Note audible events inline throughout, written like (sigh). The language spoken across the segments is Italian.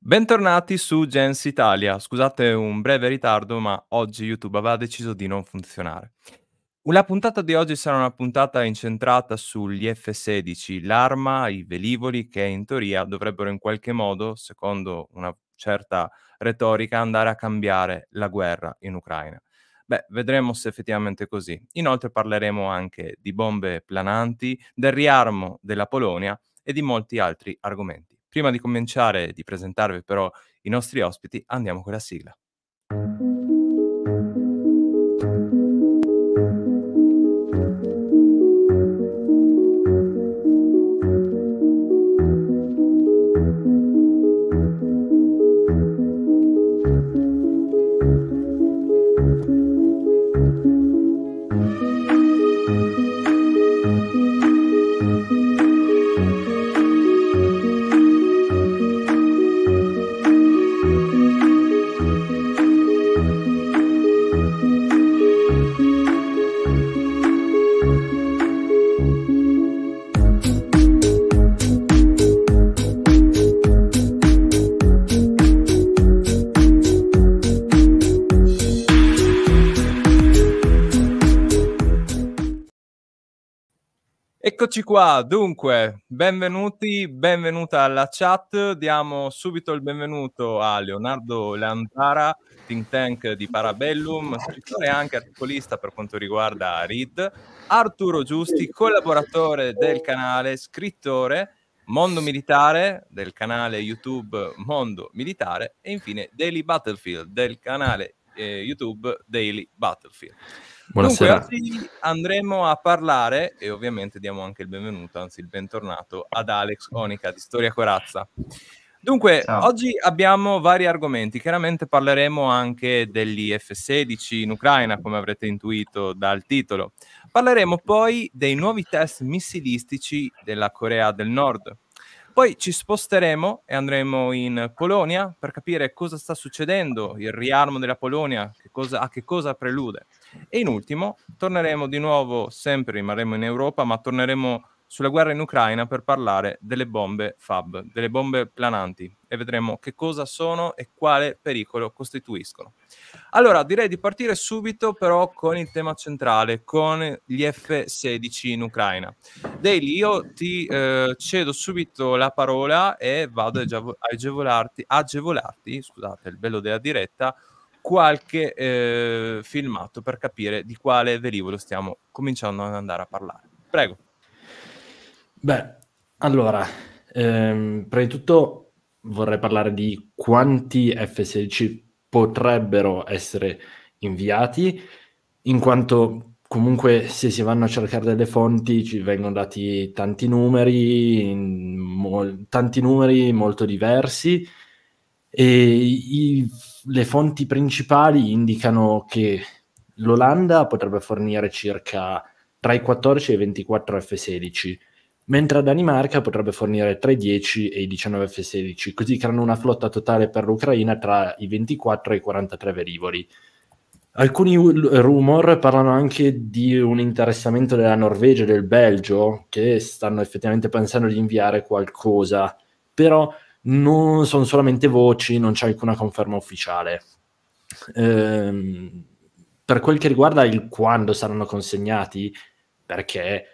Bentornati su Gens Italia. Scusate un breve ritardo, ma oggi YouTube aveva deciso di non funzionare. La puntata di oggi sarà una puntata incentrata sugli F-16, l'arma, i velivoli che in teoria dovrebbero in qualche modo, secondo una certa retorica, andare a cambiare la guerra in Ucraina. Beh, vedremo se effettivamente è così. Inoltre parleremo anche di bombe plananti, del riarmo della Polonia e di molti altri argomenti. Prima di cominciare di presentarvi però i nostri ospiti, andiamo con la sigla. Qua, dunque, benvenuti, benvenuta alla chat. Diamo subito il benvenuto a Leonardo Leantara, think tank di Parabellum, scrittore e anche articolista per quanto riguarda RID, Arturo Giusti, collaboratore del canale, scrittore, Mondo Militare del canale YouTube Mondo Militare e infine Daily Battlefield del canale eh, YouTube Daily Battlefield. Buonasera. Dunque, oggi andremo a parlare, e ovviamente diamo anche il benvenuto, anzi il bentornato, ad Alex Onica di Storia Corazza. Dunque, Ciao. oggi abbiamo vari argomenti. Chiaramente parleremo anche degli F-16 in Ucraina, come avrete intuito dal titolo. Parleremo poi dei nuovi test missilistici della Corea del Nord. Poi ci sposteremo e andremo in Polonia per capire cosa sta succedendo, il riarmo della Polonia, che cosa, a che cosa prelude. E in ultimo torneremo di nuovo, sempre rimarremo in Europa, ma torneremo sulla guerra in Ucraina per parlare delle bombe FAB, delle bombe plananti e vedremo che cosa sono e quale pericolo costituiscono. Allora, direi di partire subito però con il tema centrale, con gli F-16 in Ucraina. Daily, io ti eh, cedo subito la parola e vado a agevolarti, agevolarti, scusate, il bello della diretta, qualche eh, filmato per capire di quale velivolo stiamo cominciando ad andare a parlare. Prego. Beh, allora, ehm, prima di tutto vorrei parlare di quanti F-16 potrebbero essere inviati, in quanto comunque se si vanno a cercare delle fonti ci vengono dati tanti numeri, mo- tanti numeri molto diversi e i, le fonti principali indicano che l'Olanda potrebbe fornire circa tra i 14 e i 24 F-16 mentre la Danimarca potrebbe fornire tra i 10 e i 19 F-16, così creano una flotta totale per l'Ucraina tra i 24 e i 43 velivoli. Alcuni rumor parlano anche di un interessamento della Norvegia e del Belgio, che stanno effettivamente pensando di inviare qualcosa, però non sono solamente voci, non c'è alcuna conferma ufficiale. Ehm, per quel che riguarda il quando saranno consegnati, perché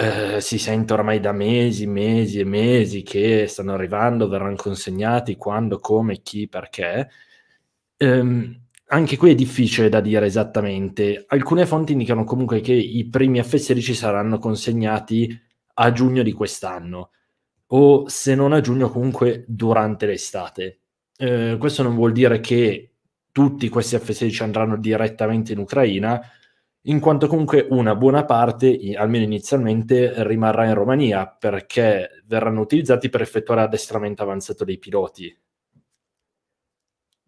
eh, si sente ormai da mesi, mesi e mesi che stanno arrivando, verranno consegnati, quando, come, chi, perché. Ehm, anche qui è difficile da dire esattamente. Alcune fonti indicano comunque che i primi F16 saranno consegnati a giugno di quest'anno, o se non a giugno comunque durante l'estate. Eh, questo non vuol dire che tutti questi F16 andranno direttamente in Ucraina, in quanto comunque una buona parte, almeno inizialmente, rimarrà in Romania perché verranno utilizzati per effettuare addestramento avanzato dei piloti.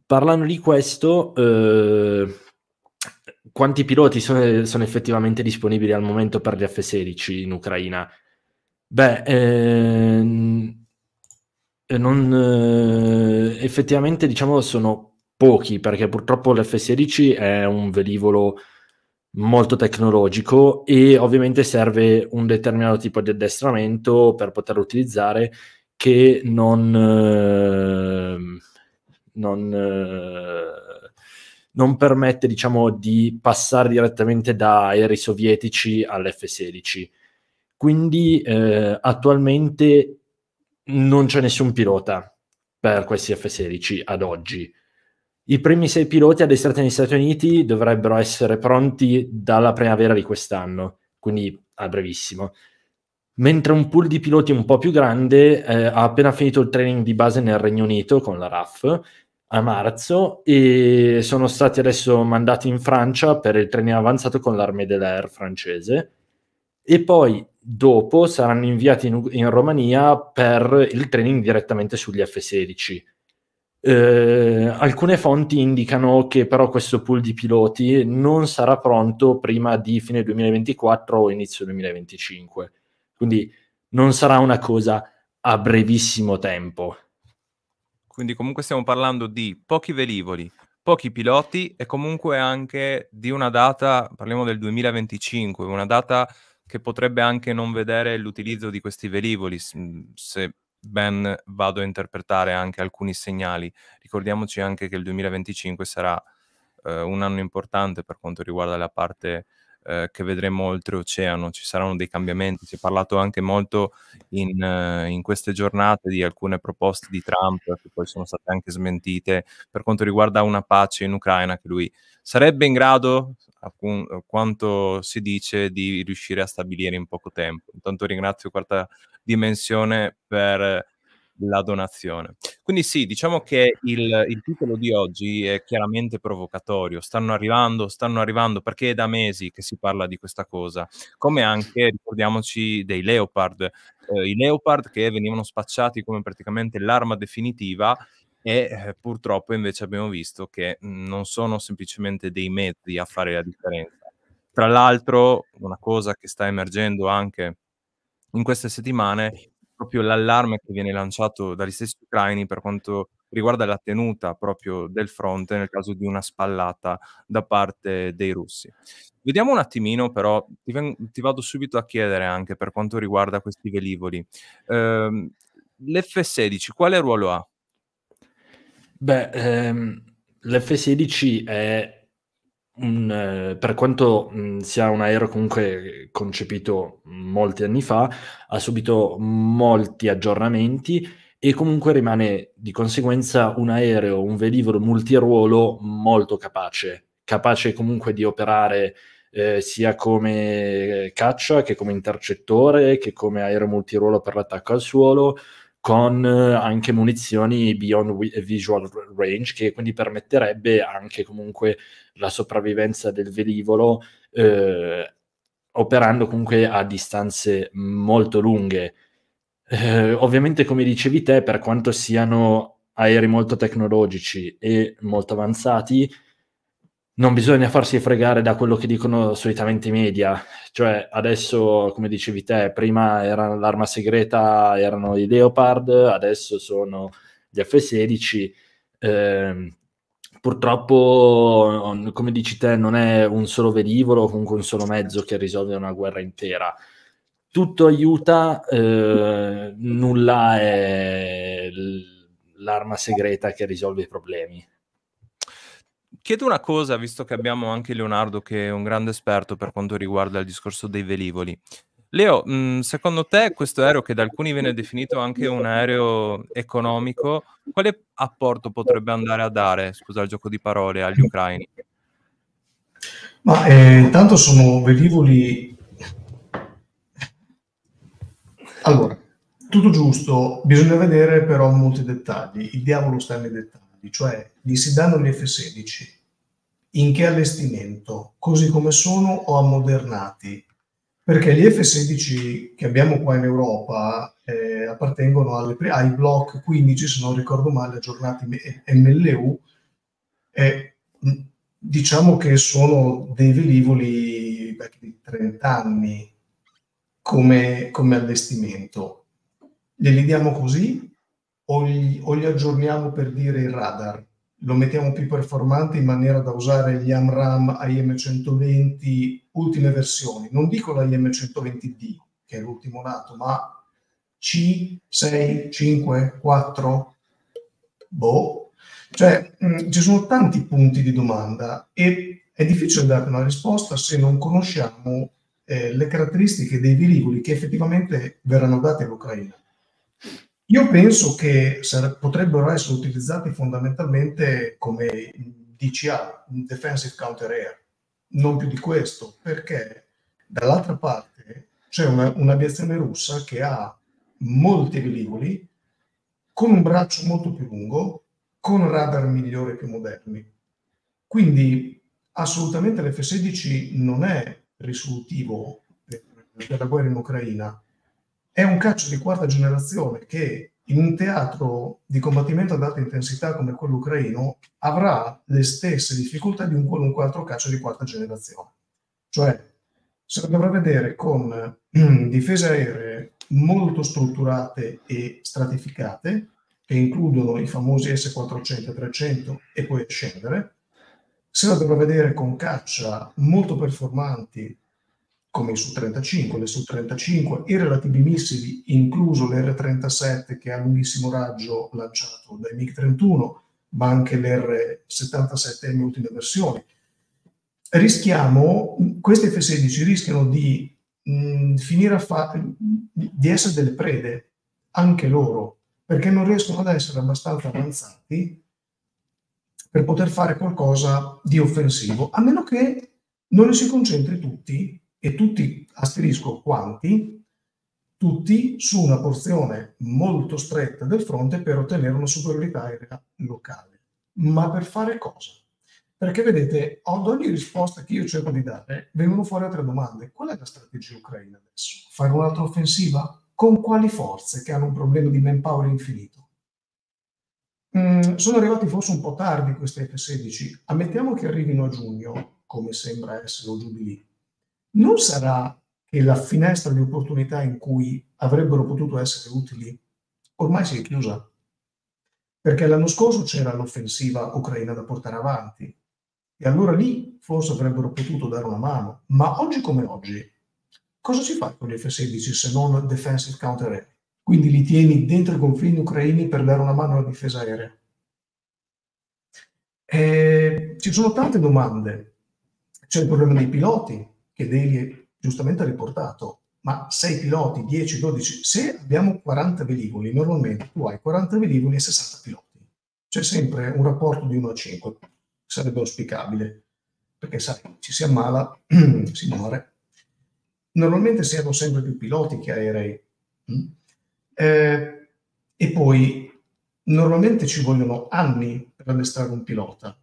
Parlando di questo, eh, quanti piloti sono, sono, effettivamente disponibili al momento per gli F-16 in Ucraina? Beh, ehm, non, eh, effettivamente diciamo sono pochi perché purtroppo l'F-16 è un velivolo molto tecnologico e ovviamente serve un determinato tipo di addestramento per poterlo utilizzare che non, eh, non, eh, non, permette diciamo, di passare direttamente da aerei sovietici all'F-16. Quindi eh, attualmente non c'è nessun pilota per questi F-16 ad oggi. I primi sei piloti addestrati negli Stati Uniti dovrebbero essere pronti dalla primavera di quest'anno, quindi a brevissimo. Mentre un pool di piloti un po' più grande eh, ha appena finito il training di base nel Regno Unito con la RAF a marzo e sono stati adesso mandati in Francia per il training avanzato con l'Armée de l'Air francese e poi dopo saranno inviati in, in Romania per il training direttamente sugli F-16 eh, alcune fonti indicano che però questo pool di piloti non sarà pronto prima di fine 2024 o inizio 2025, quindi non sarà una cosa a brevissimo tempo. Quindi comunque stiamo parlando di pochi velivoli, pochi piloti e comunque anche di una data, parliamo del 2025, una data che potrebbe anche non vedere l'utilizzo di questi velivoli, se ben vado a interpretare anche alcuni segnali. Ricordiamoci anche che il 2025 sarà eh, un anno importante per quanto riguarda la parte eh, che vedremo oltreoceano, ci saranno dei cambiamenti, si è parlato anche molto in, uh, in, queste giornate di alcune proposte di Trump che poi sono state anche smentite per quanto riguarda una pace in Ucraina che lui sarebbe in grado, a quanto si dice, di riuscire a stabilire in poco tempo. Intanto ringrazio Quarta Dimensione per la donazione. Quindi sì, diciamo che il, il, titolo di oggi è chiaramente provocatorio, stanno arrivando, stanno arrivando, perché è da mesi che si parla di questa cosa, come anche, ricordiamoci, dei Leopard, eh, i Leopard che venivano spacciati come praticamente l'arma definitiva e eh, purtroppo invece abbiamo visto che non sono semplicemente dei mezzi a fare la differenza. Tra l'altro, una cosa che sta emergendo anche in queste settimane proprio l'allarme che viene lanciato dagli stessi ucraini per quanto riguarda la tenuta proprio del fronte nel caso di una spallata da parte dei russi. Vediamo un attimino però, ti, ven- ti vado subito a chiedere anche per quanto riguarda questi velivoli. Eh, L'F-16 quale ruolo ha? Beh, ehm, l'F-16 è un, eh, per quanto mh, sia un aereo comunque concepito molti anni fa, ha subito molti aggiornamenti e comunque rimane di conseguenza un aereo, un velivolo multiruolo molto capace, capace comunque di operare eh, sia come caccia che come intercettore che come aereo multiruolo per l'attacco al suolo con eh, anche munizioni beyond visual range che quindi permetterebbe anche comunque la sopravvivenza del velivolo eh, operando comunque a distanze molto lunghe. Eh, ovviamente come dicevi te, per quanto siano aerei molto tecnologici e molto avanzati, non bisogna farsi fregare da quello che dicono solitamente i media, cioè adesso, come dicevi te, prima era l'arma segreta, erano i Leopard, adesso sono gli F-16. Eh, purtroppo, come dici te, non è un solo velivolo comunque un solo mezzo che risolve una guerra intera. Tutto aiuta, eh, nulla è l'arma segreta che risolve i problemi chiedo una cosa, visto che abbiamo anche Leonardo che è un grande esperto per quanto riguarda il discorso dei velivoli. Leo, mh, mhmm, secondo te questo aereo, che da alcuni viene definito anche un aereo economico, quale apporto potrebbe andare a dare, scusa il gioco di parole, agli ucraini? Ma eh, intanto sono velivoli... Allora, tutto giusto, bisogna vedere però molti dettagli. Il diavolo sta nei dettagli, cioè gli si danno gli F16 in che allestimento, così come sono o ammodernati? Perché gli F-16 che abbiamo qua in Europa eh, appartengono alle, ai block 15, se non ricordo male, aggiornati MLU, e diciamo che sono dei velivoli di 30 anni come, come allestimento. Glieli diamo così o li, o li aggiorniamo per dire il radar? lo mettiamo più performante in maniera da usare gli AMRAM IM120 ultime versioni. Non dico la IM120D, che è l'ultimo nato, ma C, 6, 5, 4? Boh. Cioè, mh, mm, ci sono tanti punti di domanda e è difficile dare una risposta se non conosciamo eh, le caratteristiche dei velivoli che effettivamente verranno dati all'Ucraina. Io penso che sare- potrebbero essere utilizzati fondamentalmente come DCA, Defensive Counter Air, non più di questo, perché dall'altra parte c'è una, un'aviazione russa che ha molti velivoli con un braccio molto più lungo, con radar migliori e più moderni. Quindi assolutamente l'F-16 non è risolutivo per, per la guerra in Ucraina, è un caccia di quarta generazione che in un teatro di combattimento ad alta intensità come quello ucraino avrà le stesse difficoltà di un qualunque altro caccia di quarta generazione. Cioè, se lo dovrà vedere con mm, difese aeree molto strutturate e stratificate, che includono i famosi S400 e 300 e poi scendere, se la dovrà vedere con caccia molto performanti come i Su-35, le Su-35, i relativi missili, incluso l'R-37 che ha lunghissimo raggio lanciato dai MiG-31, ma anche l'R-77 in ultime versioni. Rischiamo, questi F-16 rischiano di mh, finire a fare, di essere delle prede, anche loro, perché non riescono ad essere abbastanza avanzati per poter fare qualcosa di offensivo, a meno che non li si concentri tutti, e tutti, asterisco quanti, tutti su una porzione molto stretta del fronte per ottenere una superiorità aerea locale. Ma per fare cosa? Perché vedete, ad ogni risposta che io cerco di dare, vengono fuori altre domande. Qual è la strategia ucraina adesso? Fare un'altra offensiva? Con quali forze che hanno un problema di manpower infinito? Mm, sono arrivati forse un po' tardi questi F-16. Ammettiamo che arrivino a giugno, come sembra essere o giubilì. Non sarà che la finestra di opportunità in cui avrebbero potuto essere utili ormai si è chiusa? Perché l'anno scorso c'era l'offensiva ucraina da portare avanti e allora lì forse avrebbero potuto dare una mano. Ma oggi come oggi, cosa si fa con gli F-16 se non defensive counter air? Quindi li tieni dentro i confini ucraini per dare una mano alla difesa aerea. E ci sono tante domande. C'è il problema dei piloti, che Deli giustamente ha riportato. Ma 6 piloti, 10, 12, se abbiamo 40 velivoli, normalmente tu hai 40 velivoli e 60 piloti. C'è sempre un rapporto di 1 a 5, sarebbe auspicabile, perché sai, ci si ammala, (clears throat) si muore. Normalmente si hanno sempre più piloti che aerei. Mm? Eh, e poi normalmente ci vogliono anni per addestrare un pilota.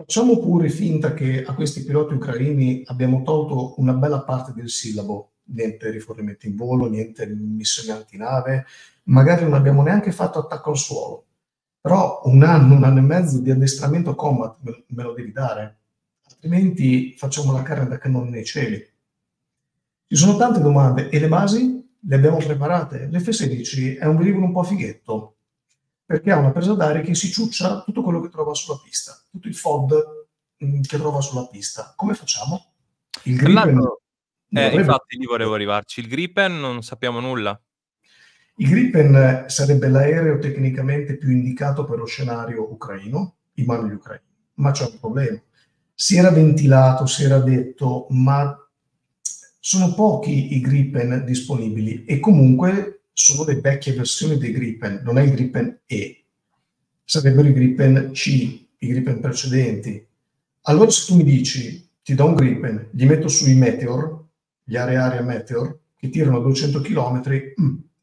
Facciamo pure finta che a questi piloti ucraini abbiamo tolto una bella parte del sillabo, niente rifornimenti in volo, niente missioni antinave, magari non abbiamo neanche fatto attacco al suolo, però un anno, un anno e mezzo di addestramento combat me, lo devi dare, altrimenti facciamo la carne da cannone nei cieli. Ci sono tante domande. E le basi? Le abbiamo preparate. L'F-16 è un velivolo un po' fighetto, perché ha una presa d'aria che si ciuccia tutto quello che trova sulla pista, tutto il FOD mm, che trova sulla pista. Come facciamo? Il Gripen... Eh, infatti lì volevo arrivarci. Il Gripen non sappiamo nulla. Il Gripen sarebbe l'aereo tecnicamente più indicato per lo scenario ucraino, in mano agli ucraini, ma c'è un problema. Si era ventilato, si era detto, ma sono pochi i Gripen disponibili e comunque sono le vecchie versioni dei Gripen, non è il Gripen E, sarebbero i Gripen C, i Gripen precedenti. Allora se tu mi dici, ti do un Gripen, gli metto sui Meteor, gli area-area Meteor, che tirano a 200 km,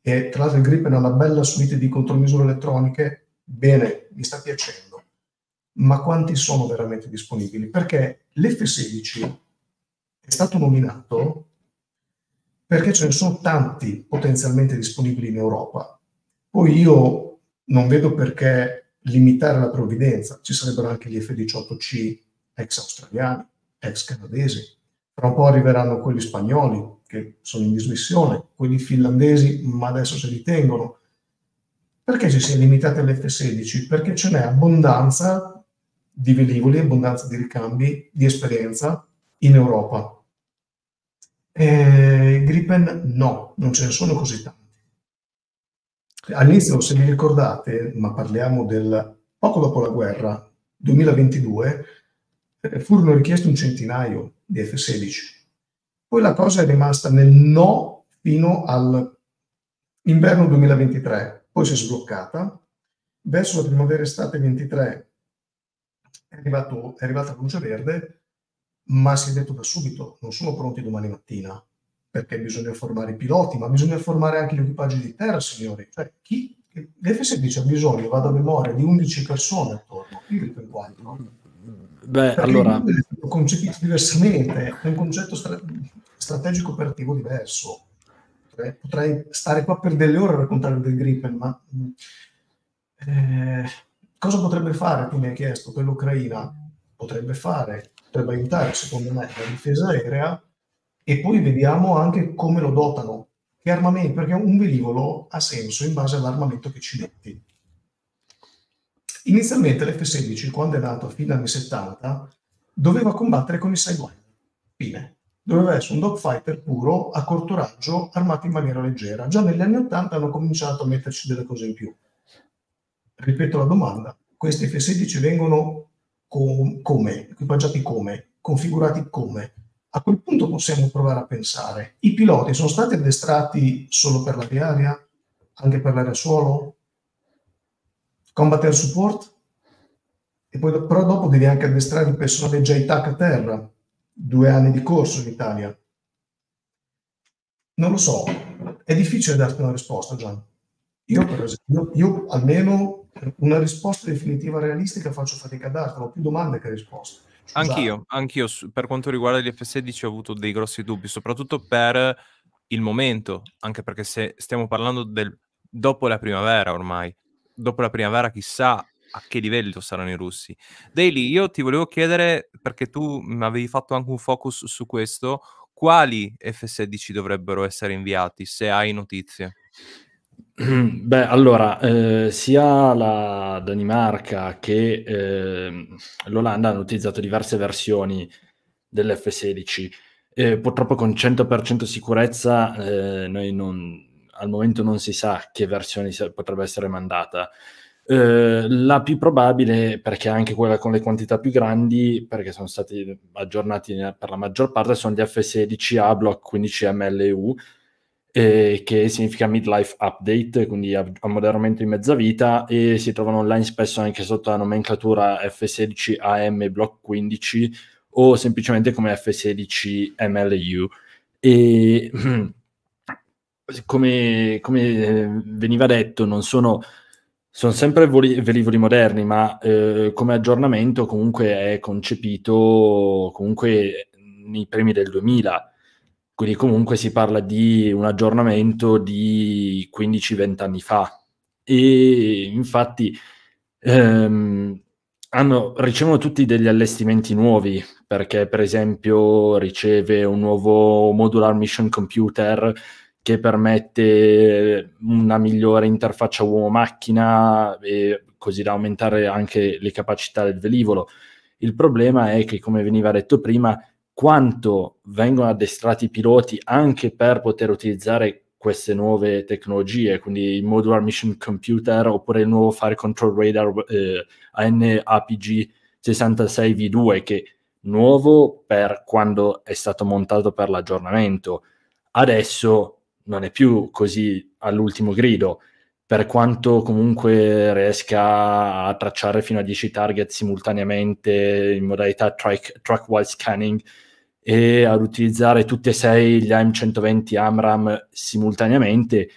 e tra l'altro il Gripen ha una bella suite di contromisure elettroniche, bene, mi sta piacendo. Ma quanti sono veramente disponibili? Perché l'F-16 è stato nominato perché ce ne sono tanti potenzialmente disponibili in Europa. Poi io non vedo perché limitare la provvidenza, ci sarebbero anche gli F-18C ex australiani, ex canadesi, tra un po' arriveranno quelli spagnoli che sono in dismissione, quelli finlandesi ma adesso se li tengono. Perché ci si è limitati all'F-16? Perché ce n'è abbondanza di velivoli, abbondanza di ricambi, di esperienza in Europa. Eh, Gripen no, non ce ne sono così tanti. All'inizio, se vi ricordate, ma parliamo del poco dopo la guerra, 2022, eh, furono richiesti un centinaio di F-16. Poi la cosa è rimasta nel no fino all'inverno 2023, poi si è sbloccata. Verso la primavera-estate 23 è, arrivato, è arrivata la luce verde, ma si è detto da subito, non sono pronti domani mattina, perché bisogna formare i piloti, ma bisogna formare anche gli equipaggi di terra, signori. Cioè, chi, l'F-16 ha bisogno, vado a memoria, di 11 persone attorno, io dico in quanto. Beh, perché allora... Concepito diversamente, è un concetto stra- strategico operativo diverso. Potrei, potrei, stare qua per delle ore a raccontare del Gripen, ma eh, cosa potrebbe fare, tu mi hai chiesto, per l'Ucraina? Potrebbe fare, potrebbe aiutare, secondo me, la difesa aerea e poi vediamo anche come lo dotano, che armamenti, perché un velivolo ha senso in base all'armamento che ci metti. Inizialmente l'F-16, quando è nato a fine anni 70, doveva combattere con i Sidewinder. Fine. Doveva essere un dogfighter puro, a corto raggio, armato in maniera leggera. Già negli anni 80 hanno cominciato a metterci delle cose in più. Ripeto la domanda, questi F-16 vengono com- come? Equipaggiati come? Configurati come? A quel punto possiamo provare a pensare, i piloti sono stati addestrati solo per la aerea, anche per l'aereo suolo? Combat Air Support? E poi, però dopo devi anche addestrare il personale JTAC a terra, due anni di corso in Italia. Non lo so, è difficile darti una risposta, Gian. Io, per esempio, io, io almeno una risposta definitiva realistica faccio fatica a dartela, ho più domande che risposte. Anch'io, anch'io per quanto riguarda gli F16 ho avuto dei grossi dubbi, soprattutto per il momento, anche perché se stiamo parlando del dopo la primavera ormai, dopo la primavera chissà a che livello saranno i russi. Daily, io ti volevo chiedere, perché tu mi avevi fatto anche un focus su questo, quali F16 dovrebbero essere inviati, se hai notizie? (clears throat) Beh, allora, eh, sia la Danimarca che eh, l'Olanda hanno utilizzato diverse versioni dell'F16. Eh, purtroppo con 100% sicurezza eh, noi non, al momento non si sa che versione potrebbe essere mandata. Eh, la più probabile, perché anche quella con le quantità più grandi, perché sono stati aggiornati per la maggior parte, sono gli F16 A Block 15 MLU, eh, che significa midlife update, quindi ammodernamento in mezza vita, e si trovano online spesso anche sotto la nomenclatura F16 AM Block 15 o semplicemente come F16 MLU. E (clears throat) come, come veniva detto, non sono sono sempre voli, velivoli moderni, ma eh, come aggiornamento comunque è concepito comunque nei primi del 2000 quindi comunque si parla di un aggiornamento di 15-20 anni fa. E infatti ehm, hanno, ricevono tutti degli allestimenti nuovi, perché per esempio riceve un nuovo modular mission computer che permette una migliore interfaccia uomo-macchina e così da aumentare anche le capacità del velivolo. Il problema è che, come veniva detto prima, quanto vengono addestrati i piloti anche per poter utilizzare queste nuove tecnologie, quindi il Modular Mission Computer oppure il nuovo Fire Control Radar eh, ANAPG 66V2 che nuovo per quando è stato montato per l'aggiornamento. Adesso non è più così all'ultimo grido, per quanto comunque riesca a tracciare fino a 10 target simultaneamente in modalità track, track while scanning e ad utilizzare tutti e sei gli AM120 Amram simultaneamente,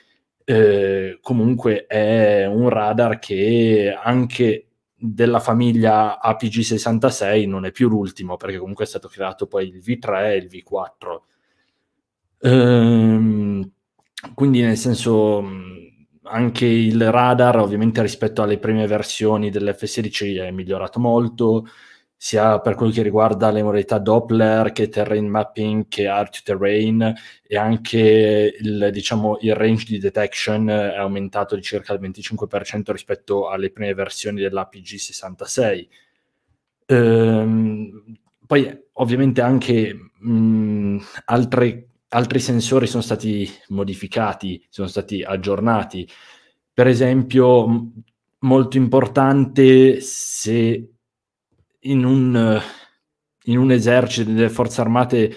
eh, comunque è un radar che anche della famiglia APG66 non è più l'ultimo, perché comunque è stato creato poi il V3 e il V4. Ehm, quindi nel senso anche il radar ovviamente rispetto alle prime versioni dell'F16 è migliorato molto, sia per quel che riguarda le modalità Doppler che terrain mapping che art terrain e anche il, diciamo, il range di detection è aumentato di circa il 25% rispetto alle prime versioni dell'APG 66. Ehm, poi ovviamente anche mh, altre, altri sensori sono stati modificati, sono stati aggiornati per esempio, molto importante se in un, in un esercito delle forze armate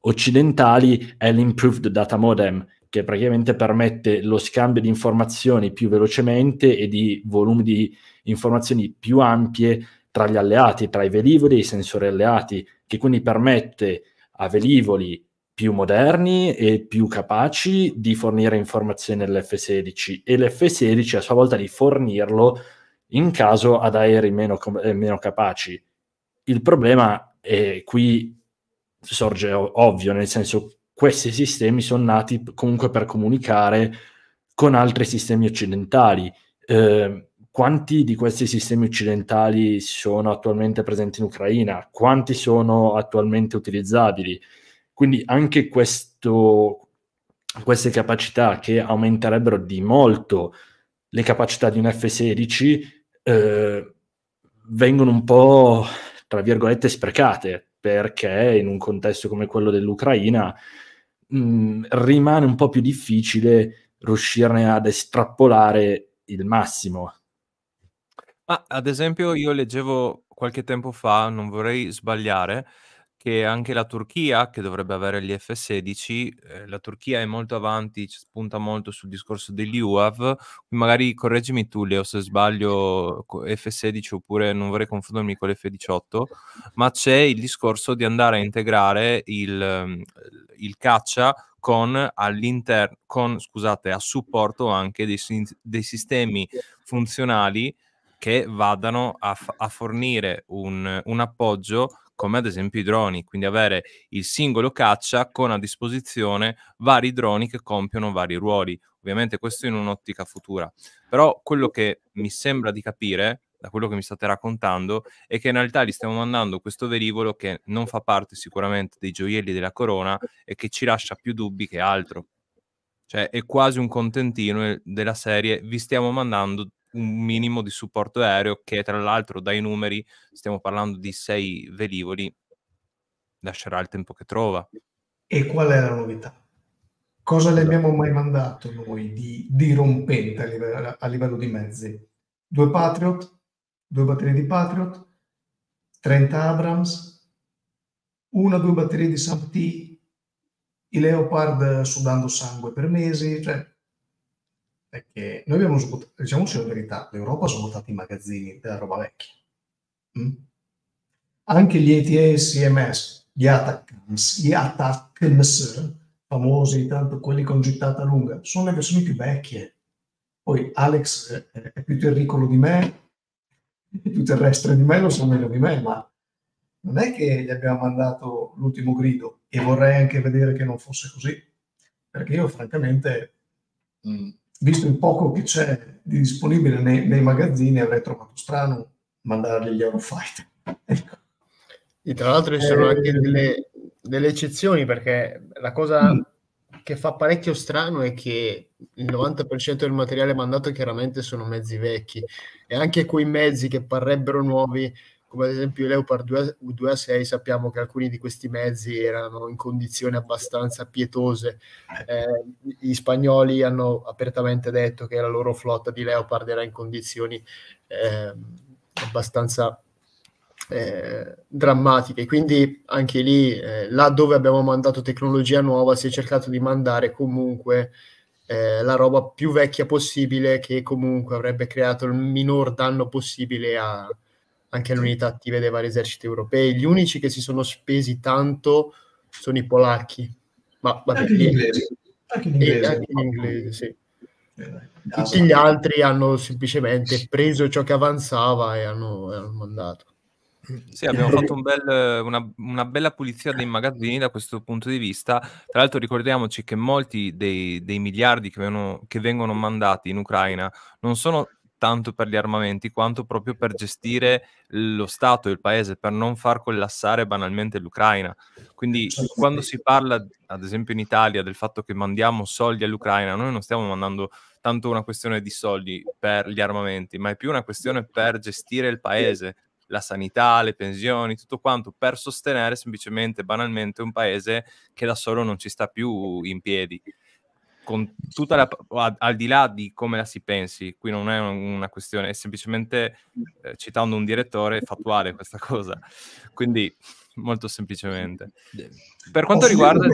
occidentali è l'improved data modem, che praticamente permette lo scambio di informazioni più velocemente e di volumi di informazioni più ampie tra gli alleati, tra i velivoli e i sensori alleati, che quindi permette a velivoli più moderni e più capaci di fornire informazioni all'F-16 e l'F-16 a sua volta di fornirlo in caso ad aerei meno, eh, meno capaci. Il problema è qui sorge ovvio, nel senso questi sistemi sono nati comunque per comunicare con altri sistemi occidentali. Eh, quanti di questi sistemi occidentali sono attualmente presenti in Ucraina? Quanti sono attualmente utilizzabili? Quindi anche questo, queste capacità che aumenterebbero di molto le capacità di un F-16 eh, vengono un po', tra virgolette, sprecate perché in un contesto come quello dell'Ucraina mh, mm, rimane un po' più difficile riuscirne ad estrapolare il massimo. Ma ad esempio io leggevo qualche tempo fa, non vorrei sbagliare, che anche la Turchia, che dovrebbe avere gli F-16, eh, la Turchia è molto avanti, spunta molto sul discorso degli UAV, magari correggimi tu Leo se sbaglio F-16 oppure non vorrei confondermi con l'F-18, ma c'è il discorso di andare a integrare il, ehm, il caccia con all'interno, con, scusate, a supporto anche dei, dei sistemi funzionali che vadano a, a fornire un, un appoggio come ad esempio i droni, quindi avere il singolo caccia con a disposizione vari droni che compiono vari ruoli. Ovviamente questo in un'ottica futura, però quello che mi sembra di capire da quello che mi state raccontando è che in realtà gli stiamo mandando questo velivolo che non fa parte sicuramente dei gioielli della corona e che ci lascia più dubbi che altro. Cioè è quasi un contentino della serie, vi stiamo mandando un minimo di supporto aereo che tra l'altro dai numeri stiamo parlando di sei velivoli lascerà il tempo che trova e qual è la novità? cosa le abbiamo mai mandato noi di, di rompente a livello, a livello di mezzi? due Patriot due batterie di Patriot 30 Abrams una o due batterie di SAMT i Leopard sudando sangue per mesi cioè perché noi abbiamo svuotato, diciamoci la verità, l'Europa ha svuotato i magazzini della roba vecchia. Mm? Anche gli ATA CMS, gli ATACMS, gli ATACMS, famosi, tanto quelli con gittata lunga, sono le versioni più vecchie. Poi Alex è, è più terricolo di me, più terrestre di me, lo sa meglio di me, ma non è che gli abbiamo mandato l'ultimo grido e vorrei anche vedere che non fosse così, perché io francamente mm, visto il poco che c'è di disponibile nei, nei magazzini, avrei trovato strano mandargli gli Eurofighter. (laughs) Ecco. E tra l'altro ci sono eh, anche delle, delle, eccezioni perché la cosa mm. che fa parecchio strano è che il 90% del materiale mandato chiaramente sono mezzi vecchi e anche quei mezzi che parrebbero nuovi come ad esempio i Leopard 2, 2 a 6 sappiamo che alcuni di questi mezzi erano in condizioni abbastanza pietose. Eh, gli spagnoli hanno apertamente detto che la loro flotta di Leopard era in condizioni eh, abbastanza eh, drammatiche. Quindi anche lì eh, là dove abbiamo mandato tecnologia nuova si è cercato di mandare comunque eh, la roba più vecchia possibile che comunque avrebbe creato il minor danno possibile a, anche alle unità attive dei vari eserciti europei. Gli unici che si sono spesi tanto sono i polacchi, ma vabbè, anche gli inglesi. Anche gli inglesi, anche gli inglesi sì. Tutti gli altri hanno semplicemente preso ciò che avanzava e hanno, hanno mandato. Sì, abbiamo fatto un bel, una, una, bella pulizia dei magazzini da questo punto di vista. Tra l'altro ricordiamoci che molti dei, dei miliardi che vengono, che vengono, mandati in Ucraina non sono tanto per gli armamenti quanto proprio per gestire lo Stato e il paese, per non far collassare banalmente l'Ucraina. Quindi quando si parla, ad esempio in Italia, del fatto che mandiamo soldi all'Ucraina, noi non stiamo mandando tanto una questione di soldi per gli armamenti, ma è più una questione per gestire il paese, la sanità, le pensioni, tutto quanto, per sostenere semplicemente, banalmente, un paese che da solo non ci sta più in piedi. Con tutta la, al di là di come la si pensi, qui non è una questione, è semplicemente eh, citando un direttore fattuale questa cosa, quindi molto semplicemente. Per quanto Posso riguarda...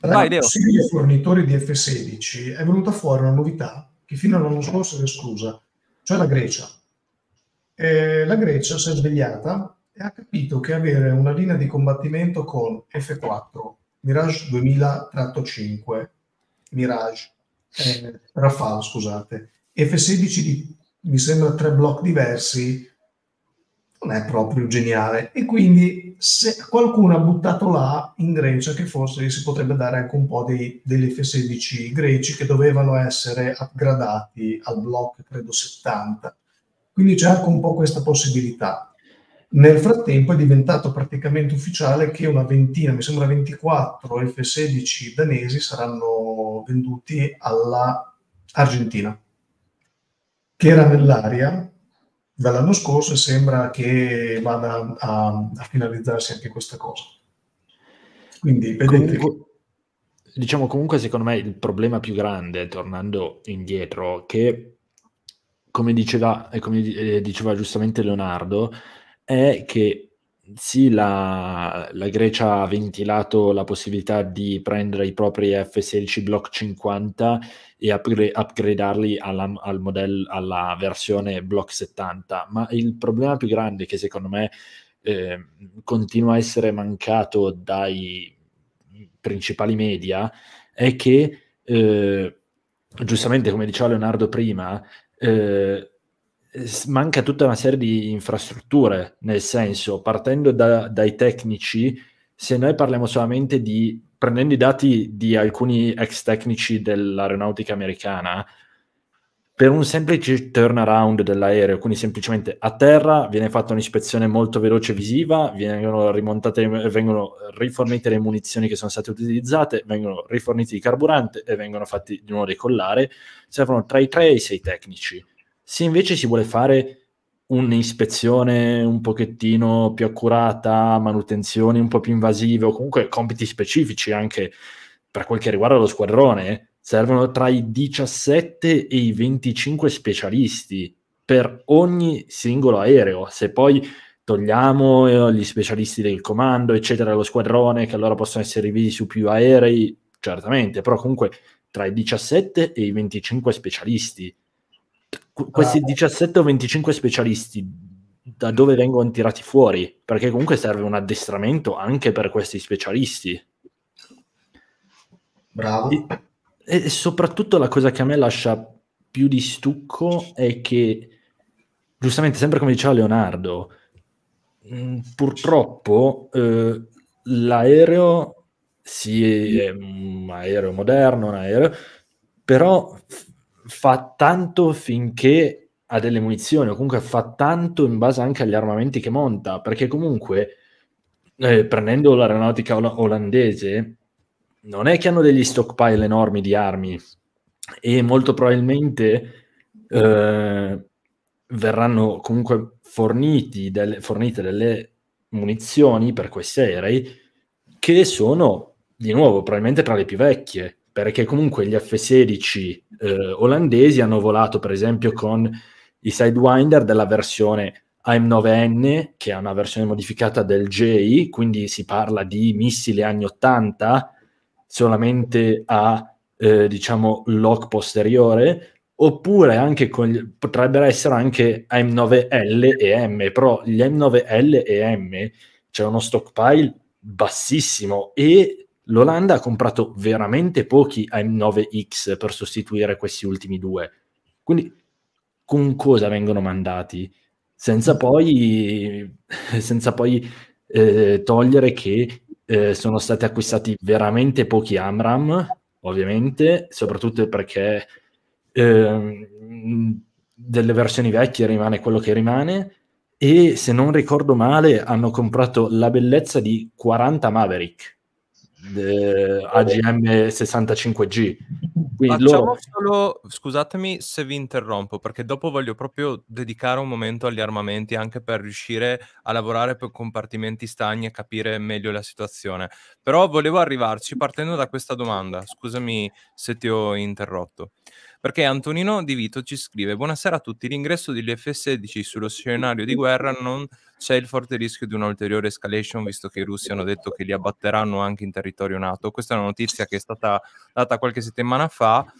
Vai, Leo. i fornitori di F16 è venuta fuori una novità che fino all'anno scorso era esclusa, cioè la Grecia. E la Grecia si è svegliata e ha capito che avere una linea di combattimento con F4, Mirage 2000-5, Mirage, eh, Rafale, scusate, F16 di, mi sembra tre block diversi, non è proprio geniale. E quindi se qualcuno ha buttato là in Grecia che forse si potrebbe dare anche un po' dei, degli F16 greci che dovevano essere upgradati al block, credo 70. Quindi c'è anche un po' questa possibilità. Nel frattempo è diventato praticamente ufficiale che una ventina, mi sembra 24 F16 danesi saranno venduti alla Argentina, che era nell'aria dall'anno scorso e sembra che vada a, a finalizzarsi anche questa cosa. Quindi vedete... Comunque, diciamo comunque secondo me il problema più grande, tornando indietro, che come diceva, come eh, diceva giustamente Leonardo, è che sì, la, la, Grecia ha ventilato la possibilità di prendere i propri F16 Block 50 e upgra- upgradarli alla, al modello, alla versione Block 70, ma il problema più grande che secondo me eh, continua a essere mancato dai principali media è che, eh, giustamente come diceva Leonardo prima, eh, manca tutta una serie di infrastrutture, nel senso, partendo da, dai tecnici, se noi parliamo solamente di, prendendo i dati di alcuni ex tecnici dell'aeronautica americana, per un semplice turnaround dell'aereo, quindi semplicemente a terra viene fatta un'ispezione molto veloce visiva, vengono vengono rifornite le munizioni che sono state utilizzate, vengono riforniti il carburante e vengono fatti di nuovo decollare. Servono tra i 3 e i 6 tecnici se invece si vuole fare un'ispezione un pochettino più accurata, manutenzioni un po' più invasive o comunque compiti specifici anche per quel che riguarda lo squadrone, servono tra i 17 e i 25 specialisti per ogni singolo aereo. Se poi togliamo eh, gli specialisti del comando, eccetera, dello squadrone, che allora possono essere divisi su più aerei, certamente, però comunque tra i 17 e i 25 specialisti questi 17 o 25 specialisti da dove vengono tirati fuori? Perché comunque serve un addestramento anche per questi specialisti. Bravo. E, e soprattutto la cosa che a me lascia più di stucco è che, giustamente, sempre come diceva Leonardo, mh, purtroppo eh, l'aereo sì, è un aereo moderno, un aereo, però fa tanto finché ha delle munizioni, o comunque fa tanto in base anche agli armamenti che monta, perché comunque eh, prendendo l'aeronautica ol- olandese, non è che hanno degli stockpile enormi di armi e molto probabilmente eh, verranno comunque delle, fornite delle munizioni per questi aerei che sono di nuovo probabilmente tra le più vecchie perché comunque gli F-16 eh, olandesi hanno volato per esempio con i Sidewinder della versione AM9N, che è una versione modificata del J, quindi si parla di missili anni 80 solamente a eh, diciamo lock posteriore, oppure anche con gli, potrebbero essere anche AM9L e M, però gli M9L e M c'è uno stockpile bassissimo e l'Olanda ha comprato veramente pochi AM9X per sostituire questi ultimi due. Quindi con cosa vengono mandati? Senza poi, (laughs) senza poi eh, togliere che eh, sono stati acquistati veramente pochi Amram, ovviamente, soprattutto perché eh, delle versioni vecchie rimane quello che rimane e se non ricordo male hanno comprato la bellezza di 40 Maverick eh, AGM 65G. Quindi Facciamo loro... solo, scusatemi se vi interrompo, perché dopo voglio proprio dedicare un momento agli armamenti anche per riuscire a lavorare per compartimenti stagni e capire meglio la situazione. Però volevo arrivarci partendo da questa domanda, scusami se ti ho interrotto. Perché Antonino Di Vito ci scrive: Buonasera a tutti. L'ingresso degli F-16 sullo scenario di guerra non c'è il forte rischio di un'ulteriore escalation, visto che i russi hanno detto che li abbatteranno anche in territorio NATO. Questa è una notizia che è stata data qualche settimana fa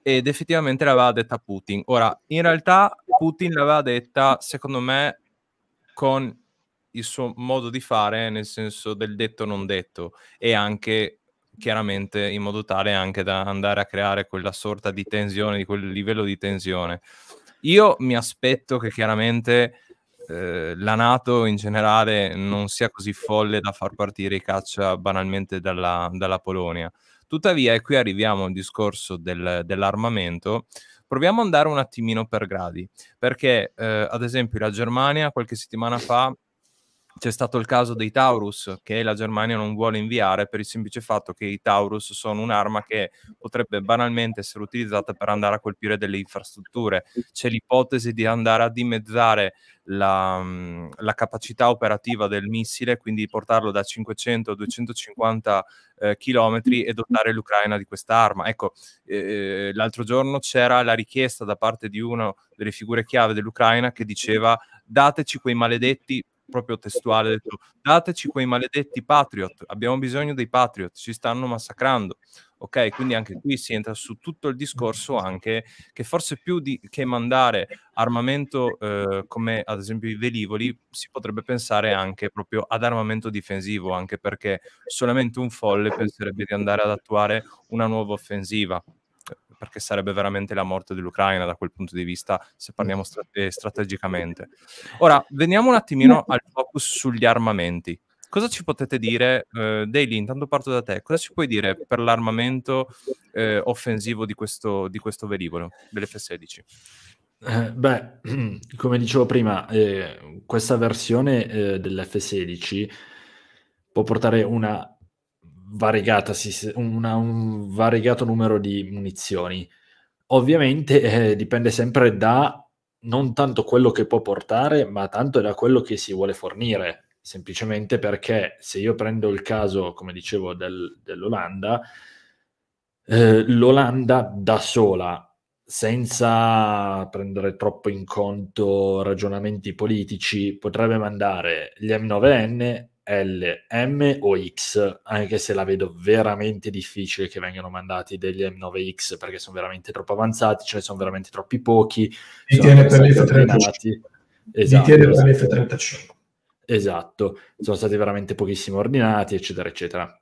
ed effettivamente l'aveva detta Putin. Ora, in realtà Putin l'aveva detta, secondo me, con il suo modo di fare, nel senso del detto non detto, e anche chiaramente in modo tale anche da andare a creare quella sorta di tensione, di quel livello di tensione. Io mi aspetto che chiaramente eh, la Nato in generale non sia così folle da far partire i caccia banalmente dalla, dalla Polonia. Tuttavia, e qui arriviamo al discorso del, dell'armamento, proviamo ad andare un attimino per gradi, perché eh, ad esempio la Germania qualche settimana fa c'è stato il caso dei Taurus che la Germania non vuole inviare per il semplice fatto che i Taurus sono un'arma che potrebbe banalmente essere utilizzata per andare a colpire delle infrastrutture. C'è l'ipotesi di andare a dimezzare la, la capacità operativa del missile, quindi portarlo da 500 a 250 eh, chilometri e dotare l'Ucraina di questa arma. Ecco, eh, l'altro giorno c'era la richiesta da parte di una delle figure chiave dell'Ucraina che diceva dateci quei maledetti proprio testuale, detto, dateci quei maledetti Patriot, abbiamo bisogno dei Patriot, ci stanno massacrando. Ok, quindi anche qui si entra su tutto il discorso anche che forse più di, che mandare armamento eh, come ad esempio i velivoli, si potrebbe pensare anche proprio ad armamento difensivo, anche perché solamente un folle penserebbe di andare ad attuare una nuova offensiva perché sarebbe veramente la morte dell'Ucraina da quel punto di vista, se parliamo strate- strategicamente. Ora, veniamo un attimino al focus sugli armamenti. Cosa ci potete dire, eh, Daily, intanto parto da te, cosa ci puoi dire per l'armamento eh, offensivo di questo, di questo velivolo, dell'F-16? Eh, beh, (clears throat) come dicevo prima, eh, questa versione eh, dell'F-16 può portare una variegata, una, un variegato numero di munizioni. Ovviamente eh, dipende sempre da non tanto quello che può portare, ma tanto da quello che si vuole fornire. Semplicemente perché se io prendo il caso, come dicevo, del, dell'Olanda, eh, l'Olanda da sola, senza prendere troppo in conto ragionamenti politici, potrebbe mandare gli M9N L, M o X, anche se la vedo veramente difficile che vengano mandati degli M9X perché sono veramente troppo avanzati, ce ne sono veramente troppi pochi. Li tiene per l'F35. Esatto, tiene per l'F35. Esatto, sono stati veramente pochissimi ordinati, eccetera, eccetera.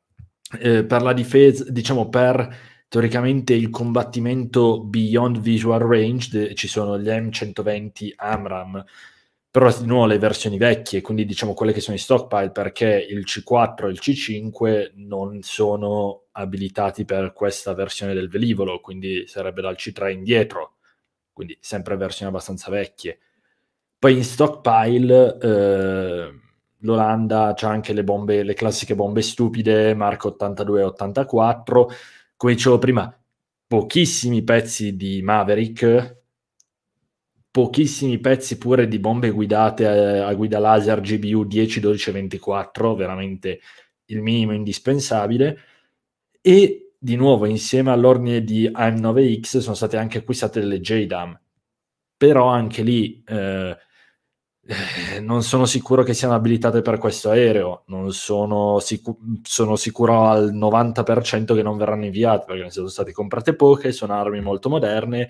Eh, per la difesa, diciamo per teoricamente il combattimento beyond visual range, de- ci sono gli M120 Amram, però di nuovo le versioni vecchie, quindi diciamo quelle che sono in stockpile, perché il C4 e il C5 non sono abilitati per questa versione del velivolo, quindi sarebbe dal C3 indietro, quindi sempre versioni abbastanza vecchie. Poi in stockpile eh, l'Olanda c'ha anche le bombe, le classiche bombe stupide, Mark 82 e 84, come dicevo prima, pochissimi pezzi di Maverick, pochissimi pezzi pure di bombe guidate a, a guida laser GBU 10, 12 24, veramente il minimo indispensabile. E di nuovo, insieme all'ordine di AM9X, sono state anche acquistate delle JDAM. Però anche lì eh, eh, non sono sicuro che siano abilitate per questo aereo. Non sono, sicu- sono sicuro al 90% che non verranno inviate perché ne sono state comprate poche, sono armi molto moderne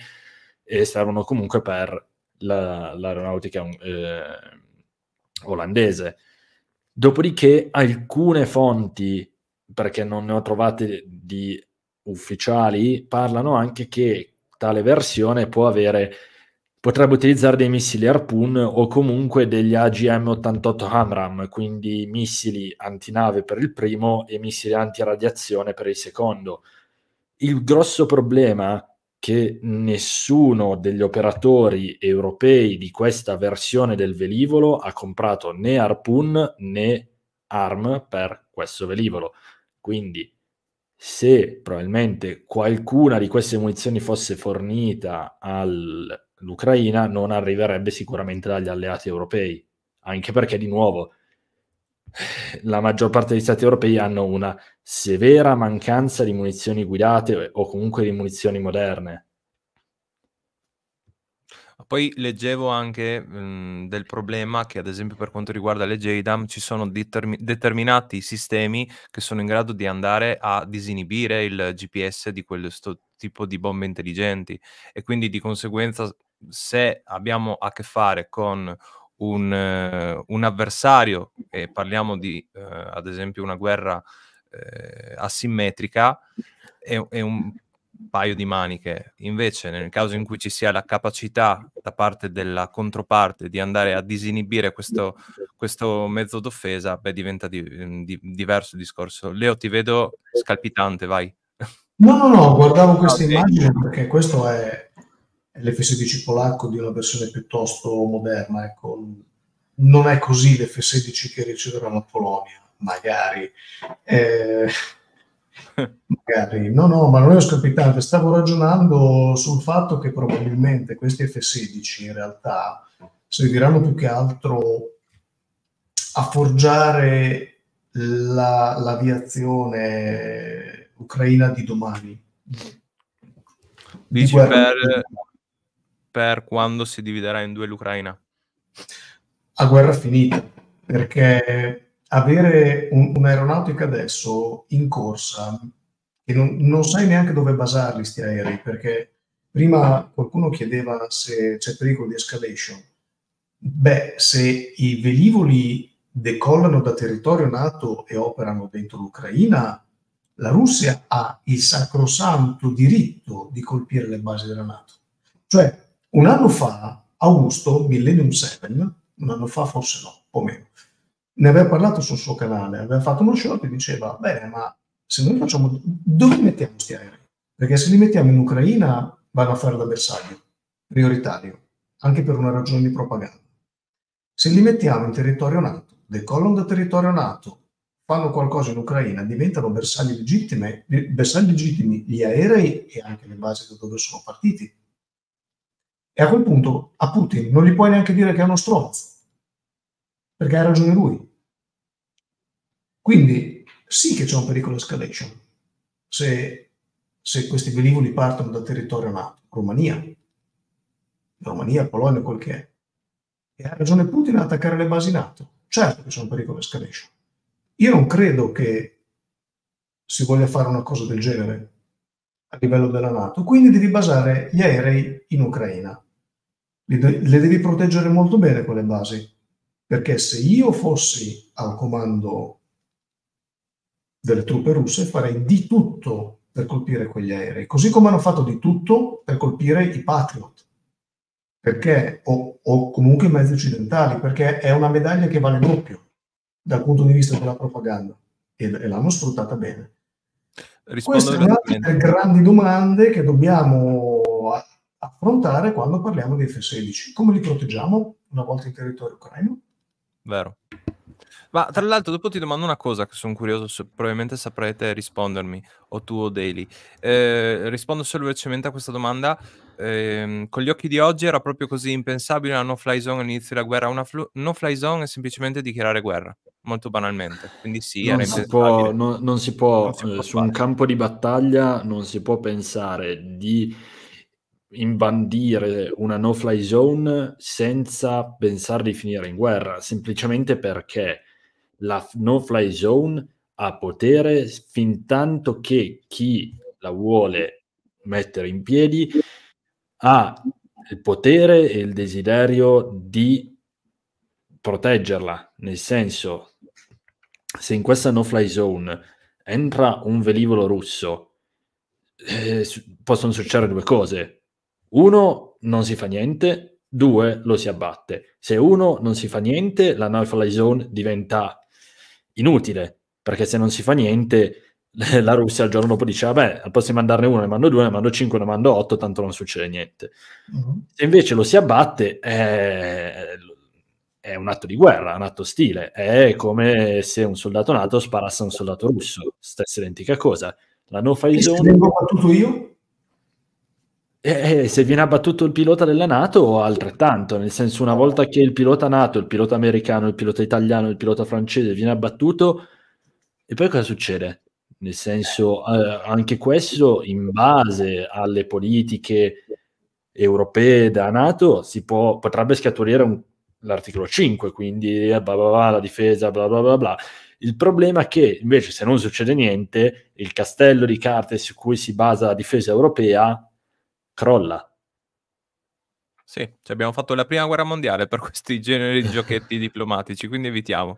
e servono comunque per la, l'aeronautica eh, olandese. Dopodiché alcune fonti, perché non ne ho trovate di ufficiali, parlano anche che tale versione può avere potrebbe utilizzare dei missili Harpoon o comunque degli AGM-88 Hamram, quindi missili antinave per il primo e missili antiradiazione per il secondo. Il grosso problema che nessuno degli operatori europei di questa versione del velivolo ha comprato né Harpoon né ARM per questo velivolo. Quindi se probabilmente qualcuna di queste munizioni fosse fornita all'Ucraina, non arriverebbe sicuramente dagli alleati europei, anche perché di nuovo la maggior parte degli stati europei hanno una severa mancanza di munizioni guidate o comunque di munizioni moderne. Poi leggevo anche mh, del problema che, ad esempio, per quanto riguarda le JDAM, ci sono determi- determinati sistemi che sono in grado di andare a disinibire il GPS di questo tipo di bombe intelligenti e quindi di conseguenza se abbiamo a che fare con un, uh, un avversario e parliamo di uh, ad esempio una guerra uh, asimmetrica è, è, un paio di maniche. Invece nel caso in cui ci sia la capacità da parte della controparte di andare a disinibire questo, questo mezzo d'offesa beh diventa di, di, diverso il discorso. Leo ti vedo scalpitante vai. No no no guardavo questa immagine perché questo è l'F16 polacco di una versione piuttosto moderna. Ecco. Non è così l'F16 che riceverà la Polonia, magari. Eh, (laughs) magari. No, no, ma non è scapitante. Stavo ragionando sul fatto che probabilmente questi F16 in realtà serviranno più che altro a forgiare la, l'aviazione ucraina di domani. Dici per, per quando si dividerà in due l'Ucraina? A guerra finita, perché avere un, un'aeronautica adesso in corsa e non, non, sai neanche dove basarli sti aerei, perché prima qualcuno chiedeva se c'è pericolo di escalation. Beh, se i velivoli decollano da territorio NATO e operano dentro l'Ucraina, la Russia ha il sacrosanto diritto di colpire le basi della NATO. Cioè, un anno fa, Augusto, Millennium 7, un anno fa forse no, po' meno, ne aveva parlato sul suo canale, aveva fatto uno short e diceva, bene, ma se noi facciamo, dove mettiamo questi aerei? Perché se li mettiamo in Ucraina vanno a fare da bersaglio, prioritario, anche per una ragione di propaganda. Se li mettiamo in territorio NATO, decollano da territorio NATO, fanno qualcosa in Ucraina, diventano bersagli legittimi, bersagli legittimi gli aerei e anche le basi da dove sono partiti. E a quel punto a Putin non gli puoi neanche dire che è uno stronzo, perché ha ragione lui. Quindi sì che c'è un pericolo escalation se, se questi velivoli partono dal territorio NATO, Romania, Romania, Polonia, quel che è. E ha ragione Putin ad attaccare le basi NATO. Certo che c'è un pericolo escalation. Io non credo che si voglia fare una cosa del genere a livello della NATO, quindi devi basare gli aerei in Ucraina le devi proteggere molto bene quelle basi, perché se io fossi al comando delle truppe russe farei di tutto per colpire quegli aerei, così come hanno fatto di tutto per colpire i Patriot, perché, o, o comunque i mezzi occidentali, perché è una medaglia che vale doppio dal punto di vista della propaganda e, e l'hanno sfruttata bene. Rispondo Queste sono le grandi domande che dobbiamo affrontare quando parliamo di F-16. Come li proteggiamo una volta in territorio ucraino? Vero. Ma tra l'altro, dopo ti domando una cosa che sono curioso, se probabilmente saprete rispondermi, o tu o Daily. Eh, rispondo solo velocemente a questa domanda. Eh, con gli occhi di oggi era proprio così impensabile una no-fly zone all'inizio della guerra. Una flu- no-fly zone è semplicemente dichiarare guerra, molto banalmente. Quindi sì, non si può, non, non si può, non si può eh, su un campo di battaglia non si può pensare di imbandire una no-fly zone senza pensare di finire in guerra, semplicemente perché la no-fly zone ha potere fin tanto che chi la vuole mettere in piedi ha il potere e il desiderio di proteggerla, nel senso se in questa no-fly zone entra un velivolo russo eh, possono succedere due cose uno, non si fa niente, due, lo si abbatte. Se uno non si fa niente, la no-fly zone diventa inutile, perché se non si fa niente, (laughs) la Russia il giorno dopo dice, vabbè, al posto di mandarne uno ne mando due, ne mando cinque, ne mando otto, tanto non succede niente. Uh-huh. Se invece lo si abbatte, è, è un atto di guerra, un atto ostile, è come se un soldato nato sparasse a un soldato russo, stessa identica cosa. La no-fly zone... Se vengo battuto io? Eh, eh, se viene abbattuto il pilota della Nato, altrettanto, nel senso una volta che il pilota Nato, il pilota americano, il pilota italiano, il pilota francese viene abbattuto, e poi cosa succede? Nel senso, eh, anche questo in base alle politiche europee da Nato si può, potrebbe scaturire un, l'articolo 5, quindi eh, bla bla bla, la difesa, bla bla bla bla. Il problema è che invece se non succede niente, il castello di carte su cui si basa la difesa europea crolla. Sì, abbiamo fatto la prima guerra mondiale per (laughs) questi generi di giochetti (laughs) diplomatici, quindi evitiamo.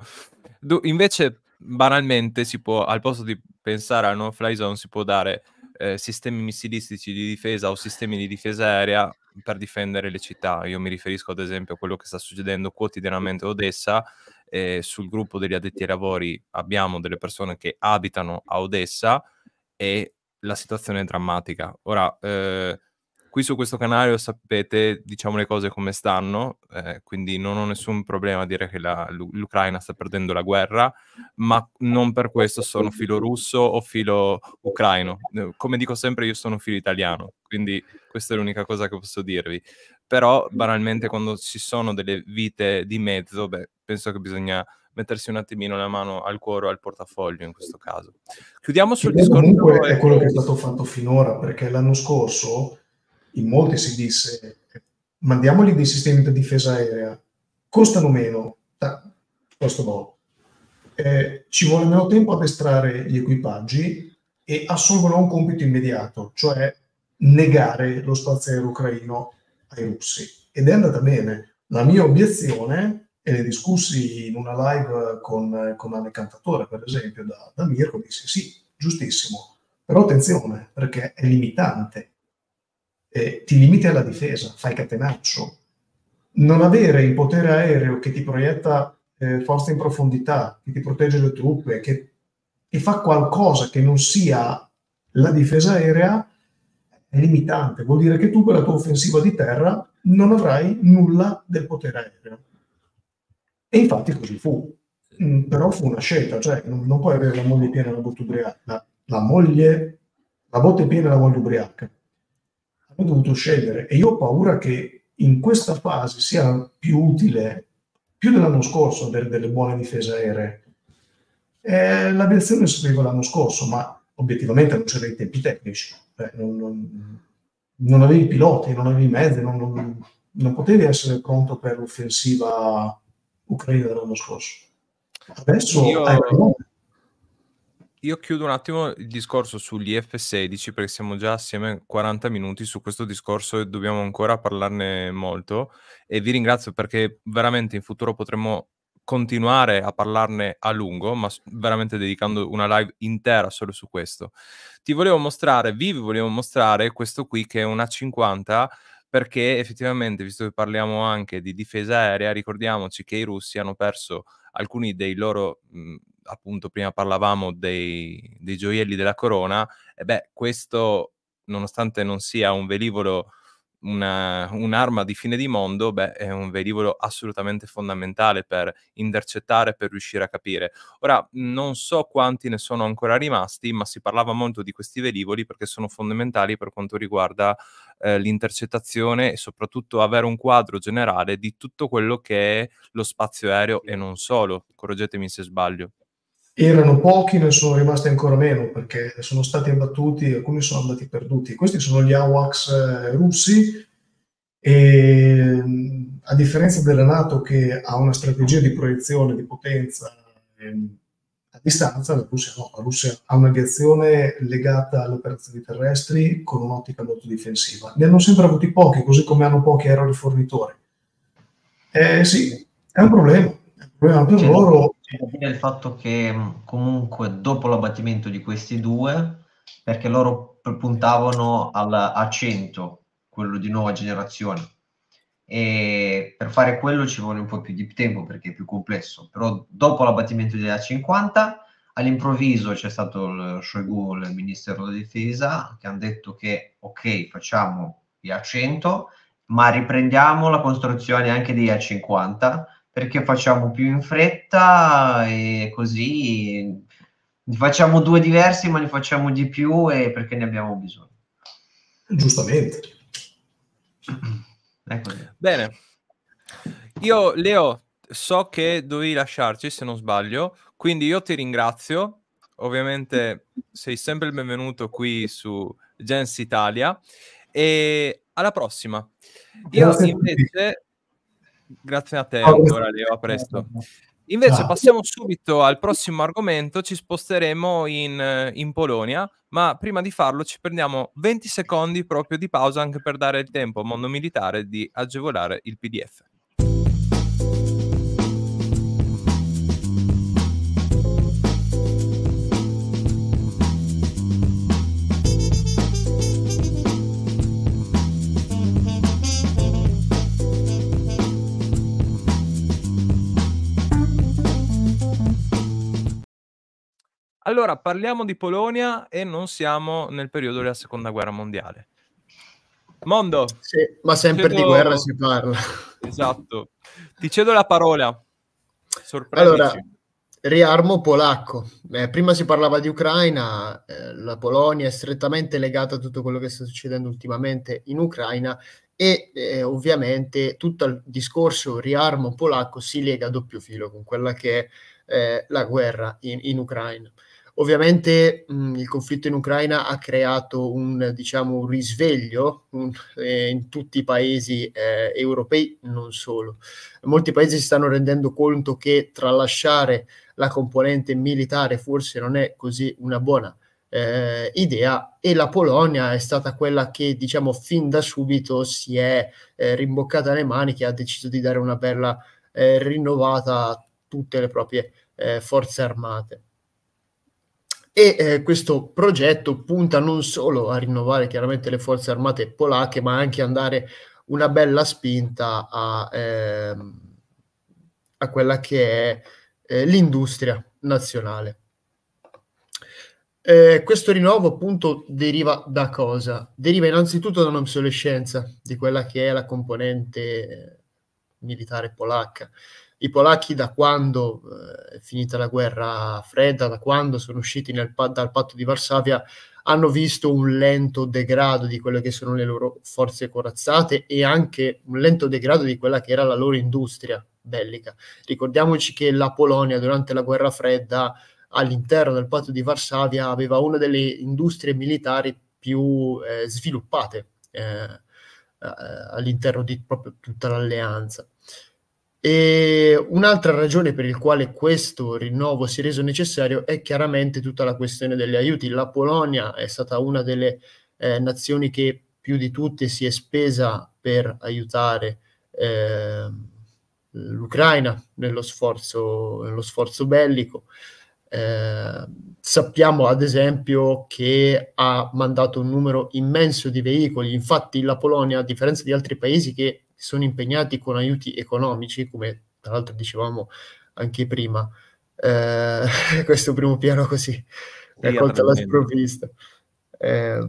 Du- invece banalmente si può, al posto di pensare a no-fly zone, si può dare eh, sistemi missilistici di difesa o sistemi di difesa aerea per difendere le città. Io mi riferisco ad esempio a quello che sta succedendo quotidianamente a Odessa. Eh, sul gruppo degli addetti ai lavori abbiamo delle persone che abitano a Odessa e la situazione è drammatica. Ora, eh, Qui su questo canale sapete, diciamo le cose come stanno, eh, quindi non ho nessun problema a dire che la, l'Ucraina sta perdendo la guerra, ma non per questo sono filo russo o filo ucraino. Eh, come dico sempre, io sono filo italiano, quindi questa è l'unica cosa che posso dirvi. Però, banalmente, quando ci sono delle vite di mezzo, beh, penso che bisogna mettersi un attimino la mano al cuore o al portafoglio in questo caso. Chiudiamo sul discorso... Comunque è quello che è stato fatto finora, perché l'anno scorso in molti si disse mandiamogli dei sistemi di difesa aerea, costano meno, questo modo. Eh, ci vuole meno tempo ad estrarre gli equipaggi e assolvono un compito immediato, cioè negare lo spazio aereo ucraino ai russi. Ed è andata bene. La mia obiezione, e ne discussi in una live con, con Anne Cantatore, per esempio, da, da Mirko, disse sì, giustissimo, però attenzione, perché è limitante eh, ti limiti alla difesa, fai catenaccio. Non avere il potere aereo che ti proietta eh, forza in profondità, che ti protegge le truppe, che, che fa qualcosa che non sia la difesa aerea, è limitante. Vuol dire che tu per la tua offensiva di terra non avrai nulla del potere aereo. E infatti così fu. Mm, però fu una scelta, cioè non, non puoi avere la moglie piena e la botte ubriaca. La, la moglie, la botte piena e la moglie ubriaca ho dovuto scegliere e io ho paura che in questa fase sia più utile, più dell'anno scorso, avere delle buone difese aeree. Eh, l'aviazione sapeva l'anno scorso, ma obiettivamente non c'erano i tempi tecnici, eh, non, non, non, avevi piloti, non avevi mezzi, non, non, potevi essere pronto per l'offensiva ucraina dell'anno scorso. Adesso Io... hai io chiudo un attimo il discorso sugli F16 perché siamo già assieme 40 minuti su questo discorso e dobbiamo ancora parlarne molto e vi ringrazio perché veramente in futuro potremo continuare a parlarne a lungo, ma veramente dedicando una live intera solo su questo. Ti volevo mostrare, vi volevo mostrare questo qui che è una 50 perché effettivamente, visto che parliamo anche di difesa aerea, ricordiamoci che i russi hanno perso alcuni dei loro mh, appunto prima parlavamo dei, dei gioielli della corona, e beh, questo nonostante non sia un velivolo, una, un'arma di fine di mondo, beh, è un velivolo assolutamente fondamentale per intercettare, per riuscire a capire. Ora, non so quanti ne sono ancora rimasti, ma si parlava molto di questi velivoli perché sono fondamentali per quanto riguarda eh, l'intercettazione e soprattutto avere un quadro generale di tutto quello che è lo spazio aereo e non solo. Correggetemi se sbaglio erano pochi, ne sono rimasti ancora meno perché sono stati abbattuti, alcuni sono andati perduti. Questi sono gli AWACS eh, russi e a differenza della Nato che ha una strategia di proiezione di potenza eh, a distanza, la Russia no, la Russia ha un'aviazione legata alle operazioni terrestri con un'ottica molto difensiva. Ne hanno sempre avuti pochi, così come hanno pochi aerorifornitori. Eh sì, è un problema, è un problema per loro il fatto che comunque dopo l'abbattimento di questi due, perché loro puntavano al A100, quello di nuova generazione, e per fare quello ci vuole un po' più di tempo perché è più complesso, però dopo l'abbattimento degli A50 all'improvviso c'è stato il Shoigu, il Ministero della Difesa, che hanno detto che ok, facciamo gli A100, ma riprendiamo la costruzione anche degli A50 perché facciamo più in fretta e così Ne facciamo due diversi, ma ne facciamo di più e perché ne abbiamo bisogno. Giustamente. Ecco. Bene. Io, Leo, so che dovevi lasciarci, se non sbaglio, quindi io ti ringrazio. Ovviamente sei sempre il benvenuto qui su Gens Italia e alla prossima. Io Grazie invece, grazie a te Ciao. ancora Leo, a presto. Invece passiamo subito al prossimo argomento, ci sposteremo in, eh, in Polonia, ma prima di farlo ci prendiamo 20 secondi proprio di pausa anche per dare il tempo al mondo militare di agevolare il PDF. Allora, parliamo di Polonia e non siamo nel periodo della seconda guerra mondiale. Mondo, Sì, ma sempre di Cedo- guerra si parla. esatto. Ti cedo la parola. Sorprendeci. Allora, riarmo polacco. Eh, prima si parlava di Ucraina, eh, la Polonia è strettamente legata a tutto quello che sta succedendo ultimamente in Ucraina e eh, ovviamente tutto il discorso riarmo polacco si lega a doppio filo con quella che è eh, la guerra in, in Ucraina. Ovviamente mh, il conflitto in Ucraina ha creato un, diciamo, un risveglio un- eh, in tutti i paesi eh, europei, non solo. Molti paesi si stanno rendendo conto che tralasciare la componente militare forse non è così una buona eh, idea e la Polonia è stata quella che diciamo fin da subito si è eh, rimboccata le maniche e ha deciso di dare una bella eh, rinnovata a tutte le proprie eh, forze armate. E eh, questo progetto punta non solo a rinnovare chiaramente le forze armate polacche, ma anche a dare una bella spinta a, ehm, a quella che è eh, l'industria nazionale. Eh, questo rinnovo appunto deriva da cosa? Deriva innanzitutto da un'obsolescenza di quella che è la componente eh, militare polacca. I polacchi da quando eh, è finita la guerra fredda, da quando sono usciti nel dal patto di Varsavia, hanno visto un lento degrado di quelle che sono le loro forze corazzate e anche un lento degrado di quella che era la loro industria bellica. Ricordiamoci che la Polonia durante la guerra fredda all'interno del patto di Varsavia aveva una delle industrie militari più eh, sviluppate eh, all'interno di proprio tutta l'alleanza. E un'altra ragione per il quale questo rinnovo si è reso necessario è chiaramente tutta la questione degli aiuti. La Polonia è stata una delle eh, nazioni che più di tutte si è spesa per aiutare eh, l'Ucraina nello sforzo, nello sforzo bellico. Eh, sappiamo ad esempio che ha mandato un numero immenso di veicoli, infatti la Polonia, a differenza di altri paesi che sono impegnati con aiuti economici, come tra l'altro dicevamo anche prima, eh, (laughs) questo primo piano così colto alla sprovvista. Eh,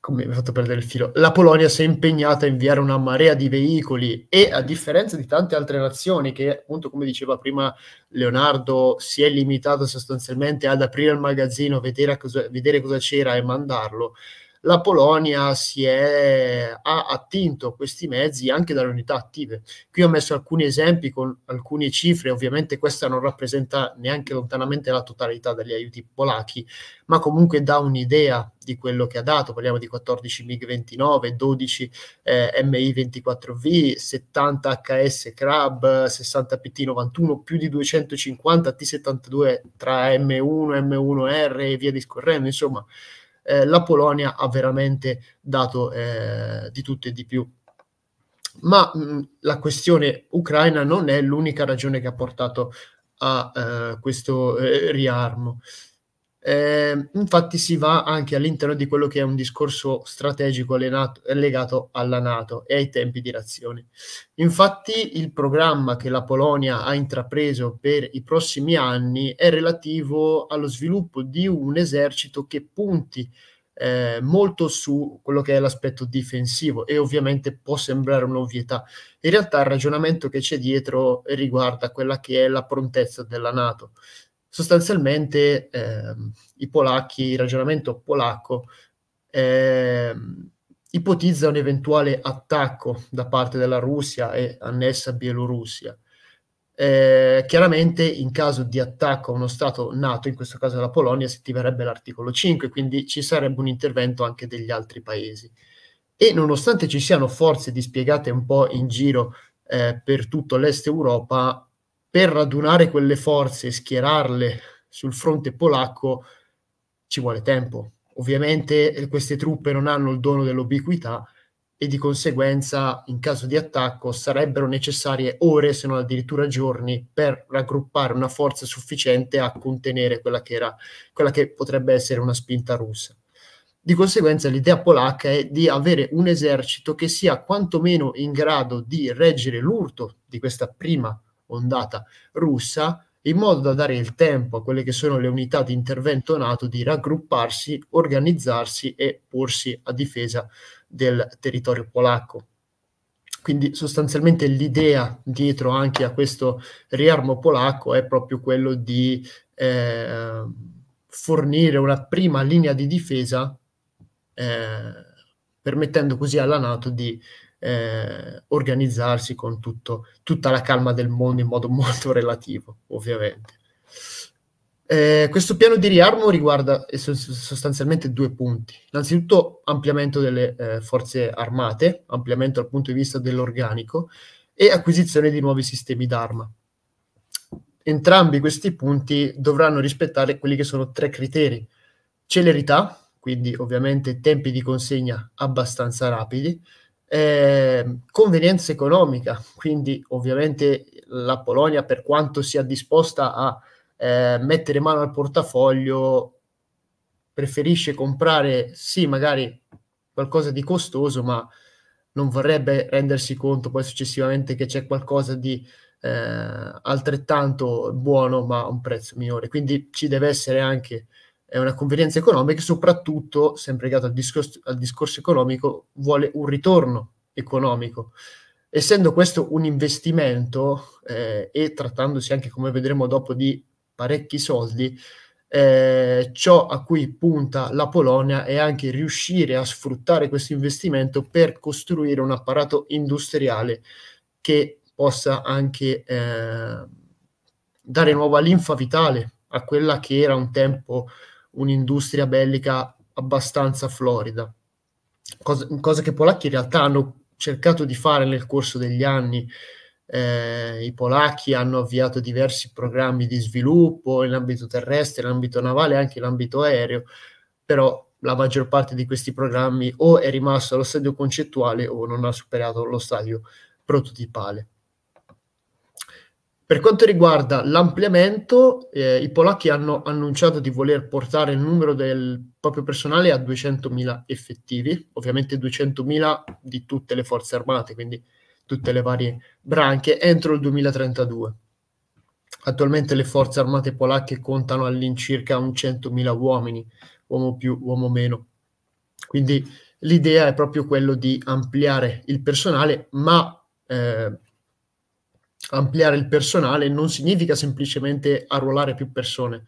come mi ha fatto perdere il filo? La Polonia si è impegnata a inviare una marea di veicoli e a differenza di tante altre nazioni che appunto come diceva prima Leonardo si è limitato sostanzialmente ad aprire il magazzino, vedere cosa, vedere cosa c'era e mandarlo, la Polonia si è, ha attinto questi mezzi anche dalle unità attive. Qui ho messo alcuni esempi con alcune cifre, ovviamente questa non rappresenta neanche lontanamente la totalità degli aiuti polacchi, ma comunque dà un'idea di quello che ha dato. Parliamo di 14 MiG-29, 12 eh, Mi-24V, 70 HS Crab, 60 PT-91, più di 250 T-72 tra M1, M1R e via discorrendo, insomma eh, la Polonia ha veramente dato eh, di tutto e di più. Ma mh, la questione ucraina non è l'unica ragione che ha portato a eh, questo eh, riarmo. Eh, infatti si va anche all'interno di quello che è un discorso strategico allenato, legato alla Nato e ai tempi di reazione. Infatti il programma che la Polonia ha intrapreso per i prossimi anni è relativo allo sviluppo di un esercito che punti eh, molto su quello che è l'aspetto difensivo e ovviamente può sembrare un'ovvietà. In realtà il ragionamento che c'è dietro riguarda quella che è la prontezza della Nato. Sostanzialmente eh, i polacchi, il ragionamento polacco eh, ipotizza un eventuale attacco da parte della Russia e annessa Bielorussia. Eh, chiaramente in caso di attacco a uno Stato nato, in questo caso la Polonia, si attiverebbe l'articolo 5, quindi ci sarebbe un intervento anche degli altri paesi. E nonostante ci siano forze dispiegate un po' in giro eh, per tutto l'est Europa, per radunare quelle forze e schierarle sul fronte polacco ci vuole tempo. Ovviamente eh, queste truppe non hanno il dono dell'ubiquità e di conseguenza in caso di attacco sarebbero necessarie ore, se non addirittura giorni, per raggruppare una forza sufficiente a contenere quella che, era, quella che potrebbe essere una spinta russa. Di conseguenza l'idea polacca è di avere un esercito che sia quantomeno in grado di reggere l'urto di questa prima ondata russa in modo da dare il tempo a quelle che sono le unità di intervento NATO di raggrupparsi, organizzarsi e porsi a difesa del territorio polacco. Quindi sostanzialmente l'idea dietro anche a questo riarmo polacco è proprio quello di eh, fornire una prima linea di difesa, eh, permettendo così alla Nato di eh, organizzarsi con tutto, tutta la calma del mondo in modo (laughs) molto relativo, ovviamente. Eh, questo piano di riarmo riguarda sostanzialmente due punti. Innanzitutto ampliamento delle eh, forze armate, ampliamento dal punto di vista dell'organico e acquisizione di nuovi sistemi d'arma. Entrambi questi punti dovranno rispettare quelli che sono tre criteri. Celerità, quindi ovviamente tempi di consegna abbastanza rapidi, eh, convenienza economica, quindi ovviamente la Polonia per quanto sia disposta a eh, mettere mano al portafoglio preferisce comprare sì magari qualcosa di costoso ma non vorrebbe rendersi conto poi successivamente che c'è qualcosa di eh, altrettanto buono ma a un prezzo minore. Quindi ci deve essere anche è una convenienza economica e soprattutto, sempre legato al discorso, al discorso economico, vuole un ritorno economico. Essendo questo un investimento eh, e trattandosi anche, come vedremo dopo, di parecchi soldi, eh, ciò a cui punta la Polonia è anche riuscire a sfruttare questo investimento per costruire un apparato industriale che possa anche eh, dare nuova linfa vitale a quella che era un tempo un'industria bellica abbastanza florida, cosa, cosa che i polacchi in realtà hanno cercato di fare nel corso degli anni. Eh, I polacchi hanno avviato diversi programmi di sviluppo in ambito terrestre, in ambito navale e anche in ambito aereo, però la maggior parte di questi programmi o è rimasto allo stadio concettuale o non ha superato lo stadio prototipale. Per quanto riguarda l'ampliamento, eh, i polacchi hanno annunciato di voler portare il numero del proprio personale a 200.000 effettivi, ovviamente 200.000 di tutte le forze armate, quindi tutte le varie branche, entro il 2032. Attualmente le forze armate polacche contano all'incirca un 100.000 uomini, uomo più, uomo meno. Quindi l'idea è proprio quello di ampliare il personale, ma eh, ampliare il personale non significa semplicemente arruolare più persone,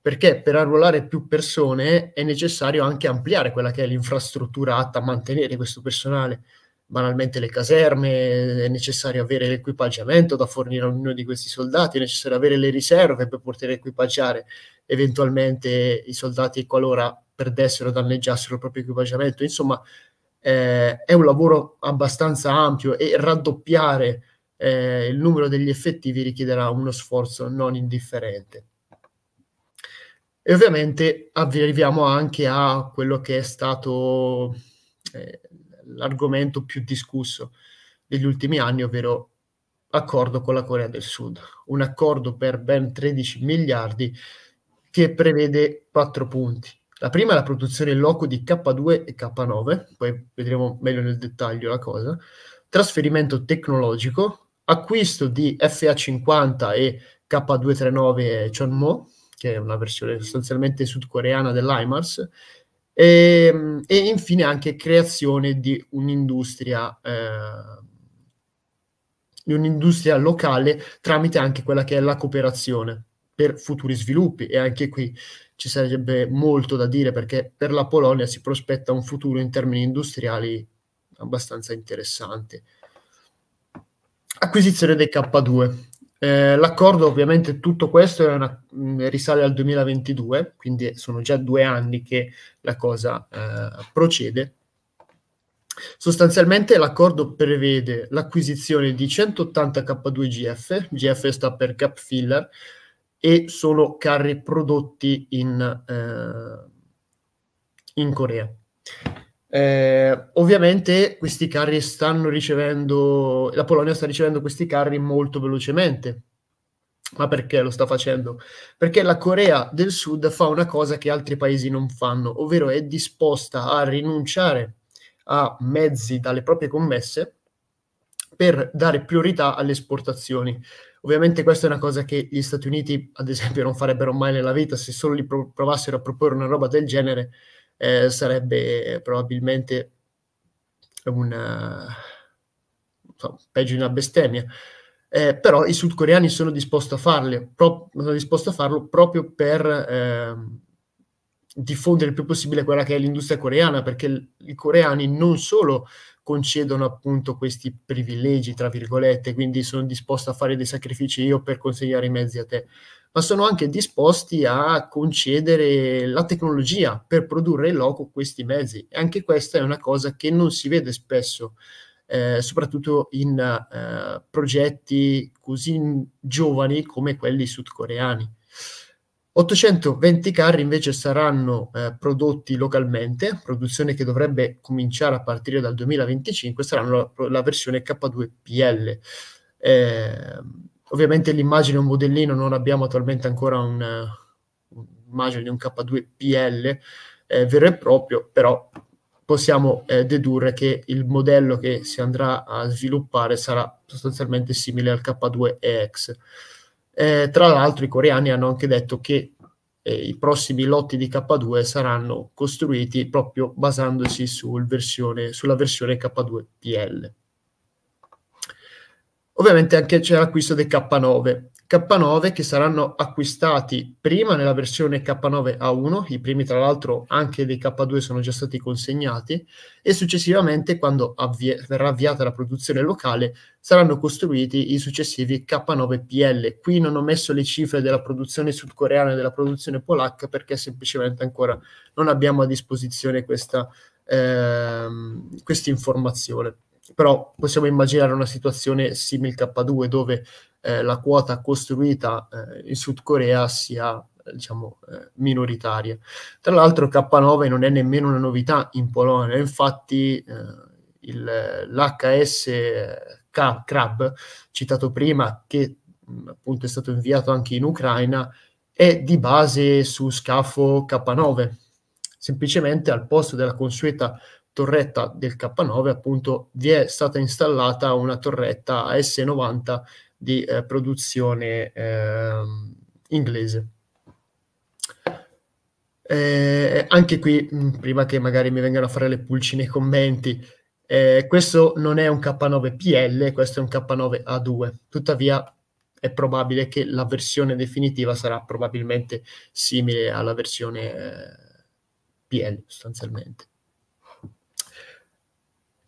perché per arruolare più persone è necessario anche ampliare quella che è l'infrastruttura atta a mantenere questo personale. Banalmente le caserme, è necessario avere l'equipaggiamento da fornire a ognuno di questi soldati, è necessario avere le riserve per poter equipaggiare eventualmente i soldati qualora perdessero o danneggiassero il proprio equipaggiamento. Insomma, eh, è un lavoro abbastanza ampio e raddoppiare eh, il numero degli effettivi richiederà uno sforzo non indifferente. E ovviamente arriviamo anche a quello che è stato eh, l'argomento più discusso degli ultimi anni, ovvero accordo con la Corea del Sud. Un accordo per ben 13 miliardi che prevede quattro punti. La prima è la produzione in loco di K2 e K9, poi vedremo meglio nel dettaglio la cosa. Trasferimento tecnologico, acquisto di FA50 e K239 Chonmo, che è una versione sostanzialmente sudcoreana dell'HIMARS, e, ehm, e, infine anche creazione di un'industria, eh, di un'industria locale tramite anche quella che è la cooperazione. per futuri sviluppi e anche qui ci sarebbe molto da dire perché per la Polonia si prospetta un futuro in termini industriali abbastanza interessante. Acquisizione dei K2. Eh, l'accordo ovviamente tutto questo una, mm, risale al 2022, quindi sono già due anni che la cosa eh, procede. Sostanzialmente l'accordo prevede l'acquisizione di 180 K2 GF, GF sta per Gap Filler, e sono carri prodotti in, eh, in Corea. Eh, ovviamente questi carri stanno ricevendo, la Polonia sta ricevendo questi carri molto velocemente. Ma perché lo sta facendo? Perché la Corea del Sud fa una cosa che altri paesi non fanno, ovvero è disposta a rinunciare a mezzi dalle proprie commesse per dare priorità alle esportazioni. Ovviamente questa è una cosa che gli Stati Uniti, ad esempio, non farebbero mai nella vita, se solo li provassero a proporre una roba del genere, eh, sarebbe probabilmente una, so, peggio di una bestemmia. Eh, però i sudcoreani sono disposti a, farle, pro- sono disposti a farlo proprio per eh, diffondere il più possibile quella che è l'industria coreana, perché i coreani non solo concedono appunto questi privilegi, tra virgolette, quindi sono disposti a fare dei sacrifici io per consegnare i mezzi a te, ma sono anche disposti a concedere la tecnologia per produrre in loco questi mezzi. E anche questa è una cosa che non si vede spesso, eh, soprattutto in eh, progetti così giovani come quelli sudcoreani. 820 carri invece saranno eh, prodotti localmente, produzione che dovrebbe cominciare a partire dal 2025, saranno la, la versione K2PL. Eh, ovviamente l'immagine è un modellino, non abbiamo attualmente ancora un, un'immagine di un K2PL eh, vero e proprio, però possiamo eh, dedurre che il modello che si andrà a sviluppare sarà sostanzialmente simile al K2EX. Eh, tra l'altro i coreani hanno anche detto che eh, i prossimi lotti di K2 saranno costruiti proprio basandosi sul versione, sulla versione K2PL. Ovviamente anche c'è l'acquisto dei K9. K9 che saranno acquistati prima nella versione K9A1, i primi tra l'altro anche dei K2 sono già stati consegnati, e successivamente quando avvie- verrà avviata la produzione locale saranno costruiti i successivi K9PL. Qui non ho messo le cifre della produzione sudcoreana e della produzione polacca perché semplicemente ancora non abbiamo a disposizione questa ehm, informazione però possiamo immaginare una situazione simile K2 dove eh, la quota costruita eh, in Sud Corea sia diciamo eh, minoritaria. Tra l'altro K9 non è nemmeno una novità in Polonia, infatti eh, il, l'HS Crab citato prima che mh, appunto è stato inviato anche in Ucraina è di base su scafo K9 semplicemente al posto della consueta torretta del K9 appunto vi è stata installata una torretta AS90 di eh, produzione eh, inglese. Eh, anche qui, mh, mm, prima che magari mi vengano a fare le pulci nei commenti, eh, questo non è un K9 PL, questo è un K9 A2. Tuttavia è probabile che la versione definitiva sarà probabilmente simile alla versione eh, PL sostanzialmente.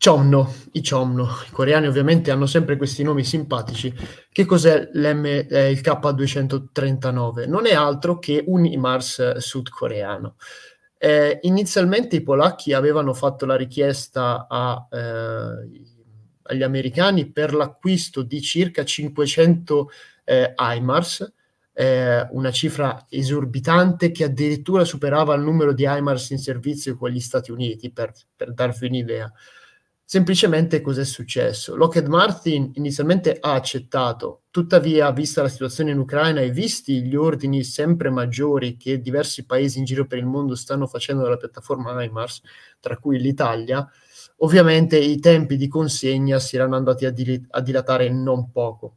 Chomno, i Chomno, i coreani ovviamente hanno sempre questi nomi simpatici. Che cos'è l'M, eh, il K239? Non è altro che un IMARS sudcoreano. Eh, inizialmente i polacchi avevano fatto la richiesta a, eh, agli americani per l'acquisto di circa 500 eh, IMARS, eh, una cifra esorbitante che addirittura superava il numero di IMARS in servizio con gli Stati Uniti, per, per darvi un'idea. Semplicemente cos'è successo? Lockheed Martin inizialmente ha accettato, tuttavia, vista la situazione in Ucraina e visti gli ordini sempre maggiori che diversi paesi in giro per il mondo stanno facendo dalla piattaforma IMARS, tra cui l'Italia, ovviamente i tempi di consegna si erano andati a, dil- a dilatare non poco.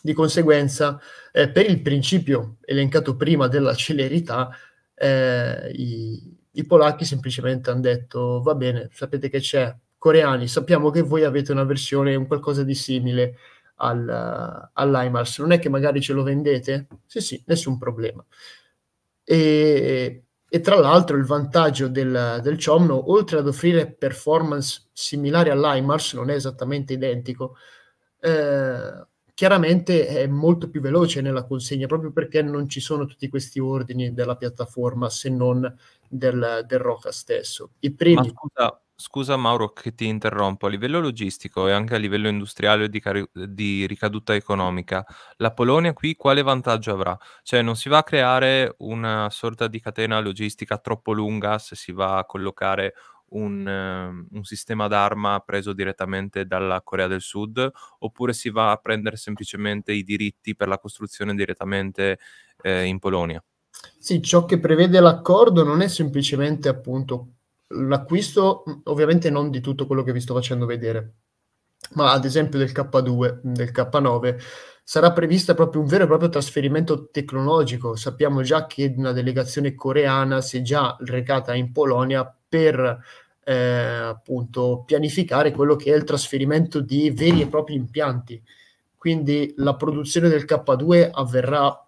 Di conseguenza, eh, per il principio elencato prima della celerità, eh, i, i polacchi semplicemente hanno detto va bene, sapete che c'è, coreani, sappiamo che voi avete una versione, un qualcosa di simile al, all'IMARS, non è che magari ce lo vendete? Sì, sì, nessun problema. E, e tra l'altro il vantaggio del, del Chomno, oltre ad offrire performance similari all'IMARS, non è esattamente identico, eh, chiaramente è molto più veloce nella consegna proprio perché non ci sono tutti questi ordini della piattaforma se non del, del Roca stesso. I primi... Ma scusa, scusa Mauro che ti interrompo, a livello logistico e anche a livello industriale di, cari- di ricaduta economica, la Polonia qui quale vantaggio avrà? Cioè non si va a creare una sorta di catena logistica troppo lunga se si va a collocare un, un, sistema d'arma preso direttamente dalla Corea del Sud oppure si va a prendere semplicemente i diritti per la costruzione direttamente eh, in Polonia? Sì, ciò che prevede l'accordo non è semplicemente appunto l'acquisto, ovviamente non di tutto quello che vi sto facendo vedere, ma ad esempio del K2, del K9, sarà prevista proprio un vero e proprio trasferimento tecnologico. Sappiamo già che una delegazione coreana si è già recata in Polonia per eh, appunto pianificare quello che è il trasferimento di veri e propri impianti. Quindi la produzione del K2 avverrà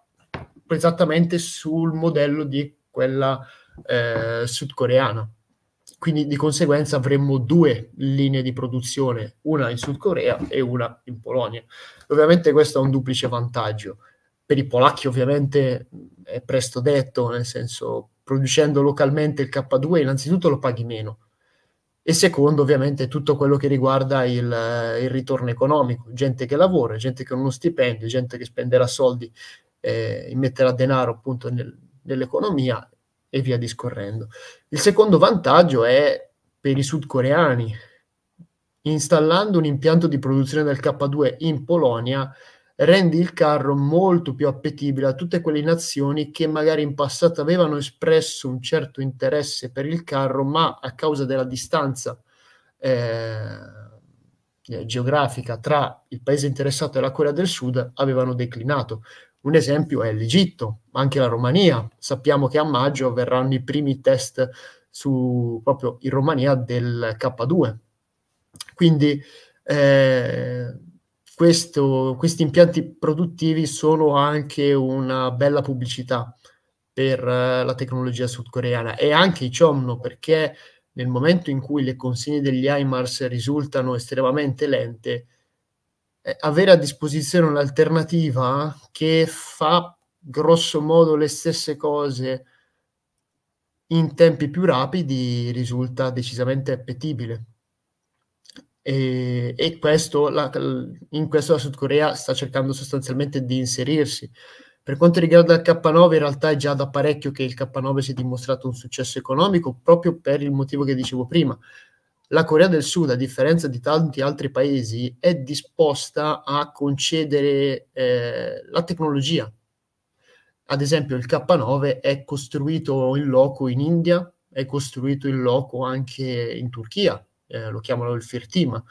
esattamente sul modello di quella eh, sudcoreana. Quindi di conseguenza avremmo due linee di produzione, una in Sud Corea e una in Polonia. Ovviamente questo ha un duplice vantaggio. Per i polacchi ovviamente è presto detto, nel senso producendo localmente il K2 innanzitutto lo paghi meno e secondo ovviamente tutto quello che riguarda il, il ritorno economico, gente che lavora, gente che ha uno stipendio, gente che spenderà soldi eh, immetterà denaro appunto nel, nell'economia e via discorrendo. Il secondo vantaggio è per i sudcoreani. Installando un impianto di produzione del K2 in Polonia, rendi il carro molto più appetibile a tutte quelle nazioni che magari in passato avevano espresso un certo interesse per il carro, ma a causa della distanza eh, geografica tra il paese interessato e la Corea del Sud avevano declinato. Un esempio è l'Egitto, ma anche la Romania. Sappiamo che a maggio avverranno i primi test su, proprio in Romania del K2. Quindi eh, questo, questi impianti produttivi sono anche una bella pubblicità per uh, la tecnologia sudcoreana e anche i Chomno perché nel momento in cui le consegne degli HIMARS risultano estremamente lente, eh, avere a disposizione un'alternativa che fa grosso modo le stesse cose in tempi più rapidi risulta decisamente appetibile. E, e questo, la, in questo la Sud Corea sta cercando sostanzialmente di inserirsi. Per quanto riguarda il K9, in realtà è già da parecchio che il K9 si è dimostrato un successo economico, proprio per il motivo che dicevo prima la Corea del Sud, a differenza di tanti altri paesi, è disposta a concedere eh, la tecnologia. Ad esempio, il K9 è costruito in loco in India, è costruito in loco anche in Turchia, eh, lo chiamano il Firtima.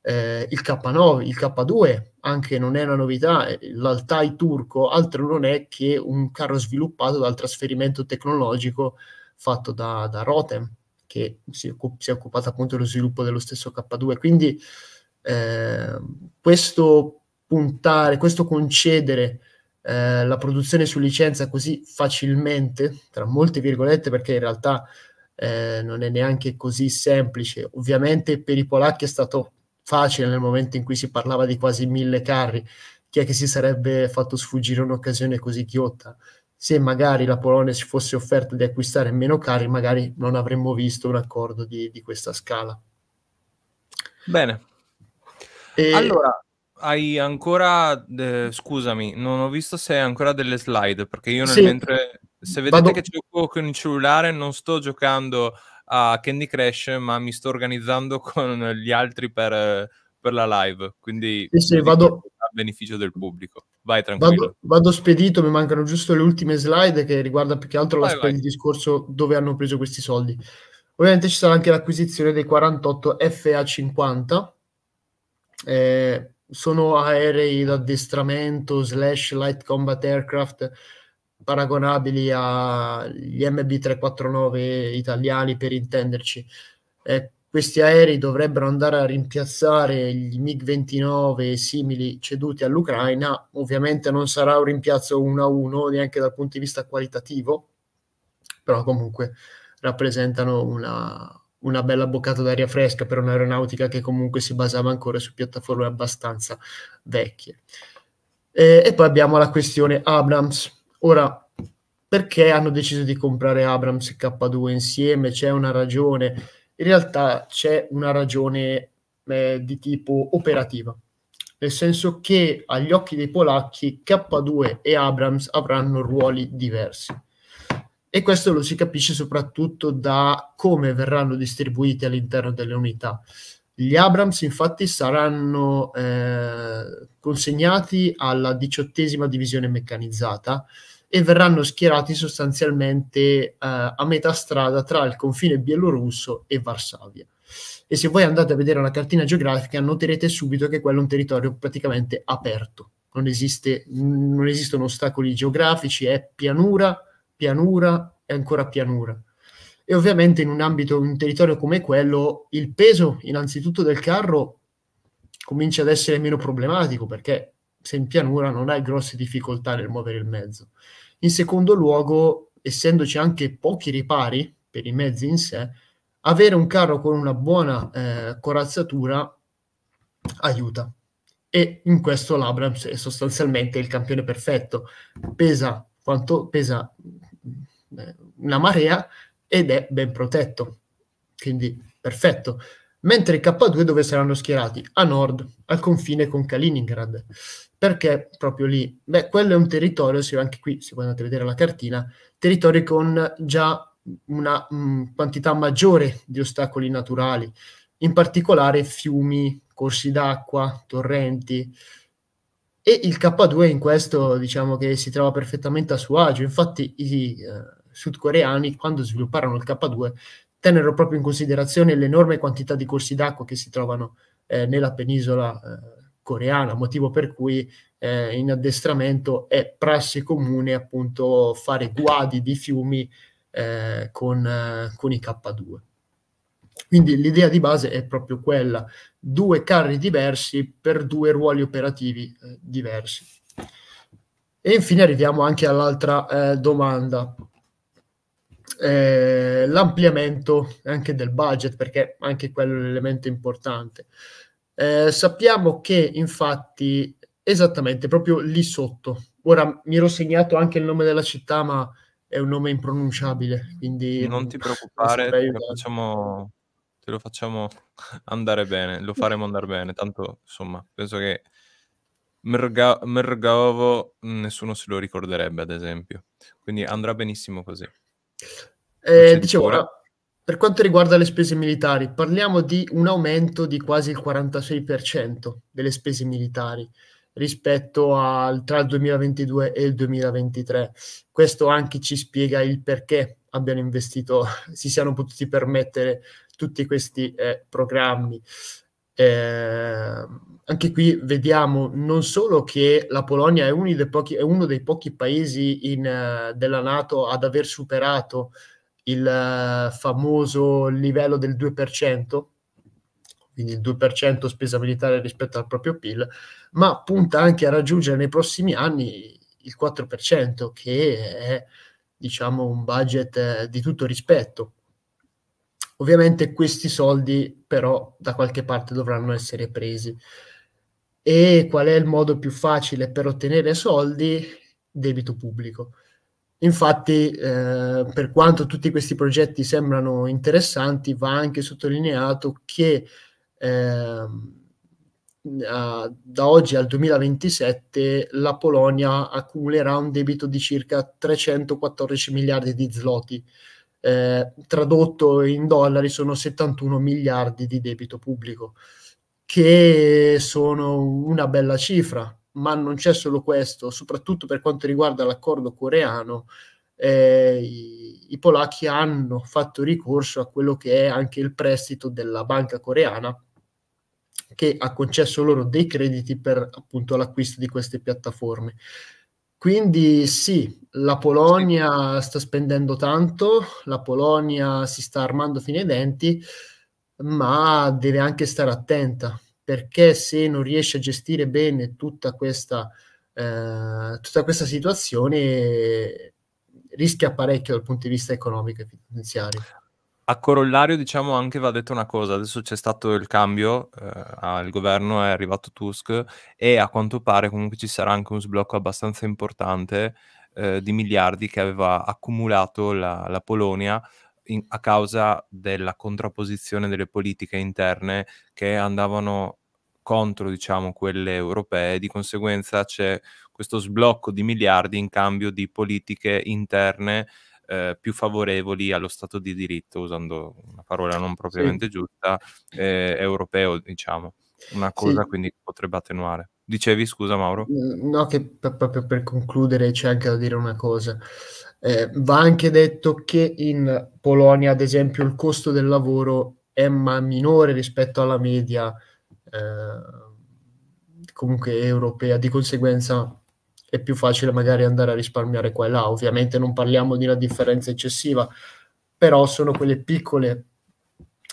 Eh, il K9, il K2 anche non è una novità, l'Altai turco altro non è che un carro sviluppato dal trasferimento tecnologico fatto da, da Rotem, che si, occup- si, è occupata appunto dello sviluppo dello stesso K2. Quindi eh, questo puntare, questo concedere eh, la produzione su licenza così facilmente, tra molte virgolette, perché in realtà eh, non è neanche così semplice. Ovviamente per i polacchi è stato facile nel momento in cui si parlava di quasi mille carri. Chi è che si sarebbe fatto sfuggire un'occasione così ghiotta? Se magari la Polonia si fosse offerta di acquistare meno carri, magari non avremmo visto un accordo di, di questa scala. Bene. E... Allora, hai ancora, eh, scusami, non ho visto se hai ancora delle slide, perché io nel sì. mentre, se vedete Vado... che gioco con il cellulare, non sto giocando a Candy Crush, ma mi sto organizzando (laughs) con gli altri per, per la live, quindi sì, sì, vado... beneficio del pubblico. Vai tranquillo. Vado, vado, spedito, mi mancano giusto le ultime slide che riguarda più che altro vai, l'aspetto del discorso dove hanno preso questi soldi. Ovviamente ci sarà anche l'acquisizione dei 48 FA50. Eh, sono aerei d'addestramento slash light combat aircraft paragonabili agli MB349 italiani per intenderci. Eh, questi aerei dovrebbero andare a rimpiazzare gli MiG-29 e simili ceduti all'Ucraina. Ovviamente non sarà un rimpiazzo 1 a 1 neanche dal punto di vista qualitativo, però comunque rappresentano una, una bella boccata d'aria fresca per un'aeronautica che comunque si basava ancora su piattaforme abbastanza vecchie. E, e poi abbiamo la questione Abrams. Ora, perché hanno deciso di comprare Abrams e K2 insieme? C'è una ragione in realtà c'è una ragione eh, di tipo operativa, nel senso che agli occhi dei polacchi K2 e Abrams avranno ruoli diversi. E questo lo si capisce soprattutto da come verranno distribuiti all'interno delle unità. Gli Abrams infatti saranno eh, consegnati alla diciottesima divisione meccanizzata, e verranno schierati sostanzialmente eh, a metà strada tra il confine bielorusso e Varsavia. E se voi andate a vedere una cartina geografica noterete subito che quello è un territorio praticamente aperto, non, esiste, non esistono ostacoli geografici, è pianura, pianura e ancora pianura. E ovviamente in un ambito, in un territorio come quello, il peso innanzitutto del carro comincia ad essere meno problematico perché se in pianura non hai grosse difficoltà nel muovere il mezzo. In secondo luogo, essendoci anche pochi ripari per i mezzi in sé, avere un carro con una buona eh, corazzatura aiuta. E in questo l'Abrams è sostanzialmente il campione perfetto. Pesa quanto pesa eh, una marea ed è ben protetto. Quindi perfetto mentre i K2 dove saranno schierati? A nord, al confine con Kaliningrad. Perché proprio lì? Beh, quello è un territorio, anche qui, se voi andate a vedere la cartina, territori con già una mh, mm, quantità maggiore di ostacoli naturali, in particolare fiumi, corsi d'acqua, torrenti. E il K2 in questo diciamo che si trova perfettamente a suo agio. Infatti i eh, sudcoreani quando svilupparono il K2 tennero proprio in considerazione l'enorme quantità di corsi d'acqua che si trovano eh, nella penisola eh, coreana, motivo per cui eh, in addestramento è prassi comune appunto fare guadi di fiumi eh, con, eh, con i K2. Quindi l'idea di base è proprio quella, due carri diversi per due ruoli operativi eh, diversi. E infine arriviamo anche all'altra domanda, eh, l'ampliamento anche del budget, perché anche quello è un elemento importante. Eh, sappiamo che infatti esattamente proprio lì sotto, ora mi ero segnato anche il nome della città, ma è un nome impronunciabile, quindi non ti preoccupare, te lo, facciamo, te lo facciamo (laughs) andare bene, lo faremo andare bene, tanto insomma, penso che Merga- Mergavovo nessuno se lo ricorderebbe, ad esempio, quindi andrà benissimo così. Eh, dicevo, per quanto riguarda le spese militari, parliamo di un aumento di quasi il 46% delle spese militari rispetto al, tra il 2022 e il 2023. Questo anche ci spiega il perché abbiano investito, (laughs) si siano potuti permettere tutti questi eh, programmi. Eh, anche qui vediamo non solo che la Polonia è uno dei pochi, uno dei pochi paesi in, uh, della Nato ad aver superato il uh, famoso livello del 2%, quindi il 2% spesa militare rispetto al proprio PIL, ma punta anche a raggiungere nei prossimi anni il 4%, che è diciamo un budget eh, di tutto rispetto. Ovviamente questi soldi però da qualche parte dovranno essere presi. E qual è il modo più facile per ottenere soldi? Debito pubblico. Infatti, eh, per quanto tutti questi progetti sembrano interessanti, va anche sottolineato che eh, da oggi al 2027 la Polonia accumulerà un debito di circa 314 miliardi di zloty. Eh, tradotto in dollari sono 71 miliardi di debito pubblico che sono una bella cifra, ma non c'è solo questo, soprattutto per quanto riguarda l'accordo coreano, eh, i, i, polacchi hanno fatto ricorso a quello che è anche il prestito della banca coreana che ha concesso loro dei crediti per appunto l'acquisto di queste piattaforme. Quindi sì, la Polonia sta spendendo tanto, la Polonia si sta armando fino ai denti, ma deve anche stare attenta perché se non riesce a gestire bene tutta questa, eh, tutta questa situazione rischia parecchio dal punto di vista economico e finanziario. A corollario, diciamo, anche va detto una cosa, adesso c'è stato il cambio eh, al governo, è arrivato Tusk e a quanto pare comunque ci sarà anche un sblocco abbastanza importante eh, di miliardi che aveva accumulato la, la Polonia in, a causa della contrapposizione delle politiche interne che andavano contro, diciamo, quelle europee, di conseguenza c'è questo sblocco di miliardi in cambio di politiche interne eh, più favorevoli allo Stato di diritto, usando una parola non propriamente sì. giusta, eh, europeo, diciamo. Una cosa sì. quindi potrebbe attenuare. Dicevi, scusa Mauro? No, che proprio per concludere c'è anche da dire una cosa. Eh, va anche detto che in Polonia, ad esempio, il costo del lavoro è ma minore rispetto alla media eh, comunque europea, di conseguenza è più facile magari andare a risparmiare qua e là. Ovviamente non parliamo di una differenza eccessiva, però sono quelle piccole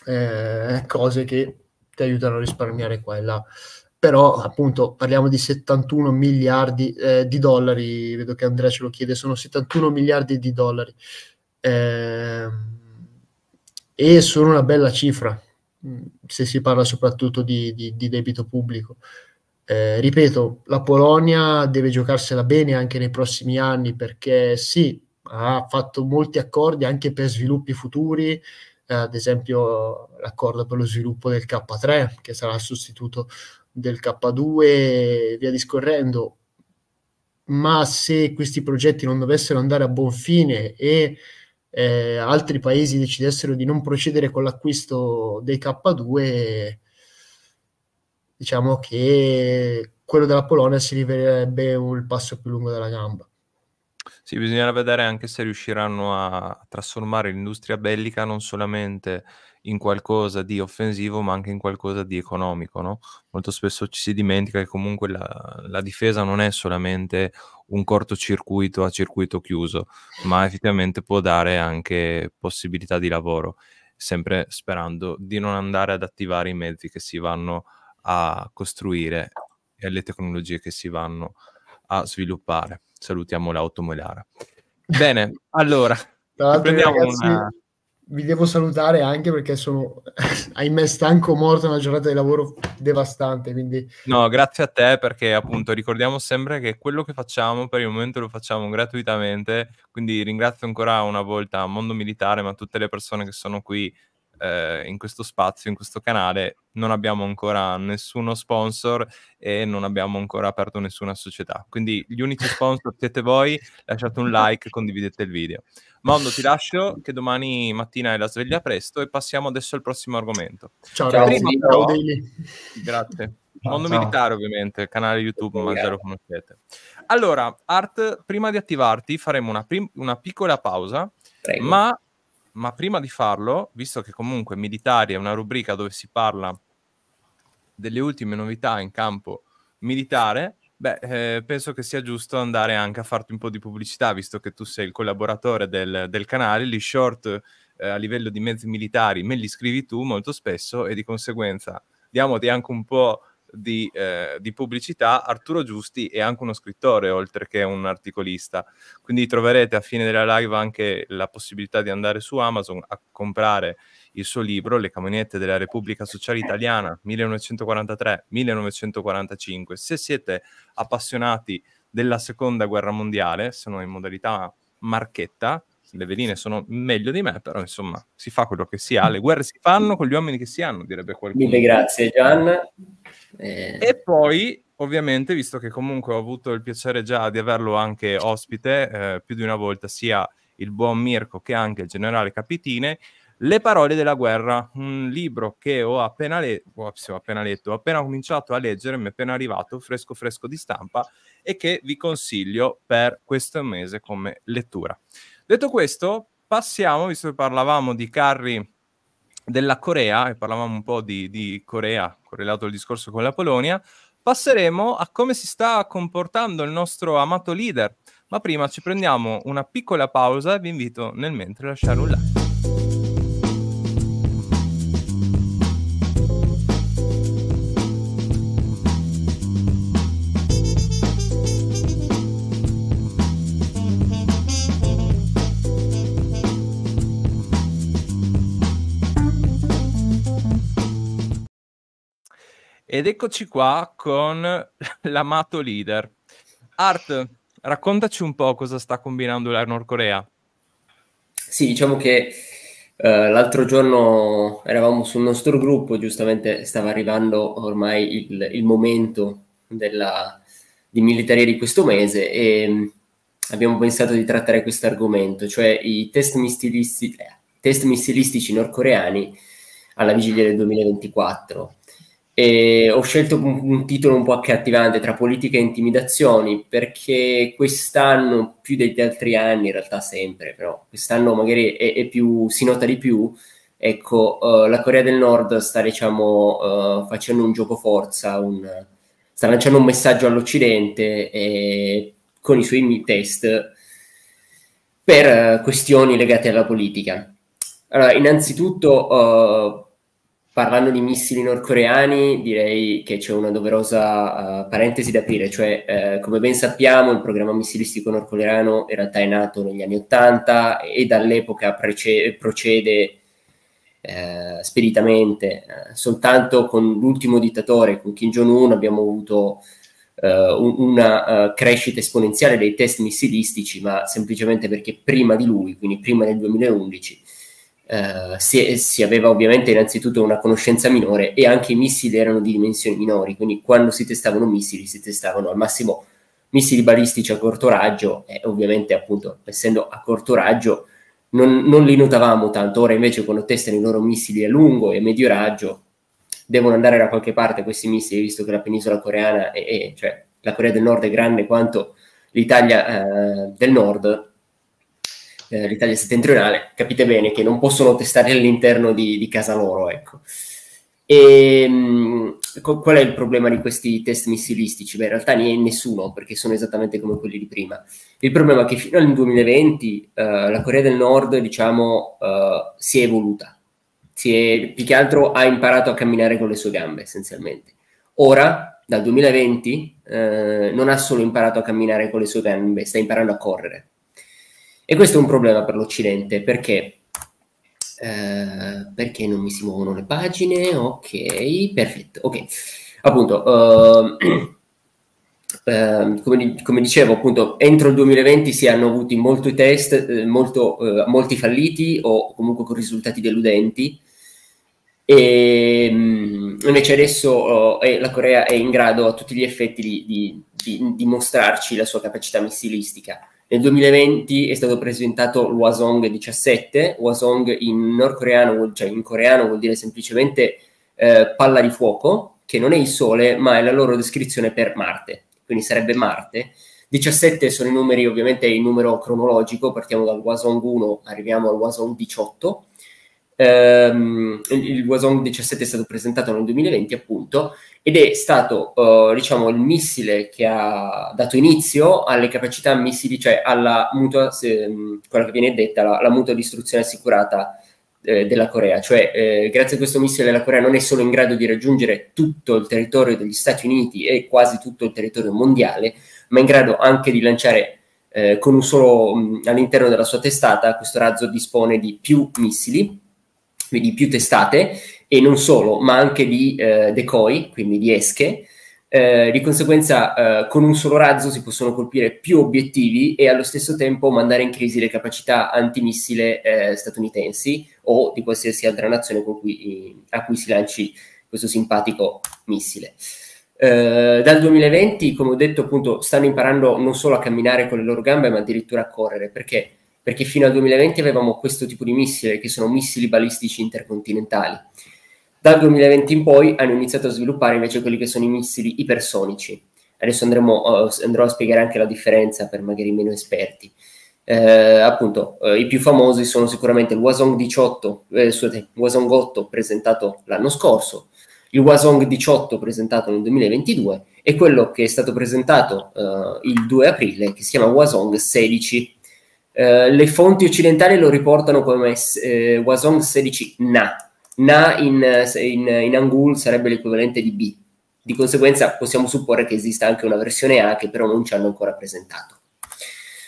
eh, cose che ti aiutano a risparmiare qua e là. Però appunto parliamo di 71 miliardi eh, di dollari, vedo che Andrea ce lo chiede, sono 71 miliardi di dollari. Eh, e sono una bella cifra. Mm, se si parla soprattutto di, di, di debito pubblico. Eh, ripeto, la Polonia deve giocarsela bene anche nei prossimi anni perché sì, ha fatto molti accordi anche per sviluppi futuri, eh, ad esempio l'accordo per lo sviluppo del K3 che sarà il sostituto del K2 e via discorrendo, ma se questi progetti non dovessero andare a buon fine e eh, altri paesi decidessero di non procedere con l'acquisto dei K2, diciamo che quello della Polonia si rivelerebbe il passo più lungo della gamba. Sì, bisognerà vedere anche se riusciranno a trasformare l'industria bellica non solamente in qualcosa di offensivo, ma anche in qualcosa di economico, no? Molto spesso ci si dimentica che comunque la, la difesa non è solamente un cortocircuito a circuito chiuso, ma effettivamente può dare anche possibilità di lavoro, sempre sperando di non andare ad attivare i mezzi che si vanno a costruire e le tecnologie che si vanno a sviluppare. Salutiamo l'automolara. Bene, allora, prendiamo ragazzi, una vi devo salutare anche perché sono, (laughs) ahimè, stanco morto una giornata di lavoro devastante. Quindi... No, grazie a te perché appunto ricordiamo sempre che quello che facciamo per il momento lo facciamo gratuitamente. Quindi ringrazio ancora una volta Mondo Militare, ma tutte le persone che sono qui eh, in questo spazio, in questo canale. Non abbiamo ancora nessuno sponsor e non abbiamo ancora aperto nessuna società. Quindi gli unici sponsor siete voi. Lasciate un (laughs) like, condividete il video. Mondo, ti lascio che domani mattina è la sveglia presto e passiamo adesso al prossimo argomento. Ciao, ciao, Prima, però, Grazie. Mondo ciao. Militare, ovviamente, canale YouTube, ma già lo conoscete. Allora, Art, prima di attivarti faremo una, prim- una piccola pausa, ma, ma prima di farlo, visto che comunque Militari è una rubrica dove si parla delle ultime novità in campo militare, Beh, eh, penso che sia giusto andare anche a farti un po' di pubblicità, visto che tu sei il collaboratore del, del canale. Gli short eh, a livello di mezzi militari me li scrivi tu molto spesso e di conseguenza diamoti anche un po' di, eh, di, pubblicità, Arturo Giusti è anche uno scrittore oltre che un articolista, quindi troverete a fine della live anche la possibilità di andare su Amazon a comprare il suo libro Le camionette della Repubblica Sociale Italiana 1943-1945. Se siete appassionati della seconda guerra mondiale, sono in modalità marchetta, le veline sono meglio di me, però insomma si fa quello che si ha, le guerre si fanno con gli uomini che si hanno, direbbe qualcuno. Mille grazie Gian. Eh... E poi, ovviamente, visto che comunque ho avuto il piacere già di averlo anche ospite eh, più di una volta, sia il buon Mirko che anche il generale Capitine, le parole della guerra, un libro che ho appena, le- oh, ho appena letto, ho appena cominciato a leggere, mi è appena arrivato fresco fresco di stampa e che vi consiglio per questo mese come lettura. Detto questo, passiamo, visto che parlavamo di carri della Corea e parlavamo un po' di, di Corea, correlato al discorso con la Polonia, passeremo a come si sta comportando il nostro amato leader. Ma prima ci prendiamo una piccola pausa e vi invito nel mentre a lasciare un like. Ed eccoci qua con (laughs) l'amato leader. Art, raccontaci un po' cosa sta combinando la Nord Corea. Sì, diciamo che Uh, l'altro giorno eravamo sul nostro gruppo, giustamente stava arrivando ormai il, il momento della, di militari di questo mese e um, abbiamo pensato di trattare questo argomento, cioè i test, missilisti, eh, test missilistici nordcoreani alla vigilia del 2024. E ho scelto un, un, titolo un po' accattivante tra politica e intimidazioni perché quest'anno più degli altri anni, in realtà sempre, però quest'anno magari è, è più, si nota di più. Ecco, uh, la Corea del Nord sta diciamo uh, facendo un gioco forza, un, sta lanciando un messaggio all'Occidente e, con i suoi test per uh, questioni legate alla politica. Allora, innanzitutto parlando di missili nordcoreani, direi che c'è una doverosa uh, parentesi da aprire, cioè uh, come ben sappiamo il programma missilistico nordcoreano in realtà è nato negli anni Ottanta e dall'epoca prece- procede uh, speditamente. soltanto con l'ultimo dittatore, con Kim Jong-un, abbiamo avuto un- una crescita esponenziale dei test missilistici, ma semplicemente perché prima di lui, quindi prima del 2011, Uh, si, si, aveva ovviamente innanzitutto una conoscenza minore e anche i missili erano di dimensioni minori, quindi quando si testavano missili si testavano al massimo missili balistici a corto raggio e ovviamente appunto essendo a corto raggio non, non li notavamo tanto, ora invece quando testano i loro missili a lungo e medio raggio devono andare da qualche parte questi missili visto che la penisola coreana è, è cioè la Corea del Nord è grande quanto l'Italia eh, del Nord eh, l'Italia settentrionale, capite bene che non possono testare all'interno di, di casa loro, ecco. E mh, qual è il problema di questi test missilistici? Beh, in realtà ne nessuno, perché sono esattamente come quelli di prima. Il problema è che fino al 2020 uh, eh, la Corea del Nord, diciamo, uh, si è evoluta. Si è, più che altro ha imparato a camminare con le sue gambe, essenzialmente. Ora, dal 2020, uh, non ha solo imparato a camminare con le sue gambe, sta imparando a correre. E questo è un problema per l'Occidente perché, eh, perché non mi si muovono le pagine. Ok, perfetto. Ok, appunto. Uh, Uh, (clears throat) come, come, dicevo, appunto, entro il 2020 si hanno avuti molti test, eh, molto, uh, molti falliti o comunque con risultati deludenti. E um, invece adesso uh, la Corea è in grado a tutti gli effetti di, di, di, di mostrarci la sua capacità missilistica. Nel 2020 è stato presentato l'Wasong 17, Wasong in nordcoreano, cioè in coreano vuol dire semplicemente eh, palla di fuoco, che non è il Sole, ma è la loro descrizione per Marte, quindi sarebbe Marte. 17 sono i numeri, ovviamente il numero cronologico, partiamo dal Wasong 1, arriviamo al Wasong 18, ehm, il Wasong 17 è stato presentato nel 2020 appunto ed è stato uh, diciamo il missile che ha dato inizio alle capacità missili, cioè alla mutua, se, quella che viene detta la, la mutua distruzione assicurata eh, della Corea, cioè eh, grazie a questo missile la Corea non è solo in grado di raggiungere tutto il territorio degli Stati Uniti e quasi tutto il territorio mondiale, ma è in grado anche di lanciare eh, con un solo mh, all'interno della sua testata, questo razzo dispone di più missili di più testate e non solo, ma anche di eh, decoy, quindi di esche. Eh, di conseguenza, eh, con un solo razzo si possono colpire più obiettivi e allo stesso tempo mandare in crisi le capacità antimissile eh, statunitensi o di qualsiasi altra nazione cui, a cui si lanci questo simpatico missile. Uh, dal 2020, come ho detto, appunto, stanno imparando non solo a camminare con le loro gambe, ma addirittura a correre, perché perché fino al 2020 avevamo questo tipo di missili, che sono missili balistici intercontinentali. Dal 2020 in poi hanno iniziato a sviluppare invece quelli che sono i missili ipersonici. Adesso andremo, uh, andrò a spiegare anche la differenza per magari meno esperti. Eh, appunto, eh, i più famosi sono sicuramente il Wasong 18, eh, scusate, Wasong 8 presentato l'anno scorso, il Wasong 18 presentato nel 2022 e quello che è stato presentato eh, il 2 aprile che si chiama Wasong 16 eh, le fonti occidentali lo riportano come eh, Wasong 16 Na. Na in, in, in Angul sarebbe l'equivalente di B. Di conseguenza possiamo supporre che esista anche una versione A che però non ci hanno ancora presentato.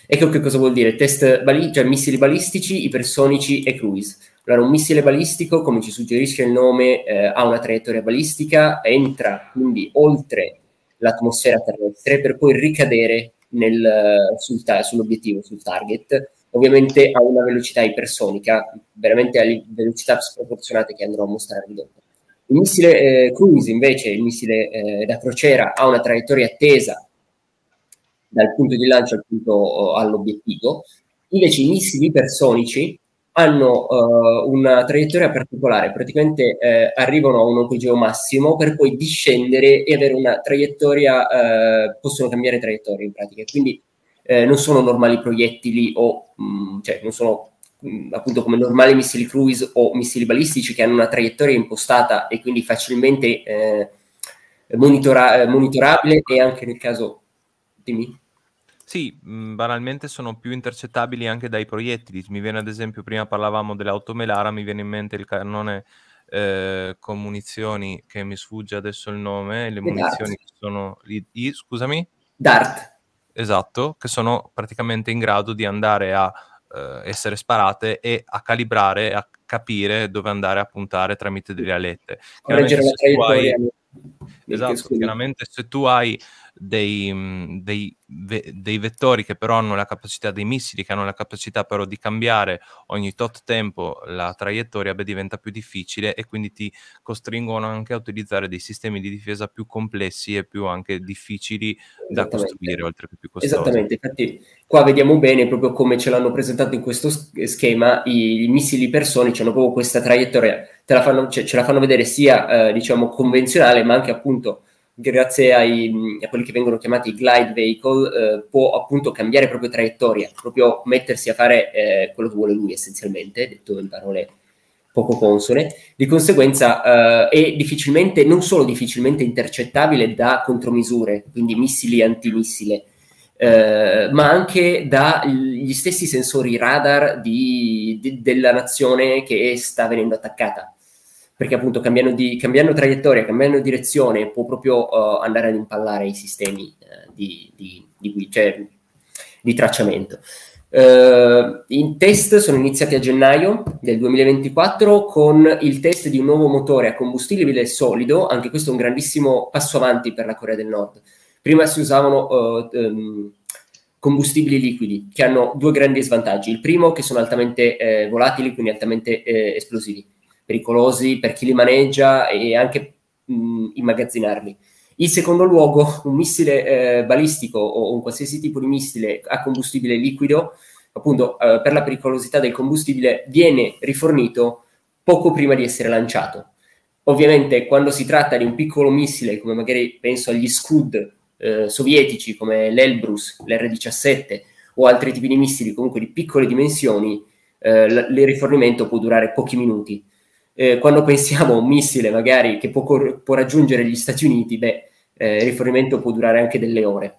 Ecco che cosa vuol dire test bali- cioè missili balistici, ipersonici e cruise. Allora, un missile balistico, come ci suggerisce il nome, eh, ha una traiettoria balistica, entra quindi oltre l'atmosfera terrestre per poi ricadere nel, sul sull'obiettivo, sul target, ovviamente a una velocità ipersonica, veramente a velocità sproporzionate che andrò a mostrare dopo. Il missile eh, cruise, invece, il missile eh, da crociera, ha una traiettoria attesa dal punto di lancio al punto, oh, all'obiettivo. Invece i missili ipersonici hanno uh, una traiettoria particolare, praticamente eh, arrivano a un apogeo massimo per poi discendere e avere una traiettoria, eh, possono cambiare traiettoria in pratica, quindi eh, non sono normali proiettili o, mh, mm, cioè non sono mh, mm, appunto come normali missili cruise o missili balistici che hanno una traiettoria impostata e quindi facilmente eh, monitora- monitorabile e anche nel caso, dimmi. Sì, mhmm, banalmente sono più intercettabili anche dai proiettili. Mi viene ad esempio prima parlavamo dell'automelara, mi viene in mente il cannone, ehm, con munizioni che mi sfugge adesso il nome, le munizioni che sono i i scusami? Dart. Esatto, che sono praticamente in grado di andare a, ehm, essere sparate e a calibrare, a capire dove andare a puntare tramite delle alette. Correggere la traiettoria. Esatto, chiaramente se tu hai dei, mhmm, dei, dei, vettori che però hanno la capacità, dei missili che hanno la capacità però di cambiare ogni tot tempo la traiettoria, beh, diventa più difficile e quindi ti costringono anche a utilizzare dei sistemi di difesa più complessi e più anche difficili da costruire, oltre che più costosi. Esattamente, infatti qua vediamo bene proprio come ce l'hanno presentato in questo schema, i, i missili ipersonici hanno proprio questa traiettoria, te la fanno, cioè, ce la fanno vedere sia eh, diciamo convenzionale ma anche appunto grazie ai, a quelli che vengono chiamati glide vehicle, eh, può appunto cambiare proprio traiettoria, proprio mettersi a fare eh, quello che vuole lui essenzialmente, detto in parole poco consone, di conseguenza eh, è difficilmente, non solo difficilmente intercettabile da contromisure, quindi missili antimissile, eh, ma anche dagli stessi sensori radar di, di, della nazione che sta venendo attaccata perché appunto cambiando, di, cambiando traiettoria, cambiando direzione, può proprio uh, andare ad impallare i sistemi uh, di, di, di, cioè, di, tracciamento. Uh, I test sono iniziati a gennaio del 2024 con il test di un nuovo motore a combustibile solido, anche questo è un grandissimo passo avanti per la Corea del Nord. Prima si usavano um, combustibili liquidi che hanno due grandi svantaggi. Il primo che sono altamente eh, volatili, quindi altamente eh, esplosivi pericolosi per chi li maneggia e anche mh, immagazzinarli. In secondo luogo, un missile eh, balistico o un qualsiasi tipo di missile a combustibile liquido, appunto eh, per la pericolosità del combustibile, viene rifornito poco prima di essere lanciato. Ovviamente, quando si tratta di un piccolo missile, come magari penso agli Scud eh, sovietici come l'Elbrus, l'R-17 o altri tipi di missili comunque di piccole dimensioni, eh, il rifornimento può durare pochi minuti eh, quando pensiamo a un missile magari che può, può raggiungere gli Stati Uniti, beh, eh, il rifornimento può durare anche delle ore.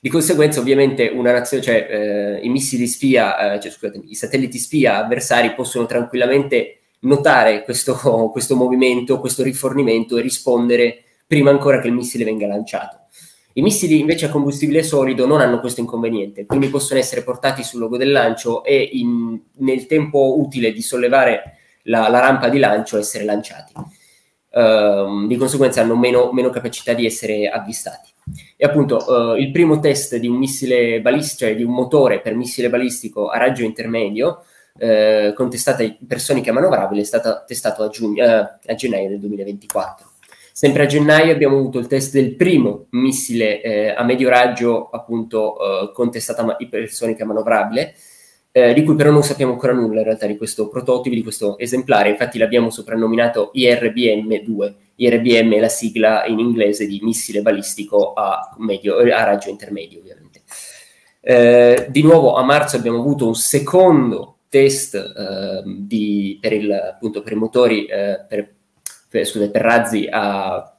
Di conseguenza, ovviamente, nazione, cioè, eh, i missili spia, eh, cioè, scusatemi, i satelliti spia avversari possono tranquillamente notare questo, (laughs) questo movimento, questo rifornimento e rispondere prima ancora che il missile venga lanciato. I missili invece a combustibile solido non hanno questo inconveniente, quindi possono essere portati sul luogo del lancio e in, nel tempo utile di sollevare la, la rampa di lancio essere lanciati. Uh, di conseguenza hanno meno, meno, capacità di essere avvistati. E appunto uh, il primo test di un missile balistico, cioè di un motore per missile balistico a raggio intermedio, uh, con testata ipersonica manovrabile, è stato testato a, giugno, eh, a gennaio del 2024. Sempre a gennaio abbiamo avuto il test del primo missile eh, a medio raggio, appunto con testata ipersonica manovrabile, eh, di cui però non sappiamo ancora nulla in realtà di questo prototipo, di questo esemplare, infatti l'abbiamo soprannominato IRBM-2. IRBM è la sigla in inglese di missile balistico a, medio, a raggio intermedio ovviamente. Eh, di nuovo a marzo abbiamo avuto un secondo test eh, di, per, il, appunto, per i motori, eh, per, per, scusate, per razzi a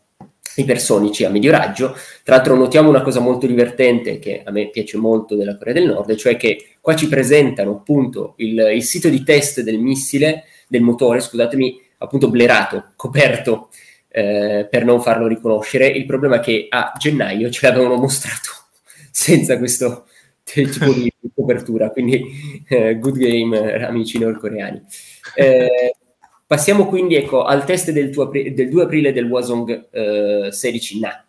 ipersonici a medio raggio. Tra l'altro notiamo una cosa molto divertente che a me piace molto della Corea del Nord, cioè che qua ci presentano appunto il, il sito di test del missile, del motore, scusatemi, appunto blerato, coperto eh, per non farlo riconoscere. Il problema è che a gennaio ce l'avevano mostrato (laughs) senza questo tipo di copertura, quindi eh, good game amici nordcoreani. Eh, passiamo quindi ecco, al test del, apri- del 2 aprile del Wasong eh, 16 Na,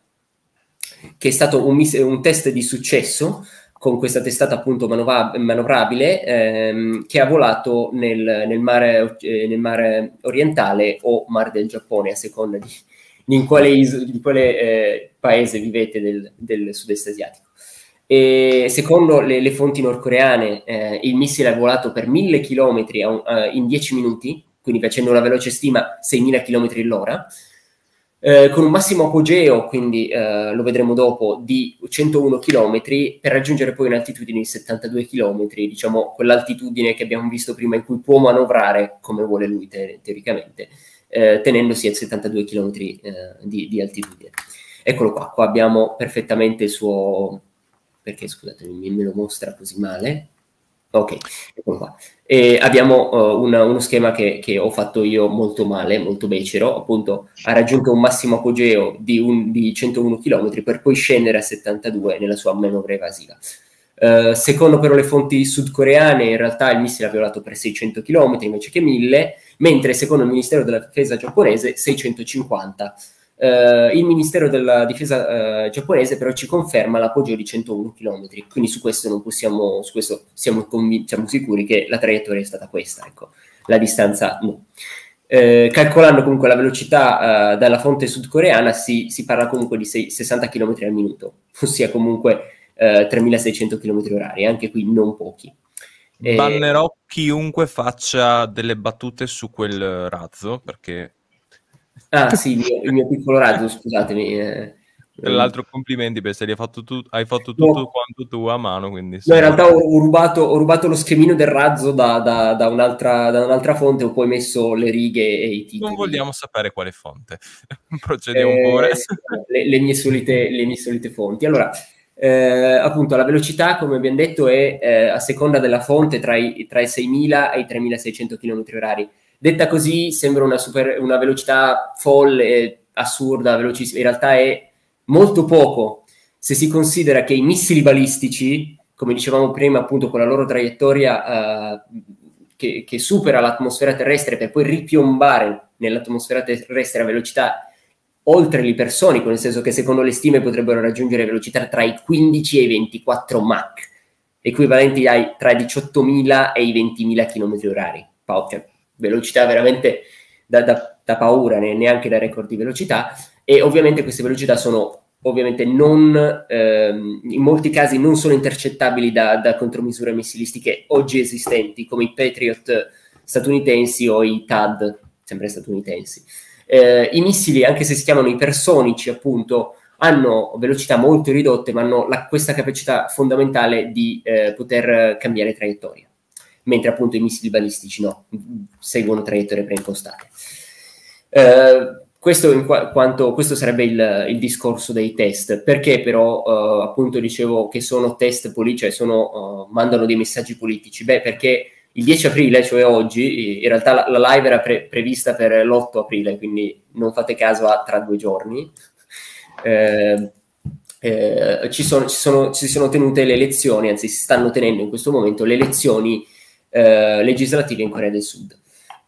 che è stato un, mis- un test di successo con questa testata appunto manovra- manovrabile ehm, che ha volato nel, nel, mare, eh, nel, mare, orientale o mare del Giappone, a seconda di, in quale, is- di quale eh, paese vivete del, del sud-est asiatico. E secondo le, le fonti nordcoreane eh, il missile ha volato per 1000 km in 10 minuti, quindi facendo una veloce stima 6000 km all'ora, eh, con un massimo apogeo, quindi eh, lo vedremo dopo, di 101 km per raggiungere poi un'altitudine di 72 km, diciamo quell'altitudine che abbiamo visto prima in cui può manovrare come vuole lui te- teoricamente, eh, tenendosi a 72 km eh, di, di, altitudine. Eccolo qua, qua abbiamo perfettamente il suo... perché scusatemi, me lo mostra così male. Ok, eccolo qua. E abbiamo uh, una, uno schema che, che, ho fatto io molto male, molto becero, appunto ha raggiunto un massimo apogeo di, un, di 101 km per poi scendere a 72 nella sua manovra evasiva. Uh, secondo però le fonti sudcoreane, in realtà il missile ha violato per 600 km invece che 1000, mentre secondo il Ministero della Difesa giapponese 650 Uh, il Ministero della Difesa uh, giapponese però ci conferma l'appoggio di 101 km, quindi su questo non possiamo, su questo siamo, convin- siamo sicuri che la traiettoria è stata questa, ecco. la distanza no. Uh, calcolando comunque la velocità dalla fonte sudcoreana si, si parla comunque di 6, 60 km al minuto, (laughs) ossia comunque 3600 km orari, anche qui non pochi. Bannerò chiunque faccia delle battute su quel razzo perché Ah sì, il mio, il mio piccolo razzo, scusatemi. Eh. Tra l'altro complimenti perché hai fatto, tu, hai fatto tutto no. quanto tu a mano. Quindi no, in realtà ho, rubato, ho, rubato, lo schemino del razzo da, da, da, un'altra, da, un'altra, fonte, ho poi messo le righe e i titoli. Non vogliamo sapere quale fonte. (laughs) Procediamo eh, pure. Le, le, mie solite, le, mie solite, fonti. Allora, eh, appunto, la velocità, come abbiamo detto, è eh, a seconda della fonte tra i, tra i 6.000 e i 3.600 km orari Detta così sembra una, super, una velocità folle, assurda, velocissima. In realtà è molto poco se si considera che i missili balistici, come dicevamo prima, appunto con la loro traiettoria uh, che, che, supera l'atmosfera terrestre per poi ripiombare nell'atmosfera terrestre a velocità oltre l'ipersonico, nel senso che secondo le stime potrebbero raggiungere velocità tra i 15 e i 24 Mach, equivalenti ai, tra i 18.000 e i 20.000 km orari. Cioè, velocità veramente da, da, da paura, neanche da record di velocità, e ovviamente queste velocità sono ovviamente non, ehm, in molti casi non sono intercettabili da, da, contromisure missilistiche oggi esistenti, come i Patriot statunitensi o i TAD, sempre statunitensi. Eh, I missili, anche se si chiamano ipersonici, appunto, hanno velocità molto ridotte, ma hanno la, questa capacità fondamentale di eh, poter cambiare traiettoria mentre appunto i missili balistici no, seguono traiettorie preimpostate. Eh, questo, qua- quanto, questo, sarebbe il, il, discorso dei test, perché però uh, appunto dicevo che sono test politici, cioè sono, uh, mandano dei messaggi politici? Beh, perché il 10 aprile, cioè oggi, in realtà la, la live era pre- prevista per l'8 aprile, quindi non fate caso a tra due giorni. Eh, eh, ci, sono, ci, sono, ci sono tenute le elezioni, anzi si stanno tenendo in questo momento le elezioni eh, legislative in Corea del Sud.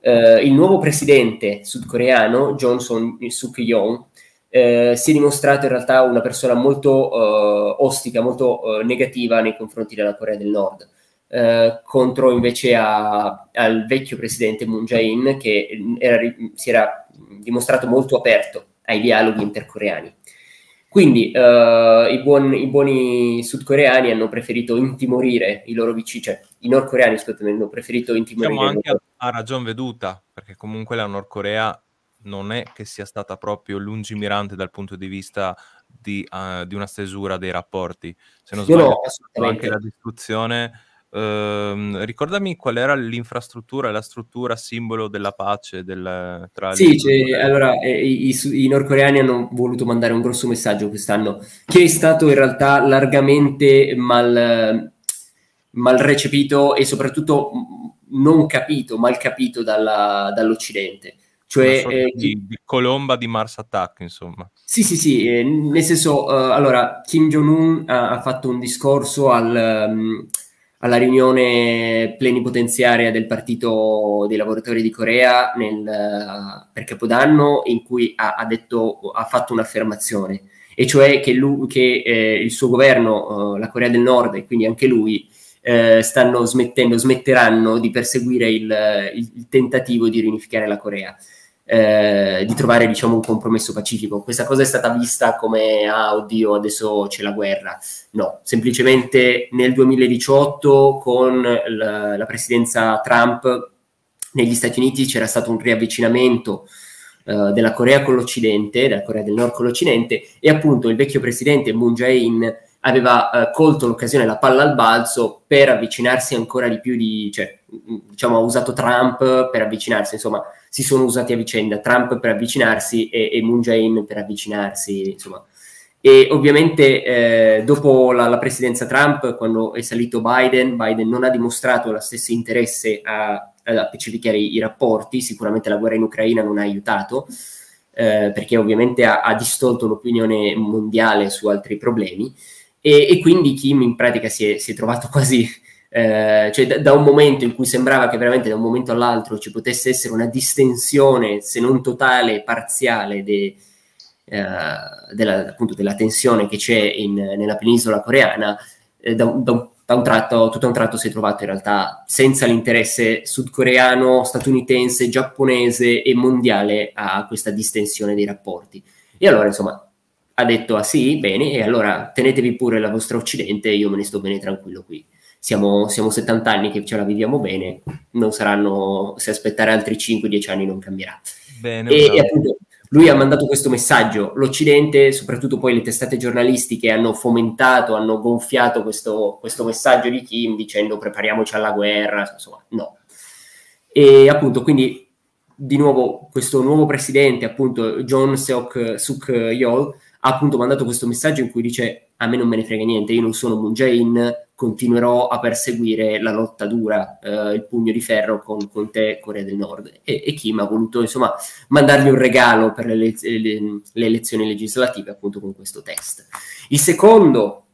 Eh, il nuovo presidente sudcoreano, Johnson Suk-yeon, eh, si è dimostrato in realtà una persona molto eh, ostica, molto eh, negativa nei confronti della Corea del Nord. Uh, contro invece a, al vecchio presidente Moon Jae-in che era, si era dimostrato molto aperto ai dialoghi intercoreani. Quindi uh, i, buon, i, buoni sudcoreani hanno preferito intimorire i loro vicini, cioè i nordcoreani scusate, hanno preferito intimorire. Diciamo anche a, a ragion veduta, perché comunque la Nord Corea non è che sia stata proprio lungimirante dal punto di vista di, uh, di una stesura dei rapporti. Se non sbaglio, no, anche la distruzione Uh, ricordami qual era l'infrastruttura, la struttura simbolo della pace del, tra Sì, allora eh, i, i, nordcoreani hanno voluto mandare un grosso messaggio quest'anno che è stato in realtà largamente mal, mal recepito e soprattutto non capito, mal capito dalla, dall'Occidente. Cioè, eh, di, di, colomba di Mars Attack, insomma. Sì, sì, sì, eh, nel senso, uh, allora, Kim Jong-un ha, ha, fatto un discorso al... Um, alla riunione plenipotenziaria del Partito dei lavoratori di Corea nel, per Capodanno in cui ha, ha, detto, ha fatto un'affermazione, e cioè che, lui, che eh, il suo governo, eh, la Corea del Nord e quindi anche lui, eh, stanno smettendo, smetteranno di perseguire il, il, il tentativo di riunificare la Corea eh, di trovare diciamo, un compromesso pacifico. Questa cosa è stata vista come, ah oddio, adesso c'è la guerra. No, semplicemente nel 2018 con la, la presidenza Trump negli Stati Uniti c'era stato un riavvicinamento uh, della Corea con l'Occidente, della Corea del Nord con l'Occidente, e appunto il vecchio presidente Moon Jae-in aveva uh, colto l'occasione, la palla al balzo, per avvicinarsi ancora di più di, cioè, diciamo, ha usato Trump per avvicinarsi, insomma, si sono usati a vicenda, Trump per avvicinarsi e, e Moon Jae-in per avvicinarsi, insomma. E ovviamente eh, dopo la, la, presidenza Trump, quando è salito Biden, Biden non ha dimostrato lo stesso interesse a, a pacificare i, i, rapporti, sicuramente la guerra in Ucraina non ha aiutato, eh, perché ovviamente ha, ha, distolto l'opinione mondiale su altri problemi, e, e quindi Kim in pratica si è, si è trovato quasi eh, cioè da, da, un momento in cui sembrava che veramente da un momento all'altro ci potesse essere una distensione, se non totale, parziale de, eh, della, appunto, della, tensione che c'è in, nella penisola coreana, eh, da, da, da, un tratto, tutto a un tratto si è trovato in realtà senza l'interesse sudcoreano, statunitense, giapponese e mondiale a questa distensione dei rapporti. E allora, insomma, ha detto ah sì, bene, e allora tenetevi pure la vostra Occidente, io me ne sto bene tranquillo qui siamo, siamo 70 anni che ce la viviamo bene, non saranno, se aspettare altri 5-10 anni non cambierà. Bene, e, e appunto, lui ha mandato questo messaggio, l'Occidente, soprattutto poi le testate giornalistiche hanno fomentato, hanno gonfiato questo, questo messaggio di Kim dicendo prepariamoci alla guerra, insomma, no. E appunto, quindi di nuovo questo nuovo presidente, appunto John Seok Suk Yol, ha appunto mandato questo messaggio in cui dice a me non me ne frega niente, io non sono Moon Jae-in, continuerò a perseguire la lotta dura, eh, il pugno di ferro con, con te, Corea del Nord. E, e, Kim ha voluto, insomma, mandargli un regalo per le, le, le, elezioni legislative, appunto con questo test. Il secondo,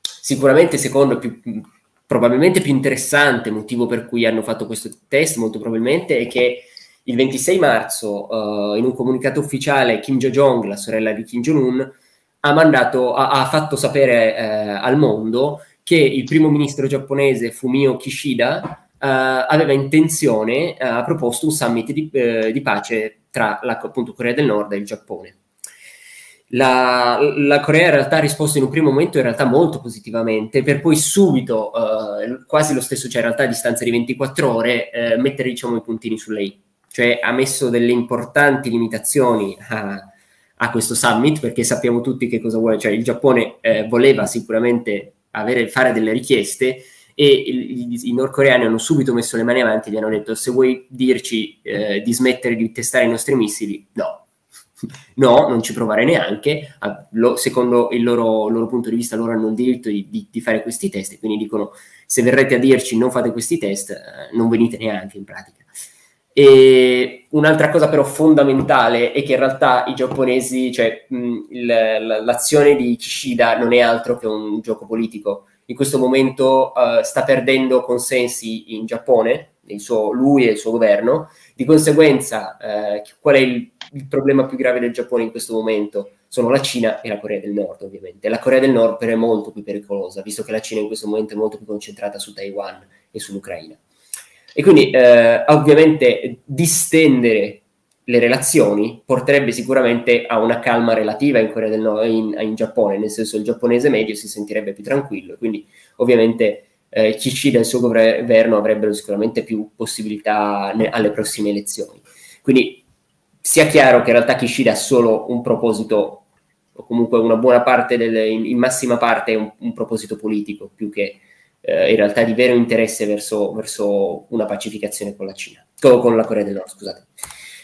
sicuramente secondo più, probabilmente più interessante motivo per cui hanno fatto questo test, molto probabilmente, è che il 26 marzo, uh, in un comunicato ufficiale, Kim Jo-jong, la sorella di Kim Jong-un, ha, mandato, ha, ha fatto sapere eh, al mondo che il primo ministro giapponese Fumio Kishida Uh, aveva intenzione, uh, ha proposto un summit di, uh, di pace tra la appunto, Corea del Nord e il Giappone. La, la, Corea in realtà ha risposto in un primo momento in realtà molto positivamente, per poi subito, quasi lo stesso, cioè in realtà a distanza di 24 ore, mettere diciamo, i puntini su lei. Cioè ha messo delle importanti limitazioni a, a questo summit, perché sappiamo tutti che cosa vuole, cioè il Giappone voleva sicuramente avere, fare delle richieste e i, i, nordcoreani hanno subito messo le mani avanti e gli hanno detto se vuoi dirci eh, di smettere di testare i nostri missili, no. (laughs) No, non ci provare neanche, a, lo, secondo il loro, loro, punto di vista loro hanno il diritto di, di, di, fare questi test, quindi dicono se verrete a dirci non fate questi test, eh, non venite neanche in pratica. E un'altra cosa però fondamentale è che in realtà i giapponesi, cioè mh, il, l'azione di Kishida non è altro che un gioco politico. In questo momento uh, sta perdendo consensi in Giappone, suo, lui e il suo governo. Di conseguenza, uh, qual è il, il, problema più grave del Giappone in questo momento? Sono la Cina e la Corea del Nord, ovviamente. La Corea del Nord però è molto più pericolosa, visto che la Cina in questo momento è molto più concentrata su Taiwan e sull'Ucraina. E quindi eh, ovviamente distendere le relazioni porterebbe sicuramente a una calma relativa in Corea del Nord, in, in Giappone, nel senso il giapponese medio si sentirebbe più tranquillo, quindi ovviamente eh, Kishida e il suo governo avrebbero sicuramente più possibilità ne, alle prossime elezioni. Quindi sia chiaro che in realtà Kishida ha solo un proposito, o comunque una buona parte, del, in, in massima parte un, un proposito politico, più che eh, in realtà di vero interesse verso, verso, una pacificazione con la Cina, con, con la Corea del Nord, scusate.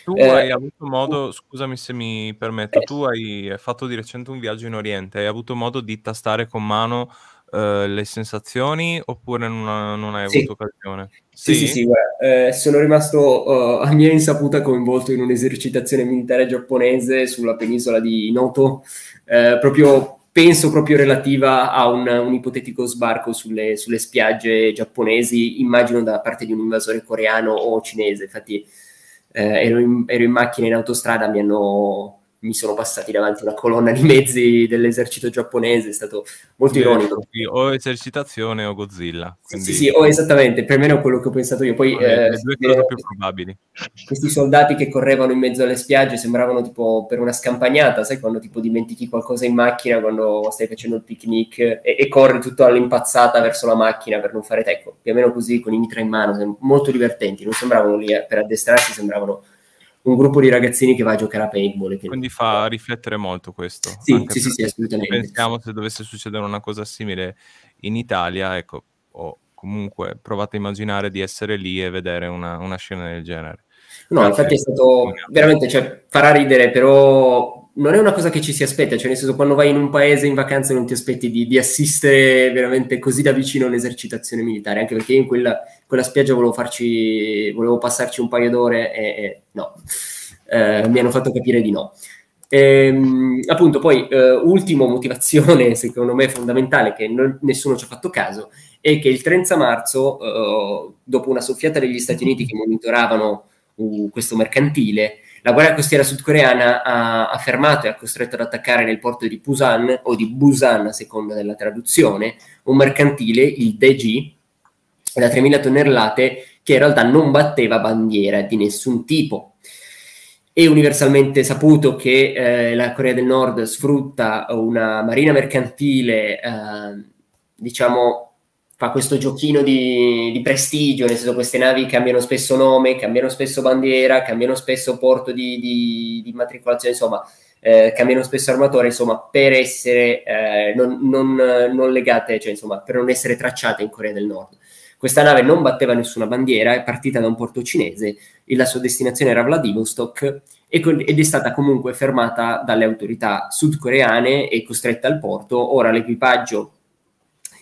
Tu eh, hai avuto modo, scusami se mi permetto, eh, tu hai fatto di recente un viaggio in Oriente, hai avuto modo di tastare con mano Uh, le sensazioni oppure non, non hai sì. avuto occasione? Sì, sì, sì, sì guarda, eh, sono rimasto uh, a mia insaputa coinvolto in un'esercitazione militare giapponese sulla penisola di Noto, eh, proprio penso proprio relativa a un, un ipotetico sbarco sulle, sulle, spiagge giapponesi, immagino da parte di un invasore coreano o cinese. Infatti eh, ero, in, ero, in, macchina in autostrada, mi hanno mi sono passati davanti una colonna di mezzi dell'esercito giapponese, è stato molto ironico. O esercitazione o Godzilla. Quindi... Sì, sì, o esattamente, per me è quello che ho pensato io. Poi, eh, le due cose eh, più probabili. Questi soldati che correvano in mezzo alle spiagge sembravano tipo per una scampagnata, sai quando tipo dimentichi qualcosa in macchina, quando stai facendo il picnic e, e corri tutto all'impazzata verso la macchina per non fare tecco. Più o meno così con i mitra in mano, molto divertenti, non sembravano lì eh, per addestrarsi, sembravano un gruppo di ragazzini che va a giocare a paintball. Quindi fa riflettere molto questo. Sì, sì, sì, sì, assolutamente. Pensiamo se dovesse succedere una cosa simile in Italia, ecco, o comunque provate a immaginare di essere lì e vedere una, una scena del genere. No, Grazie. infatti è stato veramente, cioè, farà ridere, però non è una cosa che ci si aspetta, cioè nel senso quando vai in un paese in vacanza non ti aspetti di, di assistere veramente così da vicino a un'esercitazione militare, anche perché io in quella, quella spiaggia volevo farci, volevo passarci un paio d'ore e, e no, eh, mi hanno fatto capire di no. E, ehm, appunto, poi, eh, ultima motivazione, (laughs) secondo me fondamentale, che non, nessuno ci ha fatto caso, è che il 30 marzo, eh, dopo una soffiata degli Stati Uniti che monitoravano uh, questo mercantile, la guardia costiera sudcoreana ha, ha fermato e ha costretto ad attaccare nel porto di Busan o di Busan a seconda della traduzione un mercantile, il DG, da 3.000 tonnellate che in realtà non batteva bandiera di nessun tipo. È universalmente saputo che eh, la Corea del Nord sfrutta una marina mercantile, eh, diciamo, fa questo giochino di, di, prestigio, nel senso queste navi cambiano spesso nome, cambiano spesso bandiera, cambiano spesso porto di, di, di matricolazione, insomma, eh, cambiano spesso armatore, insomma, per essere eh, non, non, non, legate, cioè insomma, per non essere tracciate in Corea del Nord. Questa nave non batteva nessuna bandiera, è partita da un porto cinese, e la sua destinazione era Vladivostok ed è stata comunque fermata dalle autorità sudcoreane e costretta al porto. Ora l'equipaggio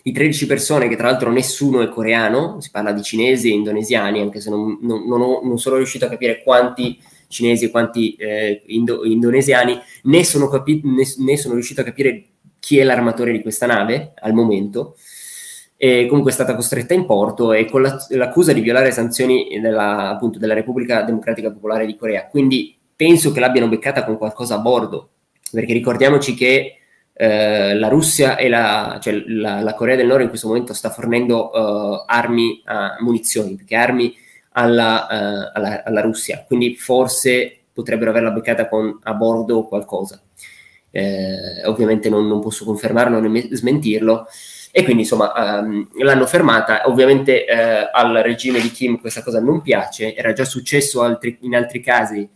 di 13 persone, che tra l'altro nessuno è coreano, si parla di cinesi e indonesiani, anche se non, non, non, ho, non sono riuscito a capire quanti cinesi e quanti eh, indo, indonesiani, né sono, capi- né, né sono riuscito a capire chi è l'armatore di questa nave al momento. E comunque è stata costretta in porto e con la, l'accusa di violare sanzioni della, appunto, della Repubblica Democratica Popolare di Corea. Quindi penso che l'abbiano beccata con qualcosa a bordo, perché ricordiamoci che eh, la Russia e la, cioè la, la, Corea del Nord in questo momento sta fornendo uh, armi, uh, munizioni, perché armi alla, uh, alla, alla, Russia, quindi forse potrebbero averla beccata con a bordo qualcosa. Eh, ovviamente non, non, posso confermarlo né smentirlo. E quindi insomma um, l'hanno fermata. Ovviamente eh, al regime di Kim questa cosa non piace, era già successo altri, in altri casi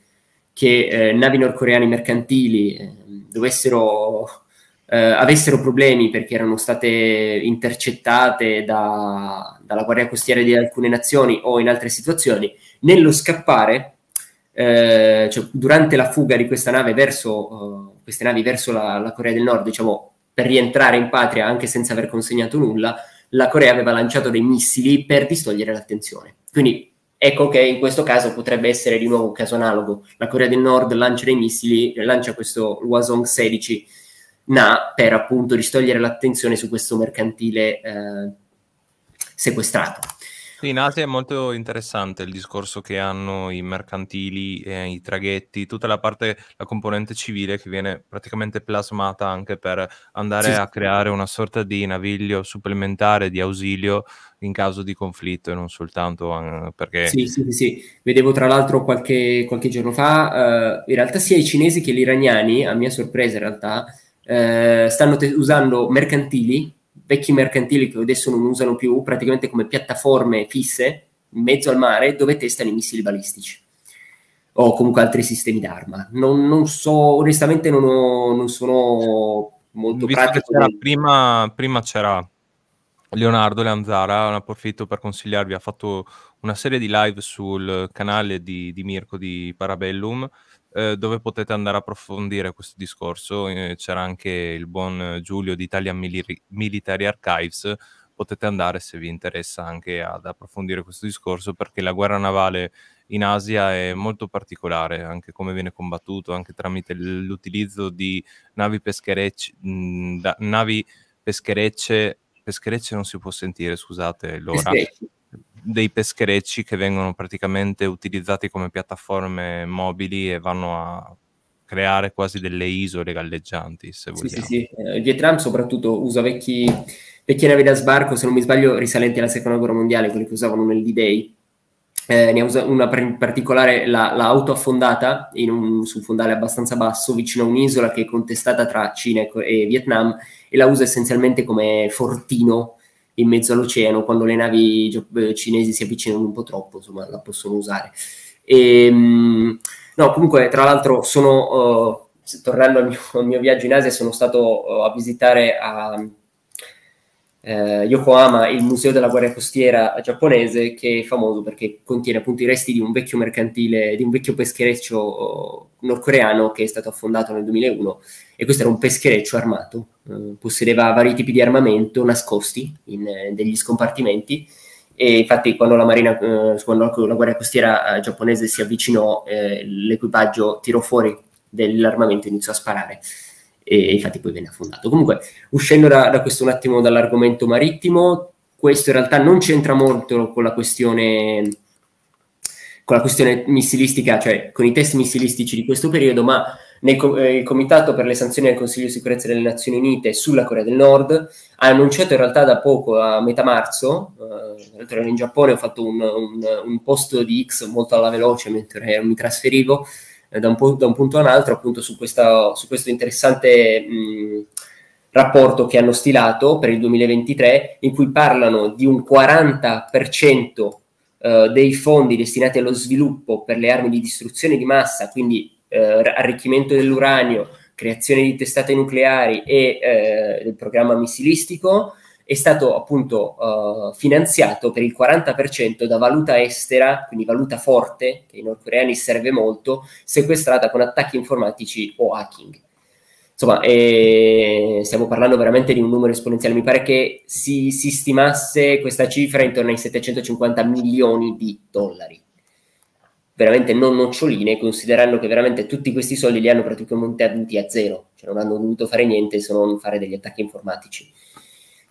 che eh, navi nordcoreane mercantili eh, dovessero avessero problemi perché erano state intercettate da, dalla Guardia Costiera di alcune nazioni o in altre situazioni, nello scappare, eh, cioè durante la fuga di questa nave verso, uh, queste navi verso la, la, Corea del Nord, diciamo, per rientrare in patria anche senza aver consegnato nulla, la Corea aveva lanciato dei missili per distogliere l'attenzione. Quindi ecco che in questo caso potrebbe essere di nuovo un caso analogo. La Corea del Nord lancia dei missili, lancia questo Hwasong 16 Na per appunto distogliere l'attenzione su questo mercantile eh, sequestrato. Sì, in Asia è molto interessante il discorso che hanno i mercantili, eh, i traghetti, tutta la parte, la componente civile che viene praticamente plasmata anche per andare sì, a creare una sorta di naviglio supplementare di ausilio in caso di conflitto e non soltanto uh, perché... Sì, sì, sì, vedevo tra l'altro qualche, qualche giorno fa, uh, in realtà sia i cinesi che gli iraniani, a mia sorpresa in realtà, eh, stanno te- usando mercantili, vecchi mercantili che adesso non usano più, praticamente come piattaforme fisse in mezzo al mare dove testano i missili balistici o comunque altri sistemi d'arma. Non, non so, onestamente non, ho, non sono molto pratico. C'era, prima, prima c'era Leonardo Leanzara, ne approfitto per consigliarvi, ha fatto una serie di live sul canale di, di Mirko di Parabellum eh, dove potete andare a approfondire questo discorso. Eh, c'era anche il buon Giulio di Italian Mili- Military Archives, potete andare se vi interessa anche ad approfondire questo discorso perché la guerra navale in Asia è molto particolare, anche come viene combattuto, anche tramite l'utilizzo di navi pescherecce, navi pescherecce, pescherecce non si può sentire, scusate, l'ora, dei pescherecci che vengono praticamente utilizzati come piattaforme mobili e vanno a creare quasi delle isole galleggianti, se vogliamo. Sì, sì, sì. Il Vietnam soprattutto usa vecchi, vecchie navi da sbarco, se non mi sbaglio, risalenti alla seconda guerra mondiale, quelle che usavano nel D-Day. Eh, ne usa una in particolare la, la affondata in un, su un fondale abbastanza basso vicino a un'isola che è contestata tra Cina e, e Vietnam e la usa essenzialmente come fortino in mezzo all'oceano quando le navi eh, cinesi si avvicinano un po' troppo, insomma, la possono usare. E, ehm, no, comunque, tra l'altro, sono, uh, tornando al mio, al mio, viaggio in Asia, sono stato uh, a visitare a uh, Yokohama il museo della guerra costiera giapponese, che è famoso perché contiene appunto i resti di un vecchio mercantile, di un vecchio peschereccio nordcoreano che è stato affondato nel 2001 e questo era un peschereccio armato, eh, possedeva vari tipi di armamento nascosti in eh, degli scompartimenti. E infatti quando la marina, eh, quando la guardia costiera eh, giapponese si avvicinò, eh, l'equipaggio tirò fuori dell'armamento e iniziò a sparare e infatti poi venne affondato. Comunque, uscendo da, da questo un attimo dall'argomento marittimo, questo in realtà non c'entra molto con la questione con la questione missilistica, cioè con i test missilistici di questo periodo, ma nel, eh, il Comitato per le sanzioni del Consiglio di sicurezza delle Nazioni Unite sulla Corea del Nord ha annunciato in realtà da poco, a metà marzo, eh, l'altro ero in Giappone, ho fatto un, un, un, post di X molto alla veloce mentre mi trasferivo da, un da, un punto a un altro, appunto su, questa, su questo interessante mh, rapporto che hanno stilato per il 2023, in cui parlano di un 40% Uh, dei fondi destinati allo sviluppo per le armi di distruzione di massa, quindi eh, arricchimento dell'uranio, creazione di testate nucleari e eh, del programma missilistico, è stato appunto uh, finanziato per il 40% da valuta estera, quindi valuta forte, che ai nordcoreani serve molto, sequestrata con attacchi informatici o hacking. Insomma, eh, stiamo parlando veramente di un numero esponenziale. Mi pare che si, si stimasse questa cifra intorno ai 750 milioni di dollari veramente non noccioline, considerando che veramente tutti questi soldi li hanno praticamente avuti a zero, cioè non hanno dovuto fare niente se non fare degli attacchi informatici.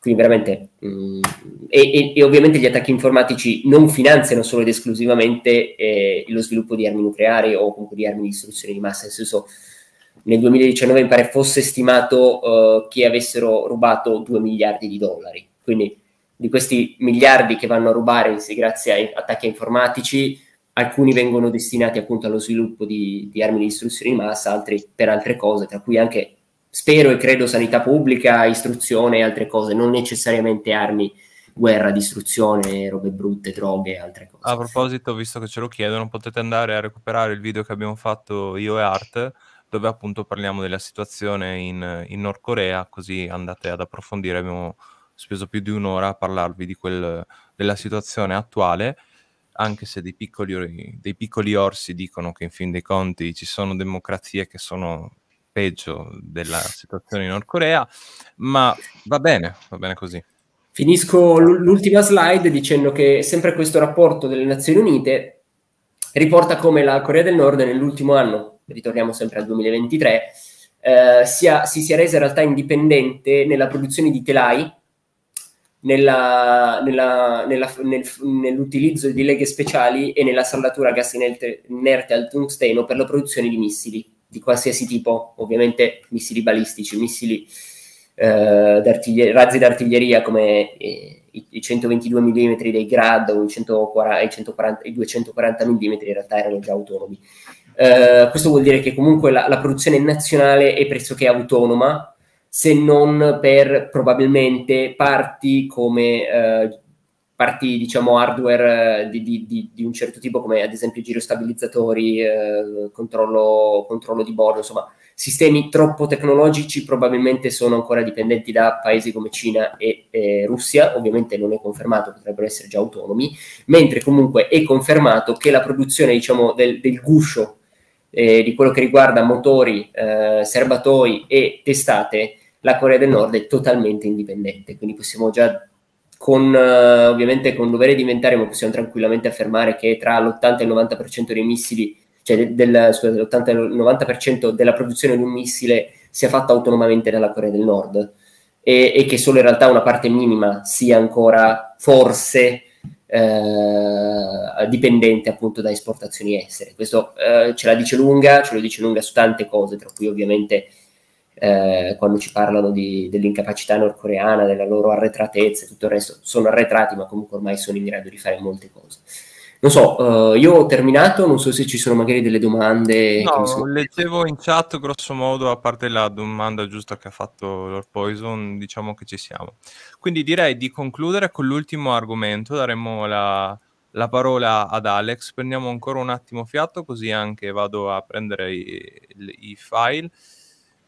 Quindi veramente, mh, mm, e, e, ovviamente gli attacchi informatici non finanziano solo ed esclusivamente eh, lo sviluppo di armi nucleari o comunque di armi di distruzione di massa, nel senso nel 2019 mi pare fosse stimato uh, che avessero rubato 2 miliardi di dollari, quindi di questi miliardi che vanno a rubare grazie ai attacchi informatici, alcuni vengono destinati appunto allo sviluppo di, di, armi di distruzione di massa, altri per altre cose, tra cui anche, spero e credo, sanità pubblica, istruzione e altre cose, non necessariamente armi, guerra, distruzione, robe brutte, droghe e altre cose. A proposito, visto che ce lo chiedono, potete andare a recuperare il video che abbiamo fatto io e Art, dove appunto parliamo della situazione in, in Nord Corea, così andate ad approfondire, abbiamo speso più di un'ora a parlarvi di quel, della situazione attuale anche se dei piccoli, dei piccoli orsi dicono che in fin dei conti ci sono democrazie che sono peggio della situazione in Nord Corea, ma va bene, va bene così. Finisco l'ultima slide dicendo che sempre questo rapporto delle Nazioni Unite riporta come la Corea del Nord nell'ultimo anno, ritorniamo sempre al 2023, eh, sia, si sia resa in realtà indipendente nella produzione di telai nella, nella, nella, nel, nell'utilizzo di leghe speciali e nella saldatura a gas inerte, inerte al tungsteno per la produzione di missili di qualsiasi tipo, ovviamente missili balistici, missili eh, razzi d'artiglieria come eh, i, i, 122 mm dei Grad o i, 140, i, 140, i 240 mm in realtà erano già autonomi. Eh, questo vuol dire che comunque la, la produzione nazionale è pressoché autonoma, se non per probabilmente parti come eh, parti diciamo hardware eh, di, di, di, un certo tipo come ad esempio girostabilizzatori, eh, controllo, controllo di bordo, insomma sistemi troppo tecnologici probabilmente sono ancora dipendenti da paesi come Cina e, e Russia, ovviamente non è confermato, potrebbero essere già autonomi, mentre comunque è confermato che la produzione diciamo del, del guscio eh, di quello che riguarda motori, eh, serbatoi e testate la Corea del Nord è totalmente indipendente, quindi possiamo già con eh, ovviamente con dovere di inventare, ma possiamo tranquillamente affermare che tra l'80 e il 90% dei missili, cioè del, scusate, l'80 e il 90% della produzione di un missile sia fatta autonomamente dalla Corea del Nord e, e che solo in realtà una parte minima sia ancora forse eh, dipendente appunto da esportazioni estere. Questo eh, ce la dice lunga, ce lo dice lunga su tante cose, tra cui ovviamente eh, quando ci parlano di, dell'incapacità nordcoreana, della loro arretratezza e tutto il resto, sono arretrati ma comunque ormai sono in grado di fare molte cose. Non so, uh, io ho terminato, non so se ci sono magari delle domande. No, sono... leggevo in chat grosso modo, a parte la domanda giusta che ha fatto Lord Poison, diciamo che ci siamo. Quindi direi di concludere con l'ultimo argomento, daremo la, la parola ad Alex, prendiamo ancora un attimo fiato così anche vado a prendere i, i file.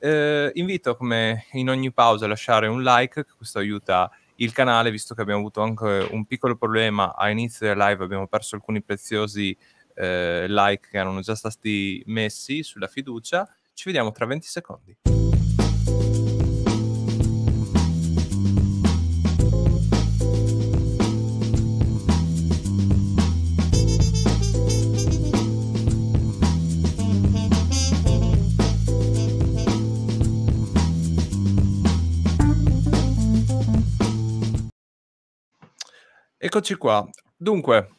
Eh, invito come in ogni pausa a lasciare un like, questo aiuta il canale, visto che abbiamo avuto anche un piccolo problema a inizio della live, abbiamo perso alcuni preziosi eh, like che erano già stati messi sulla fiducia. Ci vediamo tra 20 secondi. Eccoci qua. Dunque,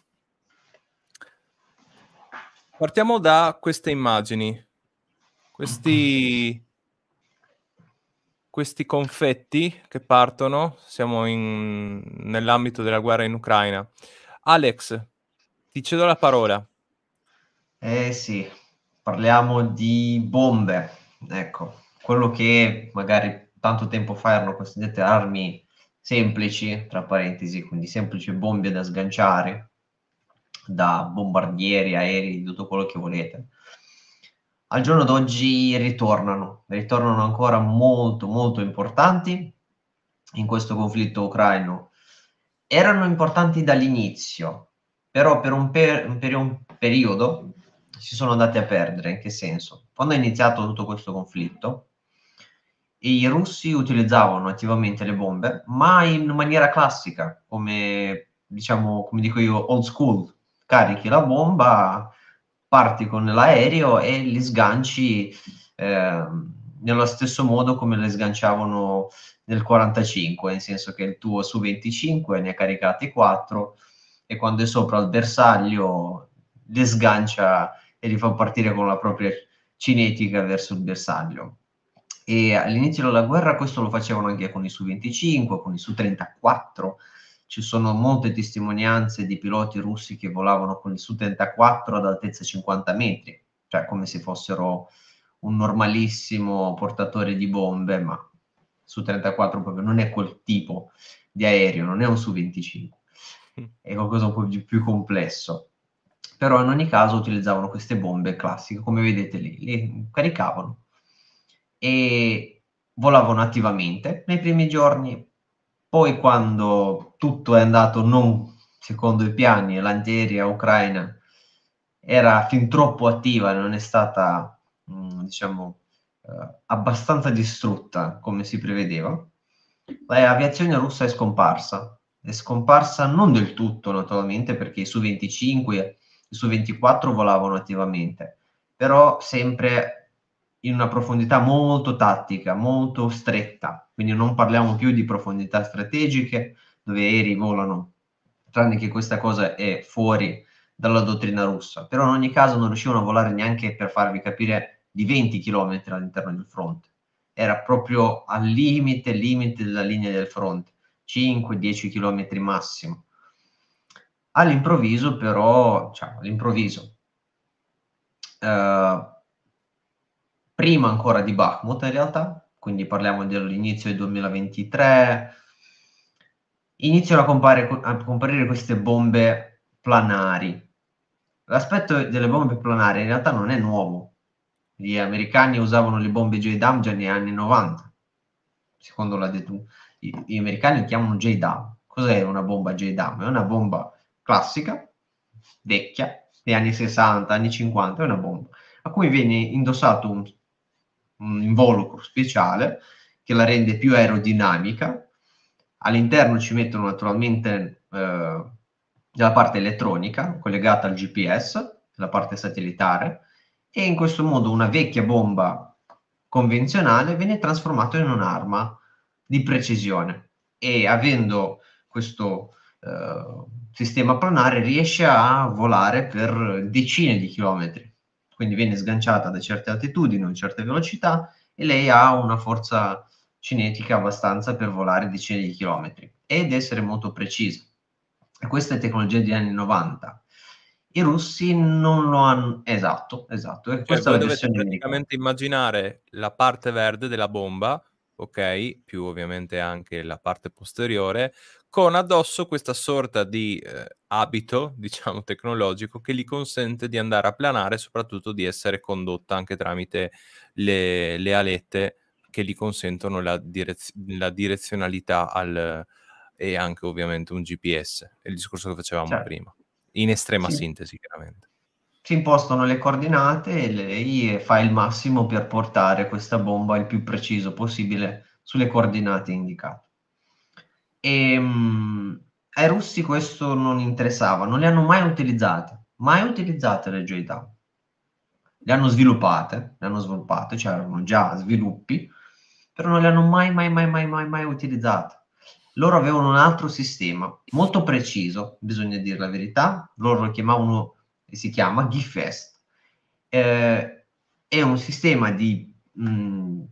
partiamo da queste immagini. Questi, questi confetti che partono, siamo in, nell'ambito della guerra in Ucraina. Alex, ti cedo la parola. Eh sì, parliamo di bombe. Ecco, quello che magari tanto tempo fa erano cosiddette armi semplici, tra parentesi, quindi semplici bombe da sganciare da bombardieri, aerei, tutto quello che volete. Al giorno d'oggi ritornano, ritornano ancora molto molto importanti in questo conflitto ucraino. Erano importanti dall'inizio, però per un, per, per un periodo si sono andati a perdere. In che senso? Quando è iniziato tutto questo conflitto, i russi utilizzavano attivamente le bombe, ma in maniera classica, come diciamo, come dico io, old school. Carichi la bomba, parti con l'aereo e li sganci eh, nello stesso modo come le sganciavano nel 45, nel senso che il tuo su 25 ne ha caricati 4 e quando è sopra il bersaglio le sgancia e li fa partire con la propria cinetica verso il bersaglio e all'inizio della guerra questo lo facevano anche con i Su-25, con i Su-34. Ci sono molte testimonianze di piloti russi che volavano con i Su-34 ad altezza 50 metri, cioè come se fossero un normalissimo portatore di bombe, ma Su-34 proprio non è quel tipo di aereo, non è un Su-25, mm. è qualcosa un po' più, più complesso però in ogni caso utilizzavano queste bombe classiche, come vedete lì, le caricavano e volavano attivamente nei primi giorni. Poi quando tutto è andato non secondo i piani l'antiaerea ucraina era fin troppo attiva, non è stata mh, diciamo eh, abbastanza distrutta come si prevedeva, l'aviazione russa è scomparsa. È scomparsa non del tutto naturalmente perché su 25 e su 24 volavano attivamente, però sempre in una profondità molto tattica, molto stretta, quindi non parliamo più di profondità strategiche dove aerei volano, tranne che questa cosa è fuori dalla dottrina russa, però in ogni caso non riuscivano a volare neanche per farvi capire di 20 km all'interno del fronte, era proprio al limite, limite della linea del fronte, 5-10 km massimo. All'improvviso però, cioè all'improvviso, uh, prima ancora di Bakhmut in realtà, quindi parliamo dell'inizio del 2023, iniziano a, compare, a comparire queste bombe planari. L'aspetto delle bombe planari in realtà non è nuovo. Gli americani usavano le bombe JDAM già negli anni 90, secondo la detto. Gli americani chiamano JDAM. Cos'è una bomba JDAM? È una bomba classica, vecchia, negli anni 60, anni 50, è una bomba a cui viene indossato un un involucro speciale che la rende più aerodinamica, All'interno ci mettono naturalmente eh, la parte elettronica collegata al GPS, la parte satellitare, e in questo modo una vecchia bomba convenzionale viene trasformata in un'arma di precisione e avendo questo eh, sistema planare riesce a volare per decine di chilometri. Quindi viene sganciata da certe altitudini, a certe velocità e lei ha una forza cinetica abbastanza per volare decine di chilometri ed essere molto precisa. E questa è tecnologia degli anni 90. I russi non lo hanno... Esatto, esatto. E Cioè, questa è la versione praticamente immaginare la parte verde della bomba, ok? Più ovviamente anche la parte posteriore, con addosso questa sorta di eh, abito, diciamo, (laughs) tecnologico che gli consente di andare a planare e soprattutto di essere condotta anche tramite le, le alette che gli consentono la, direz- la direzionalità al, e anche ovviamente un GPS. È il discorso che facevamo Certo. prima, in estrema Sì. sintesi chiaramente. si impostano le coordinate e lei fa il massimo per portare questa bomba il più preciso possibile sulle coordinate indicate. E, mh, ai russi questo non interessava, non le hanno mai utilizzate, mai utilizzate le JDAM. Le hanno sviluppate, le hanno sviluppate, c'erano già sviluppi, però non le hanno mai, mai, mai, mai, mai, mai utilizzate. Loro avevano un altro sistema molto preciso, bisogna dire la verità, loro lo chiamavano si chiama GIFEST. Eh, è un sistema di, mh,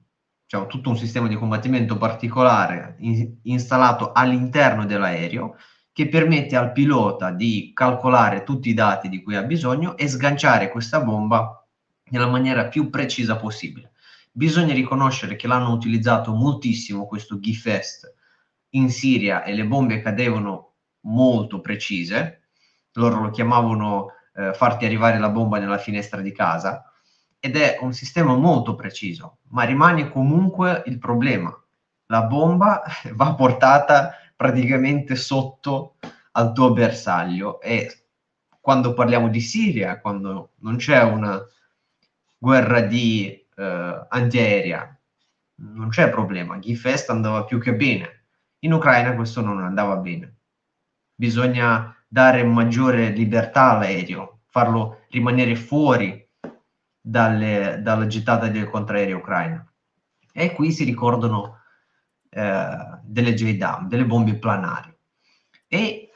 diciamo, tutto un sistema di combattimento particolare in- installato all'interno dell'aereo che permette al pilota di calcolare tutti i dati di cui ha bisogno e sganciare questa bomba nella maniera più precisa possibile. Bisogna riconoscere che l'hanno utilizzato moltissimo questo GIFEST in Siria e le bombe cadevano molto precise, loro lo chiamavano eh, farti arrivare la bomba nella finestra di casa ed è un sistema molto preciso, ma rimane comunque il problema. La bomba (laughs) va portata praticamente sotto al tuo bersaglio e quando parliamo di Siria, quando non c'è una guerra di eh, antiaerea, non c'è problema, Gifest andava più che bene. In Ucraina questo non andava bene. Bisogna dare maggiore libertà all'aereo, farlo rimanere fuori dalle, dalla gittata del contraereo ucraina. E qui si ricordano eh, delle JDAM, delle bombe planari. E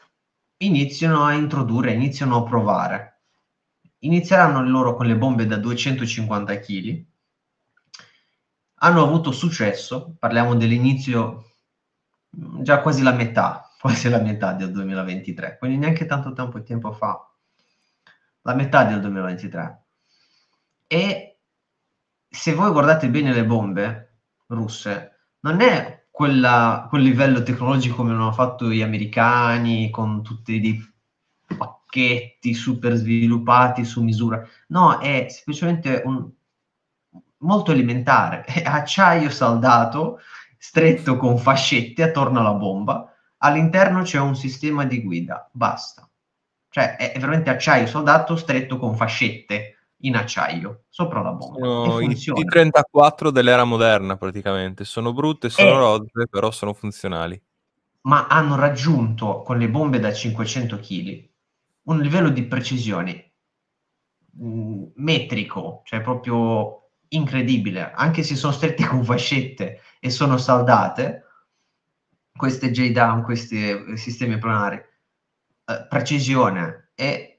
iniziano a introdurre, iniziano a provare. Inizieranno loro con le bombe da 250 kg. Hanno avuto successo, parliamo dell'inizio già quasi la metà, (laughs) quasi la metà del 2023, quindi neanche tanto tempo, tempo fa, la metà del 2023. E se voi guardate bene le bombe russe, non è quella, quel livello tecnologico come hanno fatto gli americani con tutti dei pacchetti super sviluppati su misura. No, è semplicemente un, molto elementare, (laughs) è acciaio saldato stretto con fascette attorno alla bomba, all'interno c'è un sistema di guida, basta. Cioè è veramente acciaio soldato stretto con fascette in acciaio sopra la bomba. Sono e i funziona. T-34 dell'era moderna praticamente, sono brutte, sono Eh. rozze, però sono funzionali. Ma hanno raggiunto con le bombe da 500 kg un livello di precisione mh, metrico, cioè proprio incredibile, anche se sono strette con fascette e sono saldate, queste JDAM, questi eh, sistemi planari, eh, precisione è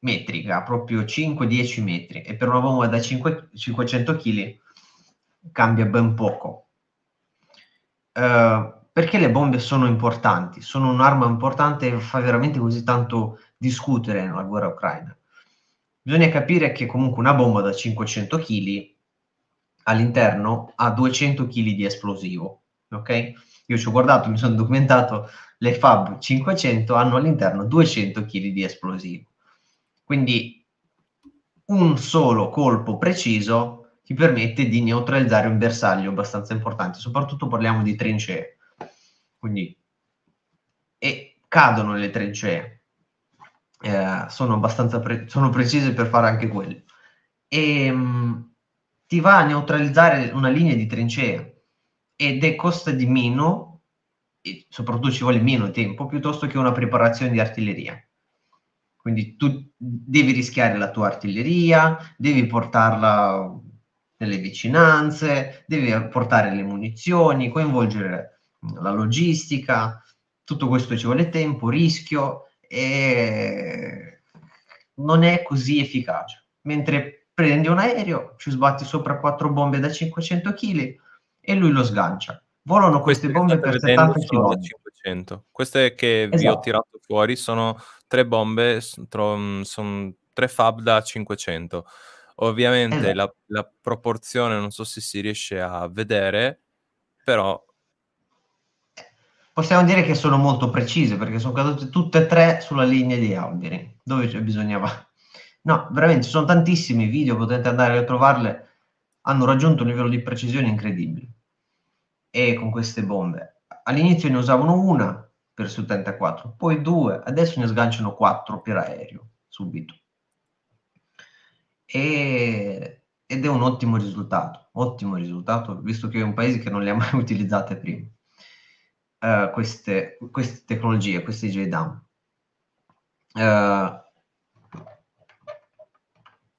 metrica, proprio 5-10 metri, e per una bomba da 5 500 kg cambia ben poco. Eh, perché le bombe sono importanti? Sono un'arma importante e fa veramente così tanto discutere nella guerra ucraina. Bisogna capire che comunque una bomba da 500 kg all'interno ha 200 kg di esplosivo, ok? Io ci ho guardato, mi sono documentato, le Fab 500 hanno all'interno 200 kg di esplosivo. Quindi un solo colpo preciso ti permette di neutralizzare un bersaglio abbastanza importante, soprattutto parliamo di trincee. Quindi e cadono le trincee. Eh, sono abbastanza pre- sono precise per fare anche quello. E mh, ti va a neutralizzare una linea di trincee ed è costa di meno e soprattutto ci vuole meno tempo piuttosto che una preparazione di artiglieria. Quindi tu devi rischiare la tua artiglieria, devi portarla nelle vicinanze, devi portare le munizioni, coinvolgere la logistica, tutto questo ci vuole tempo, rischio e non è così efficace. Mentre prendi un aereo, ci sbatti sopra quattro bombe da 500 kg e lui lo sgancia. Volano queste, bombe per 70 km. Queste che esatto. vi ho esatto. tirato fuori sono tre bombe, sono tre fab da 500. Ovviamente esatto. la, la, proporzione non so se si riesce a vedere, però... Possiamo dire che sono molto precise perché sono cadute tutte e tre sulla linea di alberi, dove bisognava... (laughs) No, veramente, ci sono tantissimi video, potete andare a trovarle, hanno raggiunto un livello di precisione incredibile. E con queste bombe. All'inizio ne usavano una, per su 34, poi due, adesso ne sganciano quattro per aereo, subito. E, ed è un ottimo risultato, ottimo risultato, visto che è un paese che non le ha mai (laughs) utilizzate prima, uh, queste, queste, tecnologie, questi JDAM. Uh, eh,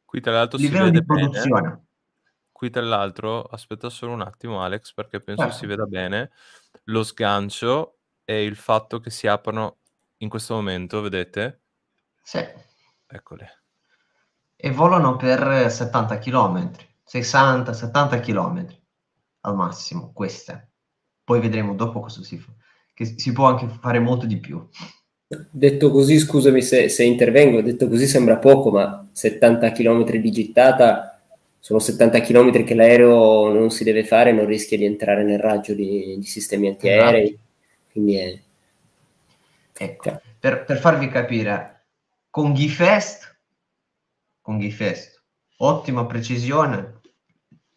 Qui tra l'altro livello si vede di produzione. Bene. Qui tra l'altro, aspetta solo un attimo Alex, perché penso certo. si veda bene, lo sgancio è il fatto che si aprono in questo momento, vedete? Sì. Eccole. E volano per 70 km, 60-70 km al massimo, queste. Poi vedremo dopo cosa si fa, che si può anche fare molto di più. Detto così, scusami se, se intervengo, detto così sembra poco, ma 70 km di gittata sono 70 km che l'aereo non si deve fare, non rischia di entrare nel raggio di, di sistemi antiaerei. Esatto. Quindi è... Ecco, cioè. per, per, farvi capire, con Gifest, con Gifest, ottima precisione,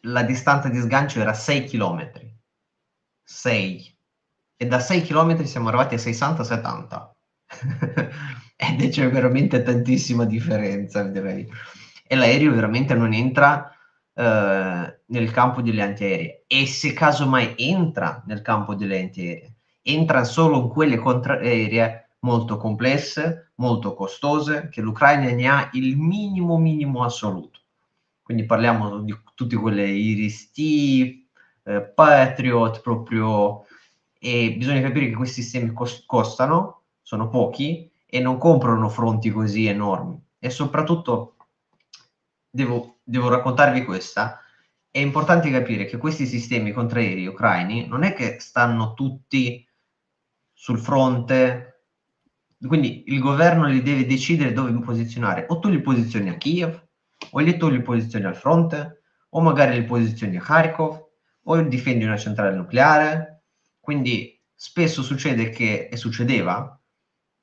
la distanza di sgancio era 6 km. 6. E da 6 km siamo arrivati a 60-70. (laughs) Ed c'è veramente tantissima differenza, direi. E l'aereo veramente non entra Uh, nel campo delle antiaeree e se casomai entra nel campo delle antiaeree entra solo in quelle contraeree molto complesse, molto costose, che l'Ucraina ne ha il minimo minimo assoluto. Quindi parliamo di tutte quelle Iris-T, eh, Patriot proprio, e bisogna capire che questi sistemi cost- costano, sono pochi, e non comprano fronti così enormi. E soprattutto, devo, devo raccontarvi questa, è importante capire che questi sistemi contraerei ucraini non è che stanno tutti sul fronte. Quindi il governo li deve decidere dove posizionare. O tu li posizioni a Kiev, o li tu li posizioni al fronte, o magari li posizioni a Kharkov, o difendi una centrale nucleare. Quindi spesso succede che, e succedeva,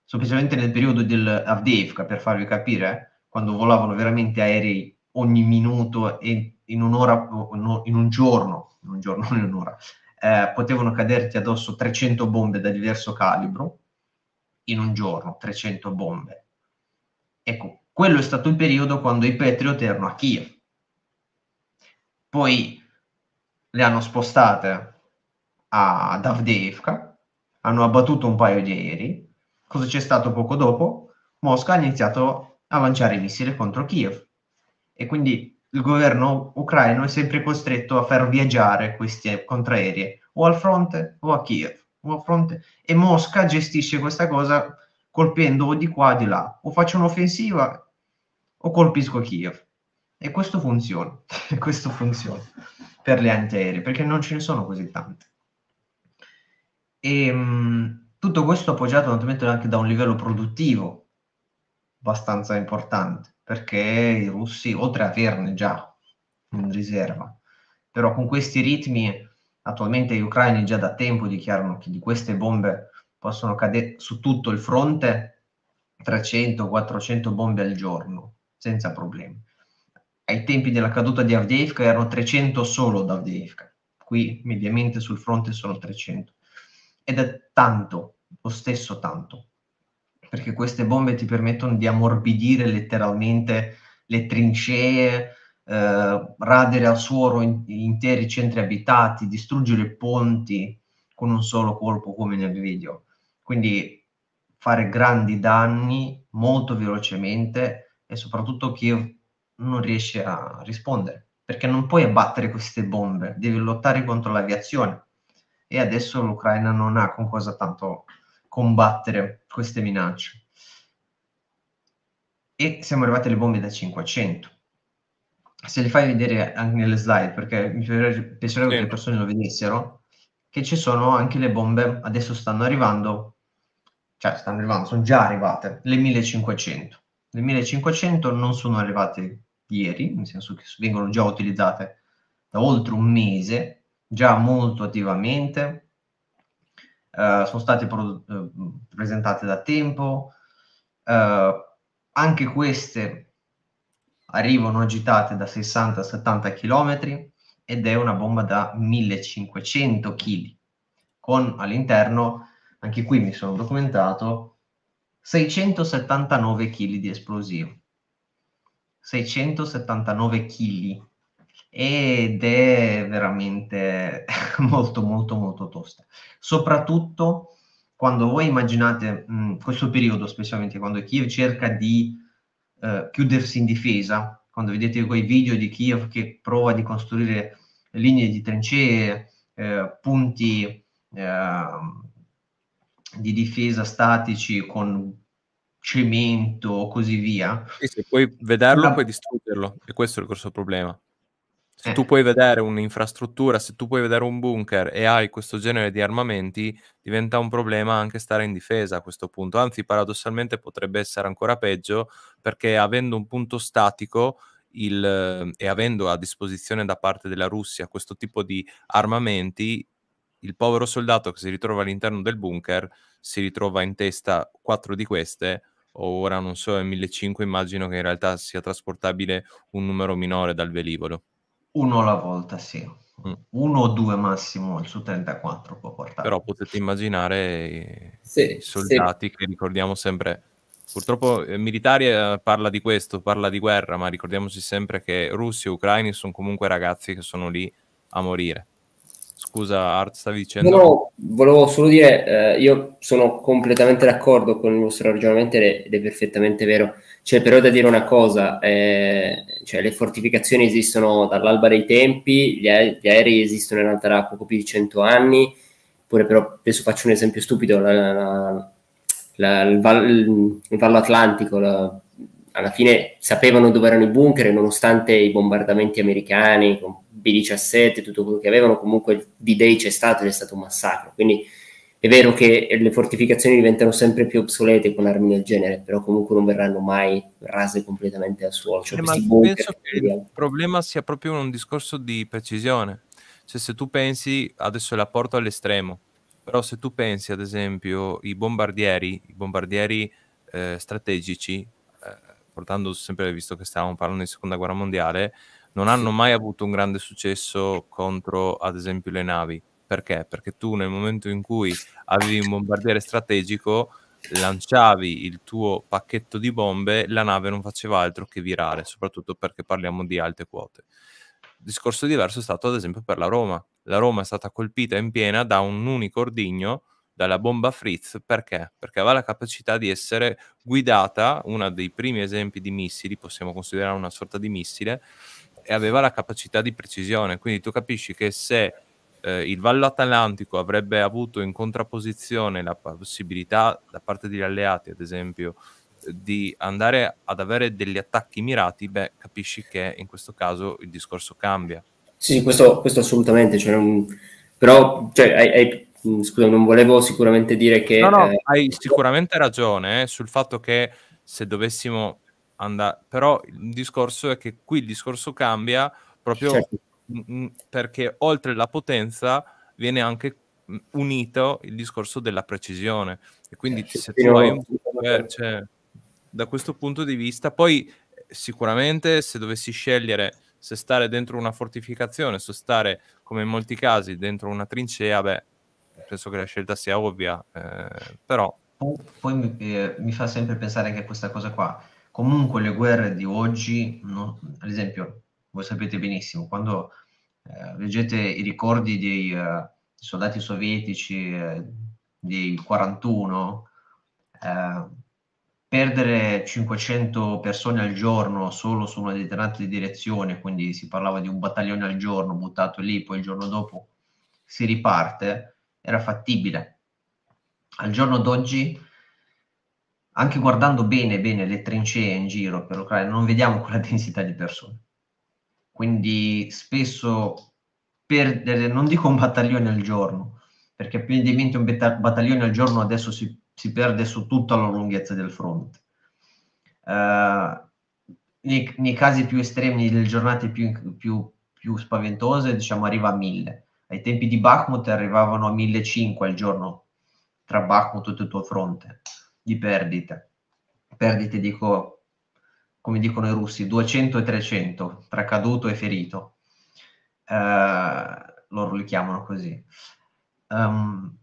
specialmente nel periodo del Avdeivka, per farvi capire, quando volavano veramente aerei ogni minuto e in un'ora, in un giorno, in un giorno, (laughs) in un'ora, eh, potevano caderti addosso 300 bombe da diverso calibro in un giorno, 300 bombe. Ecco, quello è stato il periodo quando i Patriot erano a Kiev. Poi le hanno spostate ad Avdeevka, hanno abbattuto un paio di aerei. Cosa c'è stato poco dopo? Mosca ha iniziato a lanciare missili contro Kiev. E quindi il governo ucraino è sempre costretto a far viaggiare questi contraerei o al fronte o a Kiev o al fronte. E Mosca gestisce questa cosa colpendo o di qua o di là. O faccio un'offensiva o colpisco Kiev. E questo funziona (laughs) questo funziona per le antiaeree perché non ce ne sono così tante. E mh, tutto questo appoggiato naturalmente anche da un livello produttivo abbastanza importante perché i russi, oltre a averne già in riserva, però con questi ritmi, attualmente gli ucraini già da tempo dichiarano che di queste bombe possono cadere su tutto il fronte 300-400 bombe al giorno, senza problemi. Ai tempi della caduta di Avdiivka erano 300 solo da Avdiivka, qui mediamente sul fronte sono 300. Ed è tanto, lo stesso tanto perché queste bombe ti permettono di ammorbidire letteralmente le trincee, eh, radere al suolo in, interi centri abitati, distruggere ponti, con un solo colpo come nel video. Quindi fare grandi danni molto velocemente e soprattutto Kiev non riesce a rispondere perché non puoi abbattere queste bombe, devi lottare contro l'aviazione e adesso l'Ucraina non ha con cosa tanto combattere queste minacce. E siamo arrivati alle bombe da 500. Se le fai vedere anche nelle slide, perché mi piacerebbe sì. che le persone lo vedessero, che ci sono anche le bombe, adesso stanno arrivando, cioè stanno arrivando, sono già arrivate, le 1500. Le 1500 non sono arrivate ieri, nel senso che vengono già utilizzate da oltre un mese, già molto attivamente, uh, sono state pro- uh, presentate da tempo, uh, anche queste arrivano agitate da 60-70 km ed è una bomba da 1500 kg, con all'interno, anche qui mi sono documentato, 679 kg di esplosivo. 679 kg ed è veramente (laughs) molto molto molto tosta. Soprattutto quando voi immaginate mh, questo periodo, specialmente quando Kiev cerca di eh, chiudersi in difesa, quando vedete quei video di Kiev che prova di costruire linee di trincee, eh, punti eh, di difesa statici con cemento o così via. Sì, se puoi vederlo, La... puoi distruggerlo, e questo è il grosso problema. Se eh. tu puoi vedere un'infrastruttura, se tu puoi vedere un bunker e hai questo genere di armamenti, diventa un problema anche stare in difesa a questo punto. Anzi, paradossalmente potrebbe essere ancora peggio perché avendo un punto statico il, e avendo a disposizione da parte della Russia questo tipo di armamenti, il povero soldato che si ritrova all'interno del bunker si ritrova in testa quattro di queste o ora non so, è 1500 immagino che in realtà sia trasportabile un numero minore dal velivolo. Uno alla volta, sì. Mm. Uno o due massimo su 34 può portare. Però potete immaginare sì, i soldati sì. che ricordiamo sempre. Purtroppo eh, militari eh, parla di questo, parla di guerra, ma ricordiamoci sempre che russi e ucraini sono comunque ragazzi che sono lì a morire. Scusa, Art, stavi dicendo? No, no volevo solo dire, eh, io sono completamente d'accordo con il vostro ragionamento ed è perfettamente vero. C'è però da dire una cosa, eh, cioè le fortificazioni esistono dall'alba dei tempi, gli, aer- gli, aerei esistono in realtà da poco più di cento anni, pure però adesso faccio un esempio stupido, la, la, la, il, Val- il, Vallo Atlantico, alla fine sapevano dove erano i bunker nonostante i bombardamenti americani con B-17 tutto quello che avevano comunque il D-Day c'è stato ed è stato un massacro. Quindi è vero che le fortificazioni diventano sempre più obsolete con armi del genere però comunque non verranno mai rase completamente al suolo. Cioè, eh, ma penso che il problema sia proprio un discorso di precisione. Cioè se tu pensi adesso la porto all'estremo però se tu pensi ad esempio i bombardieri i bombardieri eh, strategici portando sempre, visto che stavamo parlando di seconda guerra mondiale, non hanno mai avuto un grande successo contro, ad esempio, le navi. Perché? Perché tu nel momento in cui avevi un bombardiere strategico, lanciavi il tuo pacchetto di bombe, la nave non faceva altro che virare, soprattutto perché parliamo di alte quote. Discorso diverso è stato ad esempio per la Roma. La Roma è stata colpita in piena da un unico ordigno dalla bomba Fritz perché? Perché aveva la capacità di essere guidata, uno dei primi esempi di missili, possiamo considerare una sorta di missile, e aveva la capacità di precisione. Quindi tu capisci che se eh, il Vallo Atlantico avrebbe avuto in contrapposizione la possibilità da parte degli alleati, ad esempio, di andare ad avere degli attacchi mirati, beh, capisci che in questo caso il discorso cambia. Sì, questo, questo assolutamente, cioè non... però cioè, hai, hai Mm, scusa, non volevo sicuramente dire che... No, no, eh, hai sicuramente ragione eh, sul fatto che se dovessimo andare... Però il discorso è che qui il discorso cambia proprio certo. Perché oltre la potenza viene anche unito il discorso della precisione. E quindi eh, se tu hai un... Eh, cioè, da questo punto di vista, poi sicuramente se dovessi scegliere se stare dentro una fortificazione, se stare come in molti casi dentro una trincea, beh, penso che la scelta sia ovvia, eh, però... Poi mi, eh, mi, fa sempre pensare anche a questa cosa qua. Comunque le guerre di oggi, no, ad esempio, voi sapete benissimo, quando eh, leggete i ricordi dei, uh, soldati sovietici eh, dei 41, eh, perdere 500 persone al giorno solo su una determinata direzione, quindi si parlava di un battaglione al giorno buttato lì, poi il giorno dopo si riparte, era fattibile. Al giorno d'oggi, anche guardando bene, bene le trincee in giro per l'Ucraina, non vediamo quella (laughs) densità di persone. Quindi spesso perdere, non dico un battaglione al giorno, perché più di 20 un battaglione al giorno adesso si, si, perde su tutta la lunghezza del fronte. Uh, nei, nei, casi più estremi, delle giornate più, più, più spaventose, diciamo arriva a 1000. Ai tempi di Bakhmut arrivavano a 1500 al giorno tra Bakhmut e tutto il fronte di perdite. Perdite, dico, come dicono i russi, 200 e 300 tra caduto e ferito eh, loro li chiamano così. Um,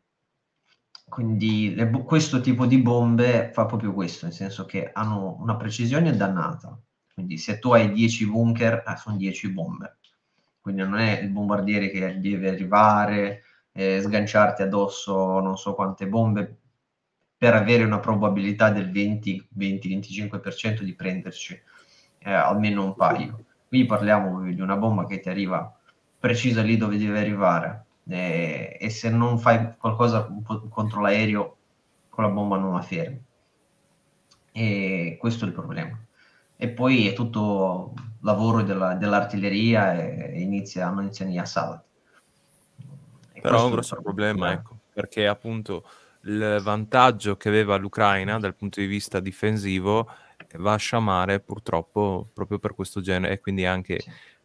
quindi le, questo tipo di bombe fa proprio questo, nel senso che hanno una precisione dannata. Quindi se tu hai 10 bunker, eh, sono 10 bombe. Quindi non è il bombardiere che deve arrivare, eh, sganciarti addosso non so quante bombe per avere una probabilità del 20-25% di prenderci eh, almeno un paio. Qui parliamo di una bomba che ti arriva precisa lì dove deve arrivare e, e se non fai qualcosa contro l'aereo con la bomba non la fermi. E questo è il problema. E poi è tutto lavoro della, dell'artiglieria e, e inizia, iniziano gli assalti. E però è un grosso problema. ecco perché appunto il vantaggio che aveva l'Ucraina dal punto di vista difensivo va a sciamare purtroppo proprio per questo genere e quindi anche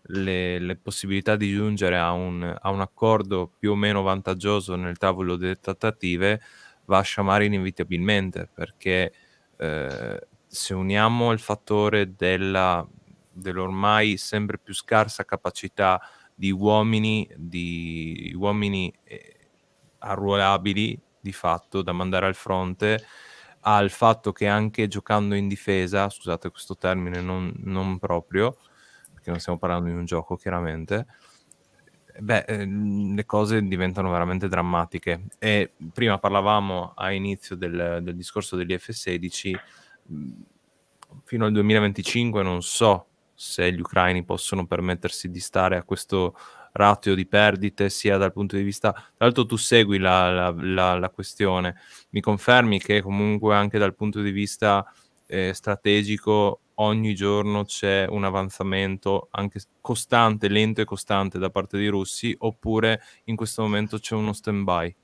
le, le possibilità di giungere a un, a un, accordo più o meno vantaggioso nel tavolo delle trattative va a sciamare inevitabilmente perché eh, se uniamo il fattore della, dell'ormai sempre più scarsa capacità di uomini, di uomini eh, arruolabili di fatto da mandare al fronte al fatto che anche giocando in difesa, scusate questo termine non, non proprio, perché non stiamo parlando di un gioco chiaramente, beh, ehm, le cose diventano veramente drammatiche. E prima parlavamo a inizio del, del discorso degli F-16, fino al 2025 non so se gli ucraini possono permettersi di stare a questo ratio di perdite sia dal punto di vista tra l'altro tu segui la, la, la, la questione mi confermi che comunque anche dal punto di vista eh, strategico ogni giorno c'è un avanzamento anche costante, lento e costante da parte dei russi, oppure in questo momento c'è uno stand-by?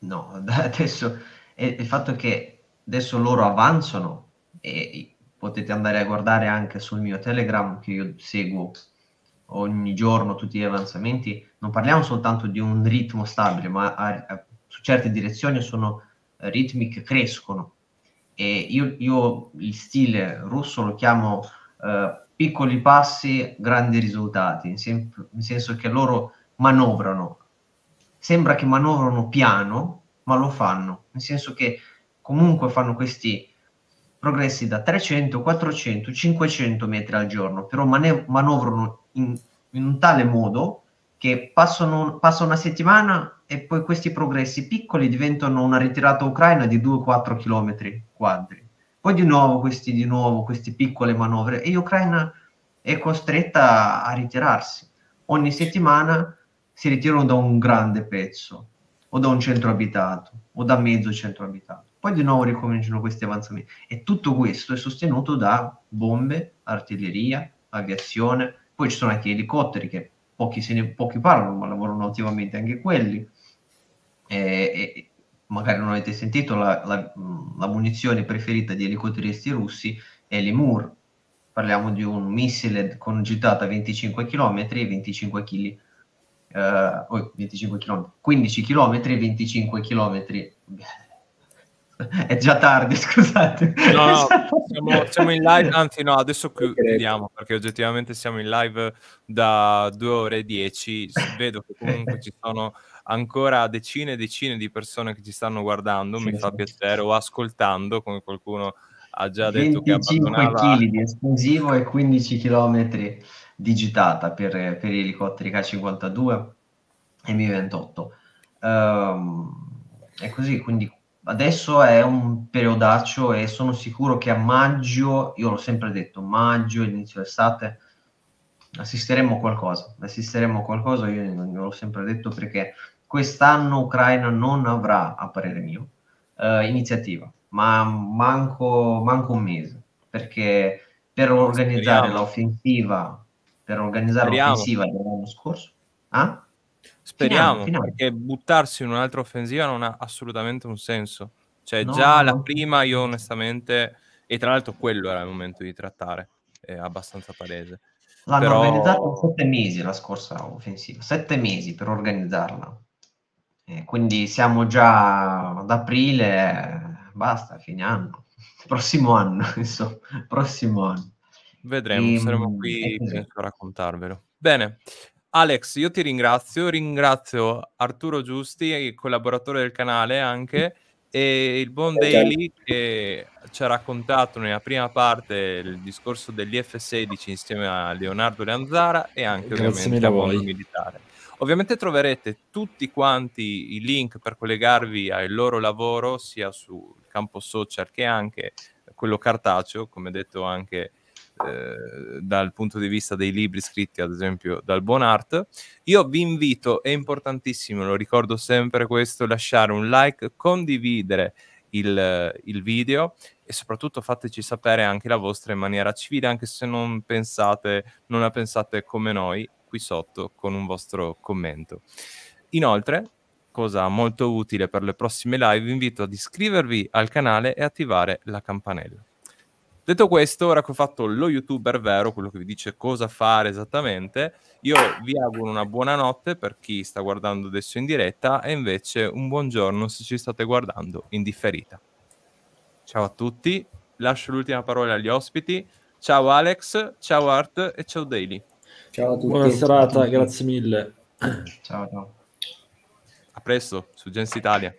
No, (laughs) adesso il fatto che adesso loro avanzano e potete andare a guardare anche sul mio Telegram che io seguo ogni giorno tutti gli avanzamenti, non parliamo soltanto di un ritmo stabile, ma a, a, su certe direzioni sono ritmi che crescono. E io, io il stile russo lo chiamo eh, piccoli passi, grandi risultati, in, sem- nel senso che loro manovrano, sembra che manovrano piano, ma lo fanno, nel senso che comunque fanno questi progressi da 300, 400, 500 metri al giorno, però mane- manovrano in, in un tale modo che passano, passa una settimana e poi questi progressi piccoli diventano una ritirata ucraina di 2-4 km quadri. Poi di nuovo questi, di nuovo queste piccole manovre e l'Ucraina è costretta a ritirarsi. Ogni settimana si ritirano da un grande pezzo o da un centro abitato o da mezzo centro abitato. Poi di nuovo ricominciano questi avanzamenti. E tutto questo è sostenuto da bombe, artiglieria, aviazione, poi ci sono anche elicotteri che pochi, se ne, pochi parlano, ma lavorano attivamente anche quelli e, magari non avete sentito, la, la, la, munizione preferita di elicotteristi russi è l'Emur. Parliamo di un missile con gittata 25 km e 25 kg. Uh, oh, 25 km, 15 km e 25 km. (laughs) È già tardi, (laughs) scusate. No, no siamo, siamo, in live, anzi no, adesso chiudiamo perché oggettivamente siamo in live da 2 ore e 10. Vedo che comunque ci sono ancora decine e decine di persone che ci stanno guardando, sì, mi fa piacere, o ascoltando, come qualcuno ha già detto 25 che abbandonava... kg di esplosivo e 15 km di gittata per, per gli elicotteri K-52 e Mi-28. Ehm, è così, quindi adesso è un periodaccio e sono sicuro che a maggio, io l'ho sempre detto, maggio, inizio estate, assisteremo a qualcosa, assisteremo a qualcosa, io, l'ho sempre detto perché quest'anno Ucraina non avrà, a parere mio, eh, iniziativa, ma manco, manco un mese, perché per organizzare Speriamo. l'offensiva, per organizzare Speriamo. l'offensiva dell'anno scorso, ah? Speriamo, Finiamo, finiamo. perché buttarsi in un'altra offensiva non ha assolutamente un senso. Cioè, No, già la no. prima io onestamente, e tra l'altro quello era il momento di trattare, è abbastanza palese. L'hanno Però- organizzata in sette mesi la scorsa offensiva, sette mesi per organizzarla. Eh, quindi siamo già ad aprile, basta, fine anno. (laughs) Prossimo anno, (laughs) insomma, prossimo anno. Vedremo, Ehm, saremo qui a raccontarvelo. Bene, Alex, io ti ringrazio, ringrazio Arturo Giusti, il collaboratore del canale anche, e il buon. Daily che ci ha raccontato nella prima parte il discorso degli F-16 insieme a Leonardo Leanzara e anche Grazie ovviamente a voi. Militare. Ovviamente troverete tutti quanti i link per collegarvi al loro lavoro sia sul campo social che anche quello cartaceo, come detto anche eh, dal punto di vista dei libri scritti, ad esempio dal buon art. Io vi invito, è importantissimo, lo ricordo sempre questo, lasciare un like, condividere il, il video e soprattutto fateci sapere anche la vostra in maniera civile, anche se non pensate, non la pensate come noi qui sotto con un vostro commento. Inoltre, cosa molto utile per le prossime live, vi invito ad iscrivervi al canale e attivare la campanella. Detto questo, ora che ho fatto lo youtuber vero, quello che vi dice cosa fare esattamente, io vi auguro una buona notte per chi sta guardando adesso in diretta e invece un buongiorno se ci state guardando in differita. Ciao a tutti, lascio l'ultima parola agli ospiti. Ciao Alex, ciao Art e ciao Daily. Ciao a tutti. Buona serata, grazie mille. Ciao, ciao. A presto su Gens Italia.